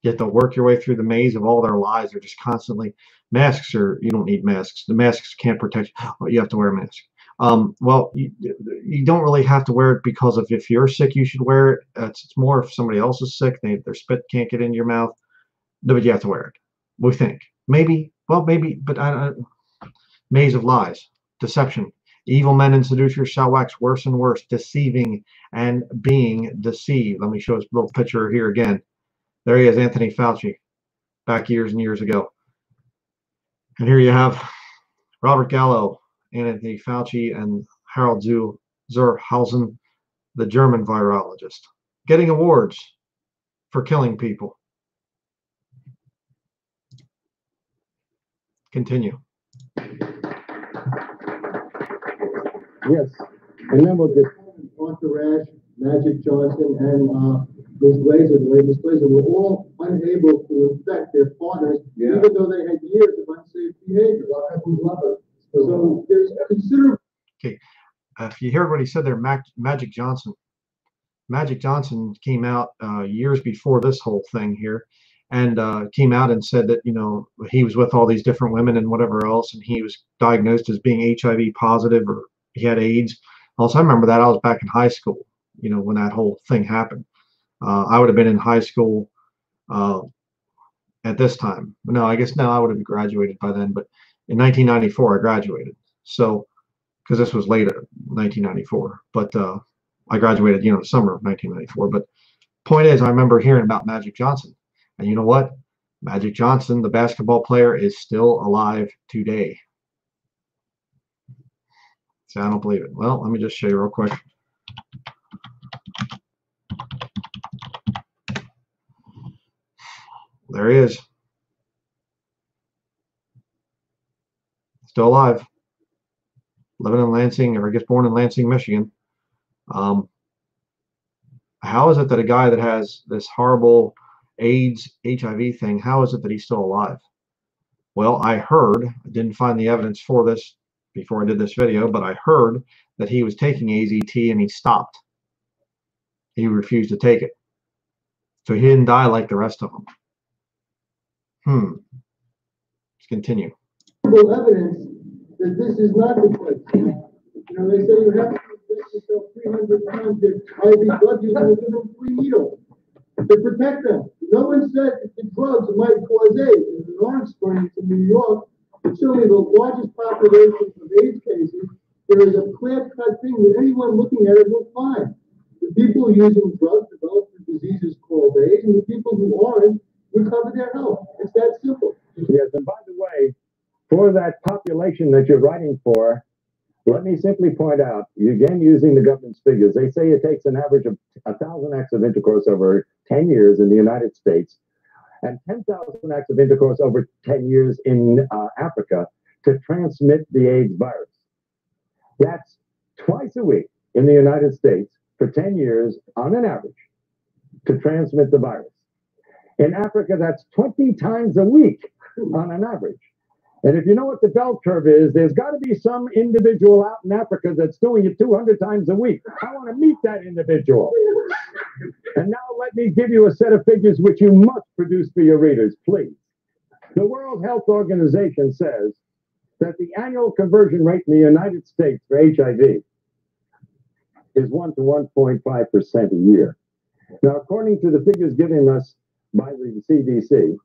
You have to work your way through the maze of all their lies. They're just constantly masks or you don't need masks. The masks can't protect you. Oh, you have to wear a mask. Um, well, you, you don't really have to wear it because of if you're sick, you should wear it. Uh, It's, it's more if somebody else is sick, they, their spit can't get into your mouth. No, But you have to wear it. We think maybe, well, maybe, but I, I maze of lies, deception. Evil men and seducers shall wax worse and worse, deceiving and being deceived. Let me show a little picture here again. There he is, Anthony Fauci, back years and years ago. And here you have Robert Gallo, Anthony Fauci, and Harold Zu zur Hausen, the German virologist, getting awards for killing people. Continue. Yes. And then we'll just Arthur Ashe, Magic Johnson, and, uh, Ms. Glaser, the late Ms. Glaser, were all unable to infect their partners, Yeah. even though they had years of unsafe behavior. So there's considerable Uh, if you heard what he said there, Mac, Magic Johnson. Magic Johnson came out uh, years before this whole thing here, and uh, came out and said that you know he was with all these different women and whatever else, and he was diagnosed as being HIV positive or he had AIDS. Also, I remember that I was back in high school, you know, when that whole thing happened. Uh, I would have been in high school uh, at this time. No, I guess now I would have graduated by then. But in 1994, I graduated. So because this was later, 1994. But uh, I graduated, you know, the summer of 1994. But point is, I remember hearing about Magic Johnson, and you know what? Magic Johnson, the basketball player, is still alive today. So I don't believe it. Well, let me just show you real quick. There he is. Still alive living in Lansing, or I guess born in Lansing, Michigan. Um, how is it that a guy that has this horrible AIDS, HIV thing, how is it that he's still alive? Well, I heard, I didn't find the evidence for this before I did this video, but I heard that he was taking AZT and he stopped. He refused to take it. So he didn't die like the rest of them. Hmm. Let's continue. Evidence that this is not the case. You know, they say you have to inject yourself three hundred times with IV blood, you're gonna give them three needles to protect them. No one said that the drugs might cause AIDS. In our experience in New York, certainly the largest population of AIDS cases. There is a clear-cut thing that anyone looking at it will find. The people using drugs develop the diseases called AIDS, and the people who aren't recover their health. It's that simple. Yes, and by the way, for that population that you're writing for, let me simply point out, again, using the government's figures, they say it takes an average of a thousand acts of intercourse over 10 years in the United States and 10,000 acts of intercourse over 10 years in uh, Africa to transmit the AIDS virus. That's twice a week in the United States for 10 years on an average to transmit the virus. In Africa, that's 20 times a week on an average. And if you know what the bell curve is, there's got to be some individual out in Africa that's doing it 200 times a week. I want to meet that individual. And now let me give you a set of figures which you must produce for your readers, please. The World Health Organization says that the annual conversion rate in the United States for HIV is 1 to 1.5% a year. Now, according to the figures given us by the CDC,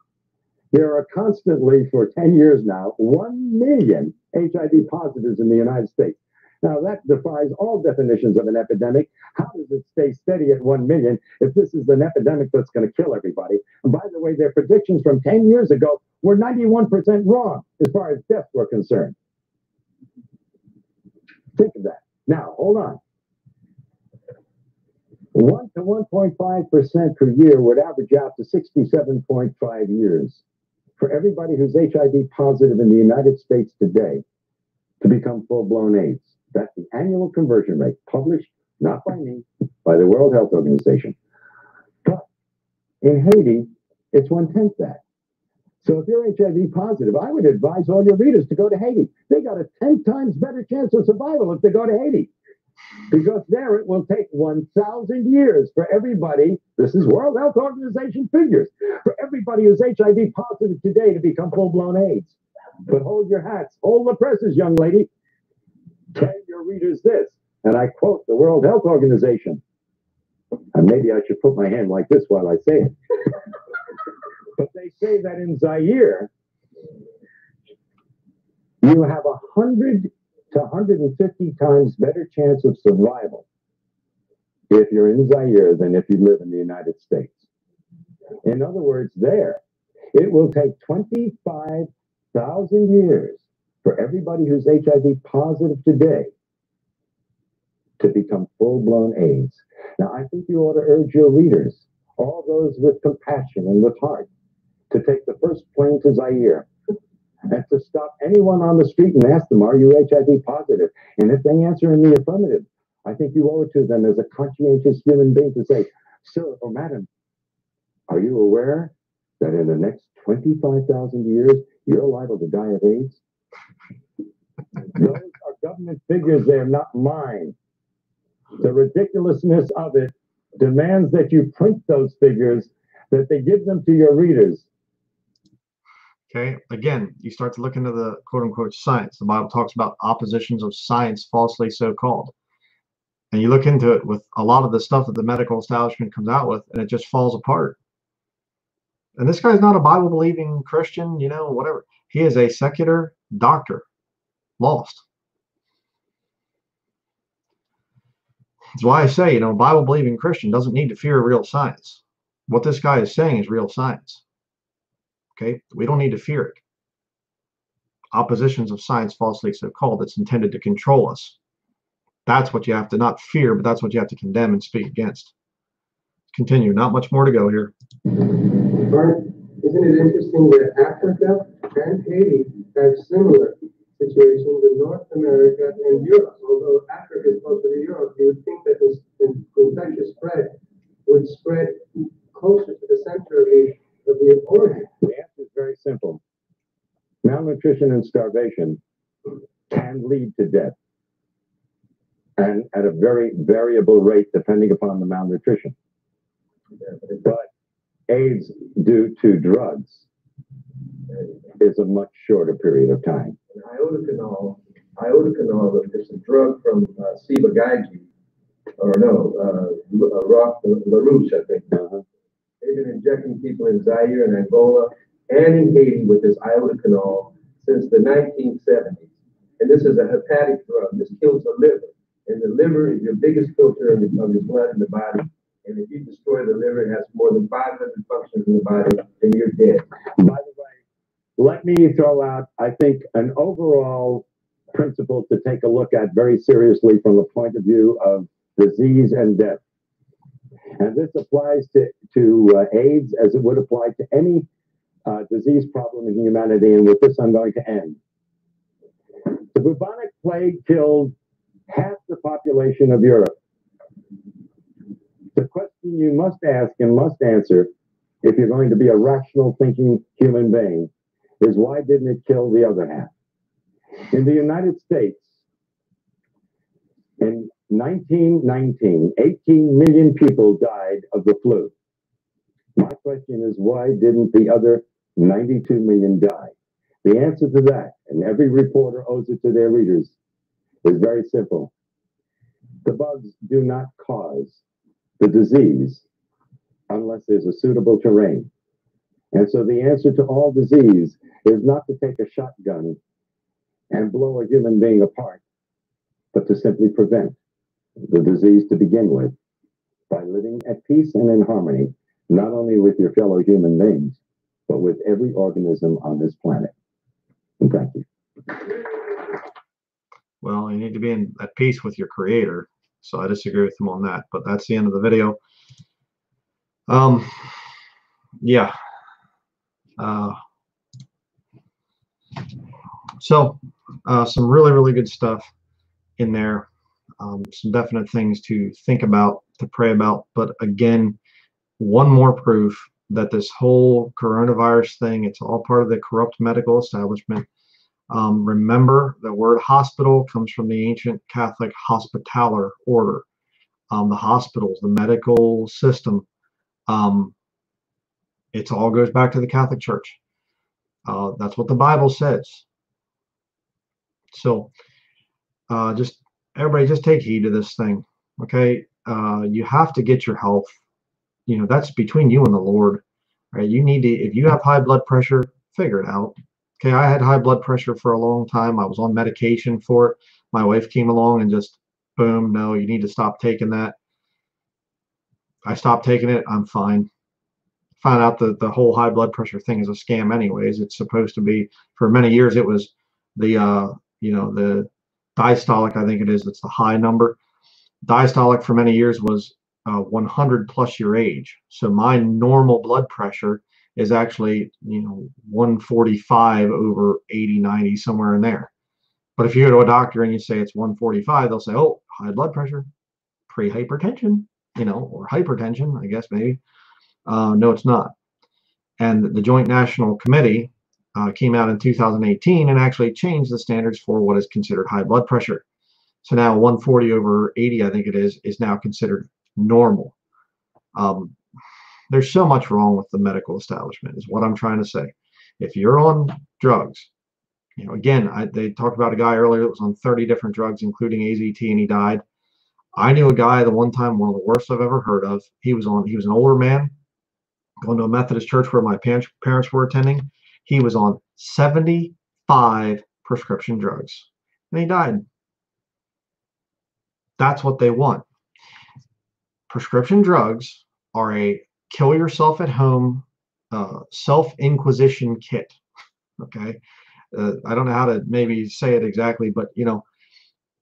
there are constantly, for 10 years now, 1 million HIV positives in the United States. Now, that defies all definitions of an epidemic. How does it stay steady at 1 million if this is an epidemic that's going to kill everybody? And by the way, their predictions from 10 years ago were 91% wrong as far as deaths were concerned. Think of that. Now, hold on. 1 to 1.5% per year would average out to 67.5 years for everybody who's HIV positive in the United States today to become full blown AIDS. That's the annual conversion rate published not by me, by the World Health Organization. But in Haiti, it's one tenth that. So if you're HIV positive, I would advise all your readers to go to Haiti. They got a 10 times better chance of survival if they go to Haiti. Because there it will take 1,000 years for everybody, this is World Health Organization figures, for everybody who's HIV positive today to become full blown AIDS. But hold your hats, hold the presses, young lady. Tell your readers this, and I quote the World Health Organization. And maybe I should put my hand like this while I say it. but they say that in Zaire, you have a hundred to 150 times better chance of survival if you're in Zaire than if you live in the United States. In other words, there, it will take 25,000 years for everybody who's HIV positive today to become full blown AIDS. Now, I think you ought to urge your readers, all those with compassion and with heart, to take the first plane to Zaire and to stop anyone on the street and ask them, Are you HIV positive? And if they answer in the affirmative, I think you owe it to them as a conscientious human being to say, Sir or Madam, are you aware that in the next 25,000 years, you're liable to die of AIDS? Those are government figures, they're not mine. The ridiculousness of it demands that you print those figures, that they give them to your readers. Okay, again, you start to look into the quote unquote science. The Bible talks about oppositions of science, falsely so called. And you look into it with a lot of the stuff that the medical establishment comes out with, and it just falls apart. And this guy's not a Bible believing Christian, you know, whatever. He is a secular doctor, lost. That's why I say, you know, a Bible believing Christian doesn't need to fear real science. What this guy is saying is real science. Okay, we don't need to fear it. Oppositions of science, falsely so called, that's intended to control us. That's what you have to not fear, but that's what you have to condemn and speak against. Continue. Not much more to go here. Isn't it interesting that Africa and Haiti have similar situations in North America and Europe? Although Africa is closer to Europe, you would think that this infectious spread would spread closer to the center of the, of the. The answer is very simple. Malnutrition and starvation can lead to death, and at a very variable rate depending upon the malnutrition. But AIDS due to drugs is a much shorter period of time. And iodoquinol, iodoquinol is a drug from uh, Ciba-Geigy, or no, uh, uh, Rock, La Roche, I think. Uh-huh. They've been injecting people in Zaire and Angola and in Haiti with this iodoquinol since the 1970s. And this is a hepatic drug. This kills the liver. And the liver is your biggest filter of of your blood in the body. And if you destroy the liver, it has more than 500 functions in the body, then you're dead. By the way, let me throw out, I think, an overall principle to take a look at very seriously from the point of view of disease and death. And this applies to, to uh, AIDS as it would apply to any uh, disease problem in humanity. And with this, I'm going to end. The bubonic plague killed half the population of Europe. The question you must ask and must answer if you're going to be a rational thinking human being is why didn't it kill the other half? In the United States, in 1919, 18 million people died of the flu. My question is why didn't the other 92 million die? The answer to that, and every reporter owes it to their readers, is very simple. The bugs do not cause the disease unless there's a suitable terrain. And so the answer to all disease is not to take a shotgun and blow a human being apart, but to simply prevent the disease to begin with by living at peace and in harmony, not only with your fellow human beings, but with every organism on this planet. And thank you. Well, you need to be in at peace with your creator. So I disagree with him on that, but that's the end of the video. Um, yeah. Uh, so, uh, some really, really good stuff in there. Um, some definite things to think about, to pray about. But again, one more proof that this whole coronavirus thing, it's all part of the corrupt medical establishment. Um, remember, the word hospital comes from the ancient Catholic hospitaller order. Um, the hospitals, the medical system, um, it all goes back to the Catholic Church. Uh, that's what the Bible says. So, uh, just everybody, just take heed to this thing. Okay, uh, you have to get your health. You know that's between you and the Lord. Right? You need to. If you have high blood pressure, figure it out. Okay, I had high blood pressure for a long time. I was on medication for it. My wife came along and just boom, no, you need to stop taking that. I stopped taking it. I'm fine. Found out that the whole high blood pressure thing is a scam, anyways. It's supposed to be for many years. It was the uh, you know the diastolic. I think it is. It's the high number. Diastolic for many years was uh, 100 plus your age. So my normal blood pressure is actually you know 145 over 80, 90, somewhere in there. But if you go to a doctor and you say it's 145, they'll say, oh, high blood pressure, pre-hypertension, you know, or hypertension, I guess maybe. Uh, no, it's not. And the Joint National Committee uh, came out in 2018 and actually changed the standards for what is considered high blood pressure. So now 140 over 80, I think it is, is now considered normal. Um, there's so much wrong with the medical establishment, is what I'm trying to say. If you're on drugs, you know, again, I, they talked about a guy earlier that was on 30 different drugs, including AZT, and he died. I knew a guy the one time, one of the worst I've ever heard of. He was on, he was an older man, going to a Methodist church where my parents, parents were attending. He was on 75 prescription drugs, and he died. That's what they want. Prescription drugs are a kill yourself at home uh, self inquisition kit. Okay. Uh, I don't know how to maybe say it exactly, but you know,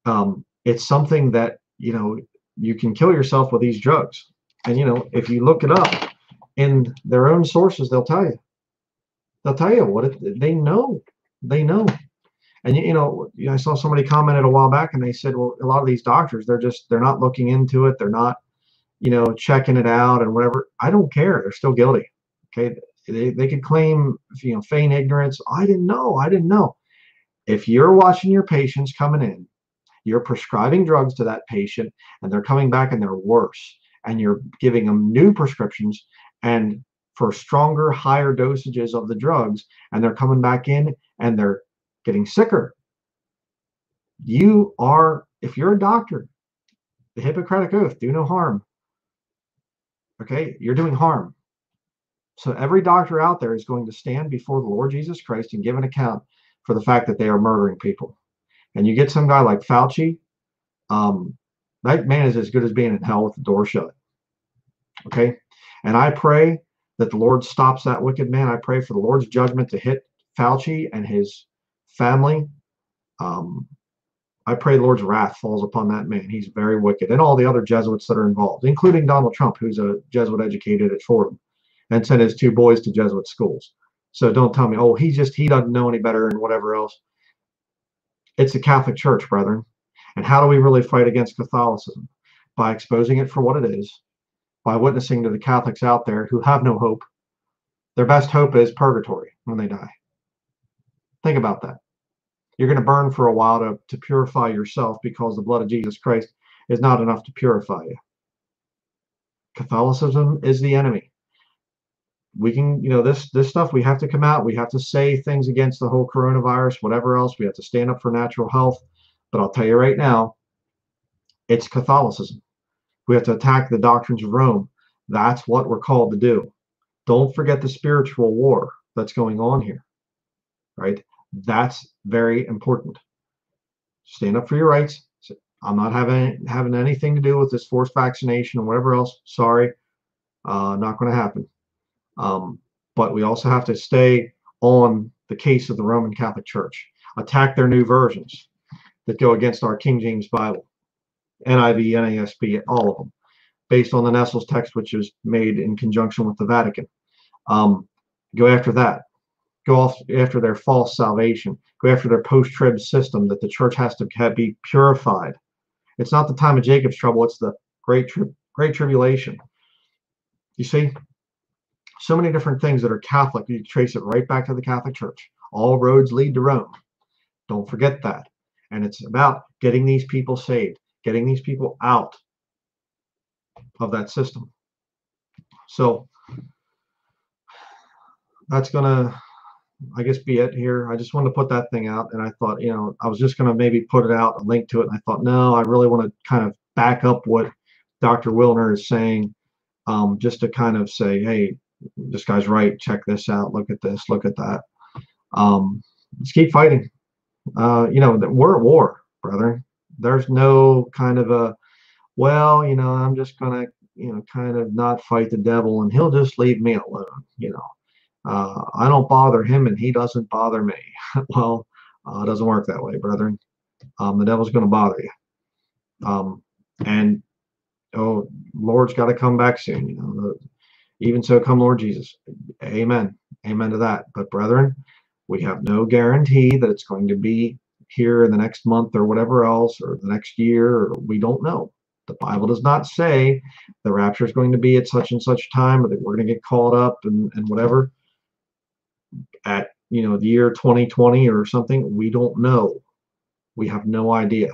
um, it's something that you know you can kill yourself with these drugs. And you know, if you look it up in their own sources, they'll tell you. They'll tell you what it, they know. They know. And you know, I saw somebody commented a while back, and they said, well, a lot of these doctors, they're just they're not looking into it. They're not, you know, checking it out and whatever. I don't care. They're still guilty. Okay. They, they could claim, you know, feign ignorance. I didn't know. I didn't know. If you're watching your patients coming in, you're prescribing drugs to that patient, and they're coming back and they're worse, and you're giving them new prescriptions, and for stronger, higher dosages of the drugs, and they're coming back in and they're getting sicker. You are, if you're a doctor, the Hippocratic Oath, do no harm. Okay, you're doing harm. So every doctor out there is going to stand before the Lord Jesus Christ and give an account for the fact that they are murdering people. And you get some guy like Fauci, um, that man is as good as being in hell with the door shut. Okay, and I pray that the Lord stops that wicked man. I pray for the Lord's judgment to hit Fauci and his family. Um, I pray the Lord's wrath falls upon that man. He's very wicked, and all the other Jesuits that are involved, including Donald Trump, who's a Jesuit educated at Fordham and sent his two boys to Jesuit schools. So don't tell me, oh, he just he doesn't know any better and whatever else. It's the Catholic Church, brethren. And how do we really fight against Catholicism? By exposing it for what it is, by witnessing to the Catholics out there who have no hope. Their best hope is purgatory when they die. Think about that. You're going to burn for a while to, to purify yourself because the blood of Jesus Christ is not enough to purify you. Catholicism is the enemy. We can, you know, this this stuff we have to come out. We have to say things against the whole coronavirus, whatever else. We have to stand up for natural health. But I'll tell you right now, it's Catholicism. We have to attack the doctrines of Rome. That's what we're called to do. Don't forget the spiritual war that's going on here. Right? That's very important. Stand up for your rights. I'm not having having anything to do with this forced vaccination or whatever else. Sorry, uh, not going to happen. Um, but we also have to stay on the case of the Roman Catholic Church. Attack their new versions that go against our King James Bible, NIV, NASB, all of them, based on the Nestle's text, which is made in conjunction with the Vatican. Um, go after that. Go after their false salvation. Go after their post-trib system that the church has to be purified. It's not the time of Jacob's trouble. It's the great tri great tribulation. You see, so many different things that are Catholic. You trace it right back to the Catholic Church. All roads lead to Rome. Don't forget that. And it's about getting these people saved, getting these people out of that system. So that's going to, I guess, be it here. I just wanted to put that thing out. And I thought, you know, I was just going to maybe put it out, a link to it. And I thought, no, I really want to kind of back up what Dr. Willner is saying, um, just to kind of say, hey, this guy's right. Check this out. Look at this. Look at that. Um, let's keep fighting. Uh, you know, we're at war, brother. There's no kind of a, well, you know, I'm just gonna, you know, kind of not fight the devil, and he'll just leave me alone. You know, uh, I don't bother him, and he doesn't bother me. well, uh, it doesn't work that way, brethren. Um, the devil's going to bother you. Um, and oh, Lord's got to come back soon. You know, even so, come Lord Jesus. Amen. Amen to that. But brethren, we have no guarantee that it's going to be here in the next month or whatever else or the next year. We don't know. The Bible does not say the rapture is going to be at such and such time or that we're going to get caught up and, and whatever at you know the year 2020 or something. We don't know. We have no idea.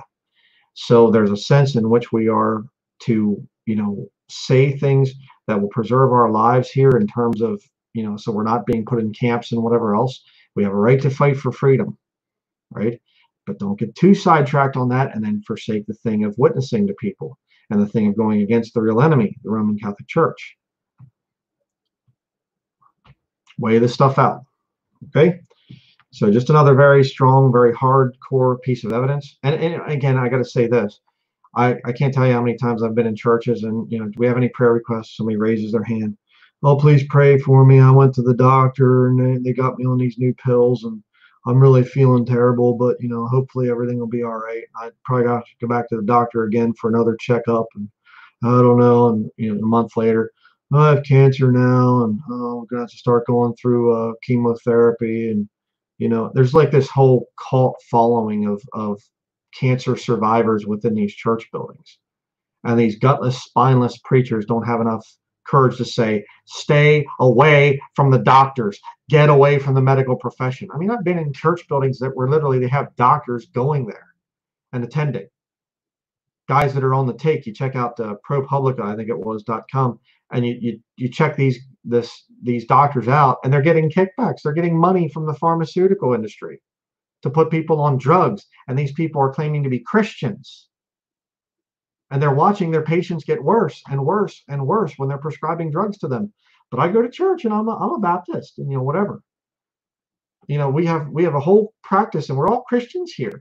So there's a sense in which we are to you know say things that will preserve our lives here in terms of you know so we're not being put in camps and whatever else we have a right to fight for freedom, right? But don't get too sidetracked on that and then forsake the thing of witnessing to people and the thing of going against the real enemy, the Roman Catholic Church. Weigh this stuff out. Okay? So just another very strong, very hardcore piece of evidence. And, and again, I got to say this. I, I can't tell you how many times I've been in churches and, you know, do we have any prayer requests? Somebody raises their hand oh, please pray for me. I went to the doctor and they, they got me on these new pills and I'm really feeling terrible, but you know, hopefully everything will be all right. I probably got to go back to the doctor again for another checkup and I don't know. And you know, a month later, oh, I have cancer now and oh, I'm gonna have to start going through uh, chemotherapy and you know, there's like this whole cult following of of cancer survivors within these church buildings. And these gutless, spineless preachers don't have enough courage to say, stay away from the doctors, get away from the medical profession. I mean, I've been in church buildings that were literally, they have doctors going there and attending. guys that are on the take. You check out uh, ProPublica, I think it was dot .com, and you you you check these this these doctors out, and they're getting kickbacks. They're getting money from the pharmaceutical industry to put people on drugs, and these people are claiming to be Christians. And they're watching their patients get worse and worse and worse when they're prescribing drugs to them. But I go to church and I'm a, I'm a Baptist and you know whatever. You know we have we have a whole practice and we're all Christians here.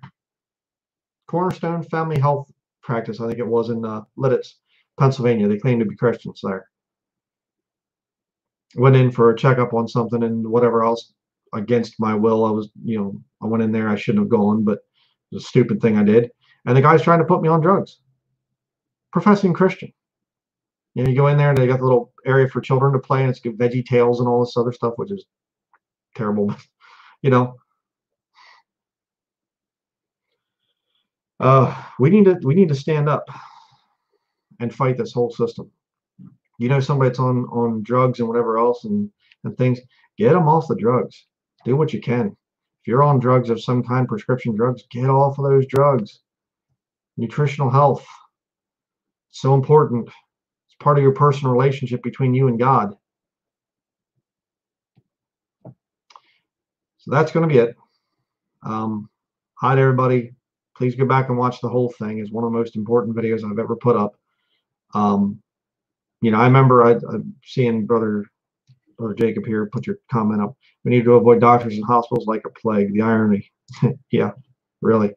Cornerstone Family Health Practice, I think it was in uh, Lititz, Pennsylvania. They claim to be Christians there. Went in for a checkup on something and whatever else against my will. I was, you know, I went in there. I shouldn't have gone, but a stupid thing I did. And the guy's trying to put me on drugs. Professing Christian. You know, you go in there and they got the little area for children to play, and it's Veggie Tales and all this other stuff, which is terrible. you know, uh, we need to we need to stand up and fight this whole system. You know, somebody that's on on drugs and whatever else and and things, get them off the drugs. Do what you can. If you're on drugs of some kind, prescription drugs, get off of those drugs. Nutritional health, so important. It's part of your personal relationship between you and God. So that's going to be it. Um, hi to everybody. Please go back and watch the whole thing. It's one of the most important videos I've ever put up. Um, you know, I remember I, I seeing brother brother Jacob here put your comment up. We need to avoid doctors and hospitals like a plague. The irony. yeah, really.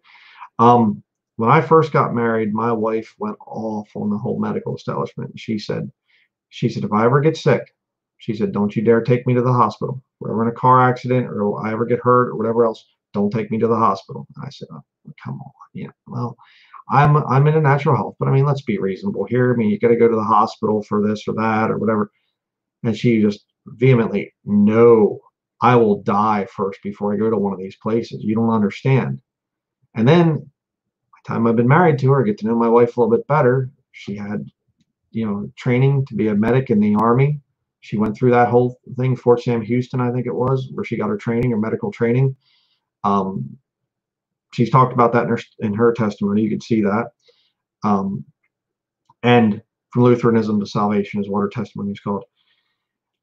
Um, when I first got married, my wife went off on the whole medical establishment. She said, she said, if I ever get sick, she said, don't you dare take me to the hospital. We're in a car accident or I ever get hurt or whatever else, don't take me to the hospital. And I said, oh, come on. Yeah, well, I'm I'm in a natural health, but I mean, let's be reasonable here. I mean, you got to go to the hospital for this or that or whatever. And she just vehemently, no, I will die first before I go to one of these places. You don't understand. And then, time I've been married to her, I get to know my wife a little bit better. She had, you know, training to be a medic in the army. She went through that whole thing, Fort Sam Houston, I think it was, where she got her training, her medical training. Um, she's talked about that in her, in her testimony. You can see that. Um, and from Lutheranism to salvation is what her testimony is called.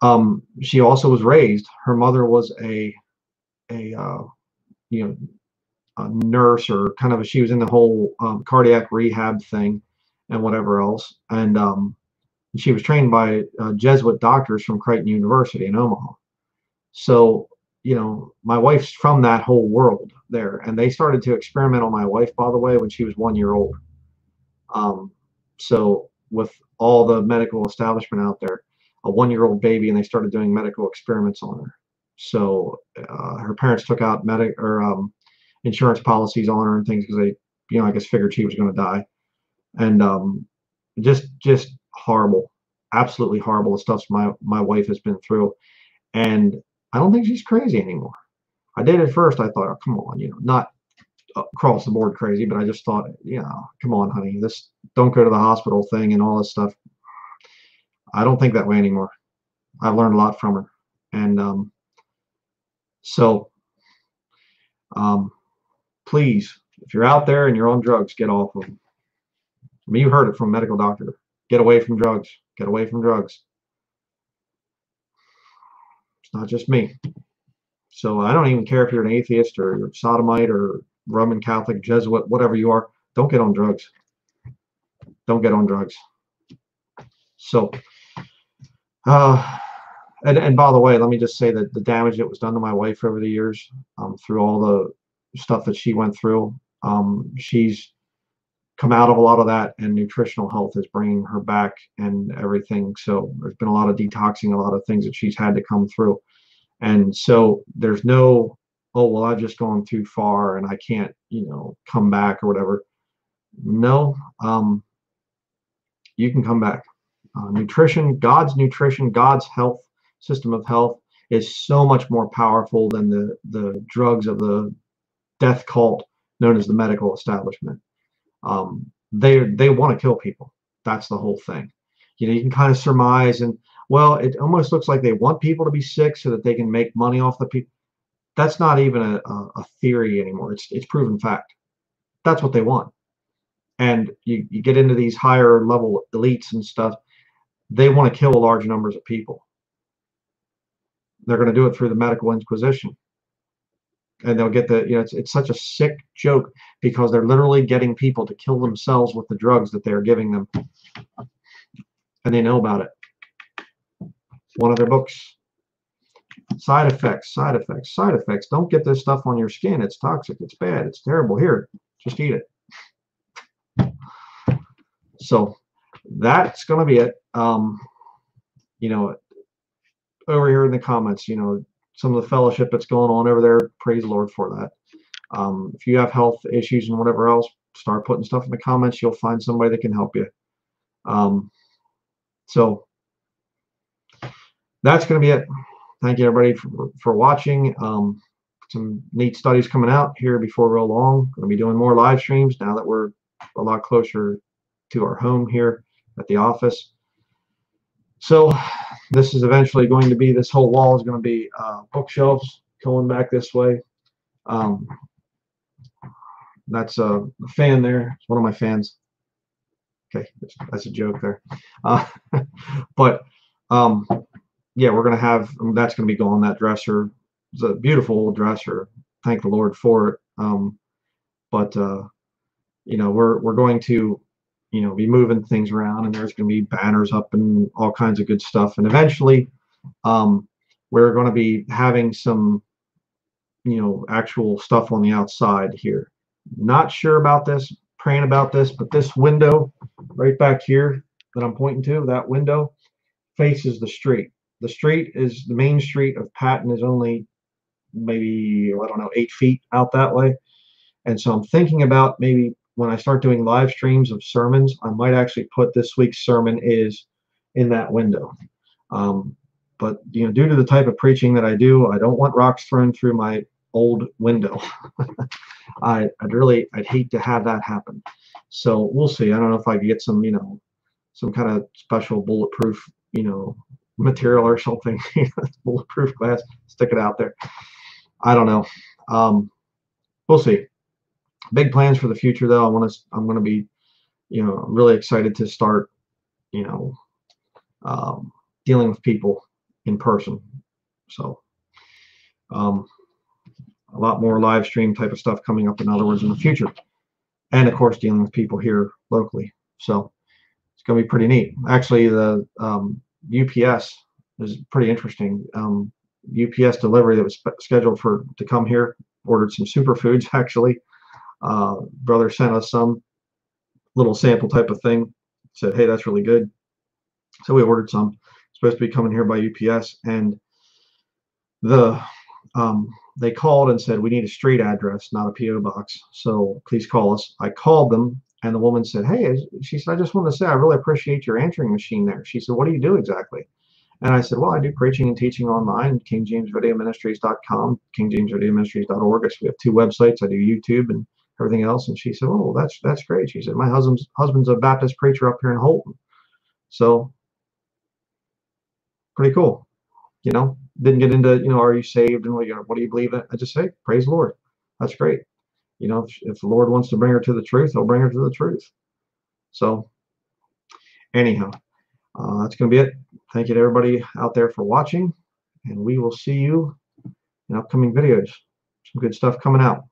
Um, she also was raised. Her mother was a a uh, you know a nurse or kind of she was in the whole um, cardiac rehab thing and whatever else. And um, she was trained by uh, Jesuit doctors from Creighton University in Omaha. So you know my wife's from that whole world there, and they started to experiment on my wife by the way when she was one year old. Um, so with all the medical establishment out there a one-year-old baby and they started doing medical experiments on her. So uh, her parents took out medic or um, insurance policies on her and things because they, you know, I guess figured she was going to die, and um, just just horrible, absolutely horrible the stuff my my wife has been through, and I don't think she's crazy anymore. I did at first. I thought, oh, come on, you know, not across the board crazy, but I just thought, you know, come on, honey, this don't go to the hospital thing and all this stuff. I don't think that way anymore. I've learned a lot from her. And um, so um, please, if you're out there and you're on drugs, get off of them. I mean, you heard it from a medical doctor. Get away from drugs. Get away from drugs. It's not just me. So I don't even care if you're an atheist or you're sodomite or Roman Catholic, Jesuit, whatever you are. Don't get on drugs. Don't get on drugs. So uh, and, and by the way, let me just say that the damage that was done to my wife over the years, um, through all the stuff that she went through, um, she's come out of a lot of that, and nutritional health is bringing her back and everything. So there's been a lot of detoxing, a lot of things that she's had to come through, and so there's no, oh well, I've just gone too far and I can't, you know, come back or whatever. No, um, you can come back. Uh, nutrition, God's nutrition, God's health system of health is so much more powerful than the, the drugs of the death cult known as the medical establishment. Um, they they want to kill people. That's the whole thing. You know, you can kind of surmise and well, it almost looks like they want people to be sick so that they can make money off the people. That's not even a, a, a theory anymore. It's it's proven fact. That's what they want. and you, you get into these higher level elites and stuff, they want to kill large numbers of people. They're going to do it through the medical inquisition. And they'll get the, you know, it's, it's such a sick joke because they're literally getting people to kill themselves with the drugs that they're giving them. And they know about it. One of their books. Side effects, side effects, side effects. Don't get this stuff on your skin. It's toxic. It's bad. It's terrible. Here, just eat it. So that's going to be it. Um, you know, over here in the comments, you know, some of the fellowship that's going on over there, praise the Lord for that. Um, if you have health issues and whatever else, start putting stuff in the comments. You'll find somebody that can help you. Um, so that's going to be it. Thank you everybody for, for watching. Um, some neat studies coming out here before real long. Going to be doing more live streams now that we're a lot closer to our home here at the office. So this is eventually going to be, this whole wall is going to be uh, bookshelves going back this way. Um, that's a fan there. It's one of my fans. Okay, that's a joke there. Uh, but um, yeah, we're gonna have that's gonna be gone. That dresser it's a beautiful old dresser. Thank the Lord for it. Um, but uh, you know, we're we're going to you know be moving things around, and there's gonna be banners up and all kinds of good stuff. And eventually, um, we're going to be having some you know actual stuff on the outside here. Not sure about this, praying about this, but this window right back here that I'm pointing to, that window faces the street. The street is the main street of Patten is only maybe I don't know eight feet out that way, and so I'm thinking about maybe when I start doing live streams of sermons, I might actually put this week's sermon is in that window. Um, but you know, due to the type of preaching that I do, I don't want rocks thrown through my old window. I, I'd really, I'd hate to have that happen. So we'll see. I don't know if I could get some, you know, some kind of special bulletproof, you know, material or something, bulletproof glass, stick it out there. I don't know. Um, we'll see. Big plans for the future, though. I want to. I'm going to be, you know, really excited to start, you know, um, dealing with people in person. So, um, a lot more live stream type of stuff coming up. In other words, in the future, and of course, dealing with people here locally. So, it's going to be pretty neat. Actually, the um, UPS is pretty interesting. Um, UPS delivery that was scheduled for to come here. Ordered some superfoods actually. Uh, brother sent us some little sample type of thing. Said, hey, that's really good. So we ordered some. supposed to be coming here by UPS, and the um, they called and said we need a street address, not a PO box. So please call us. I called them, and the woman said, hey, she said, I just want to say I really appreciate your answering machine there. She said, what do you do exactly? And I said, well, I do preaching and teaching online, kingjamesvideoministries.com, kingjamesvideoministries.org. Said, we have two websites. I do YouTube and everything else. And she said, oh, that's that's great. She said, my husband's husband's a Baptist preacher up here in Houlton. So pretty cool. You know, didn't get into, you know, are you saved and what, you what do you believe in? I just say, praise the Lord. That's great. You know, if, if the Lord wants to bring her to the truth, he'll bring her to the truth. So anyhow, uh, that's going to be it. Thank you to everybody out there for watching, and we will see you in upcoming videos. Some good stuff coming out.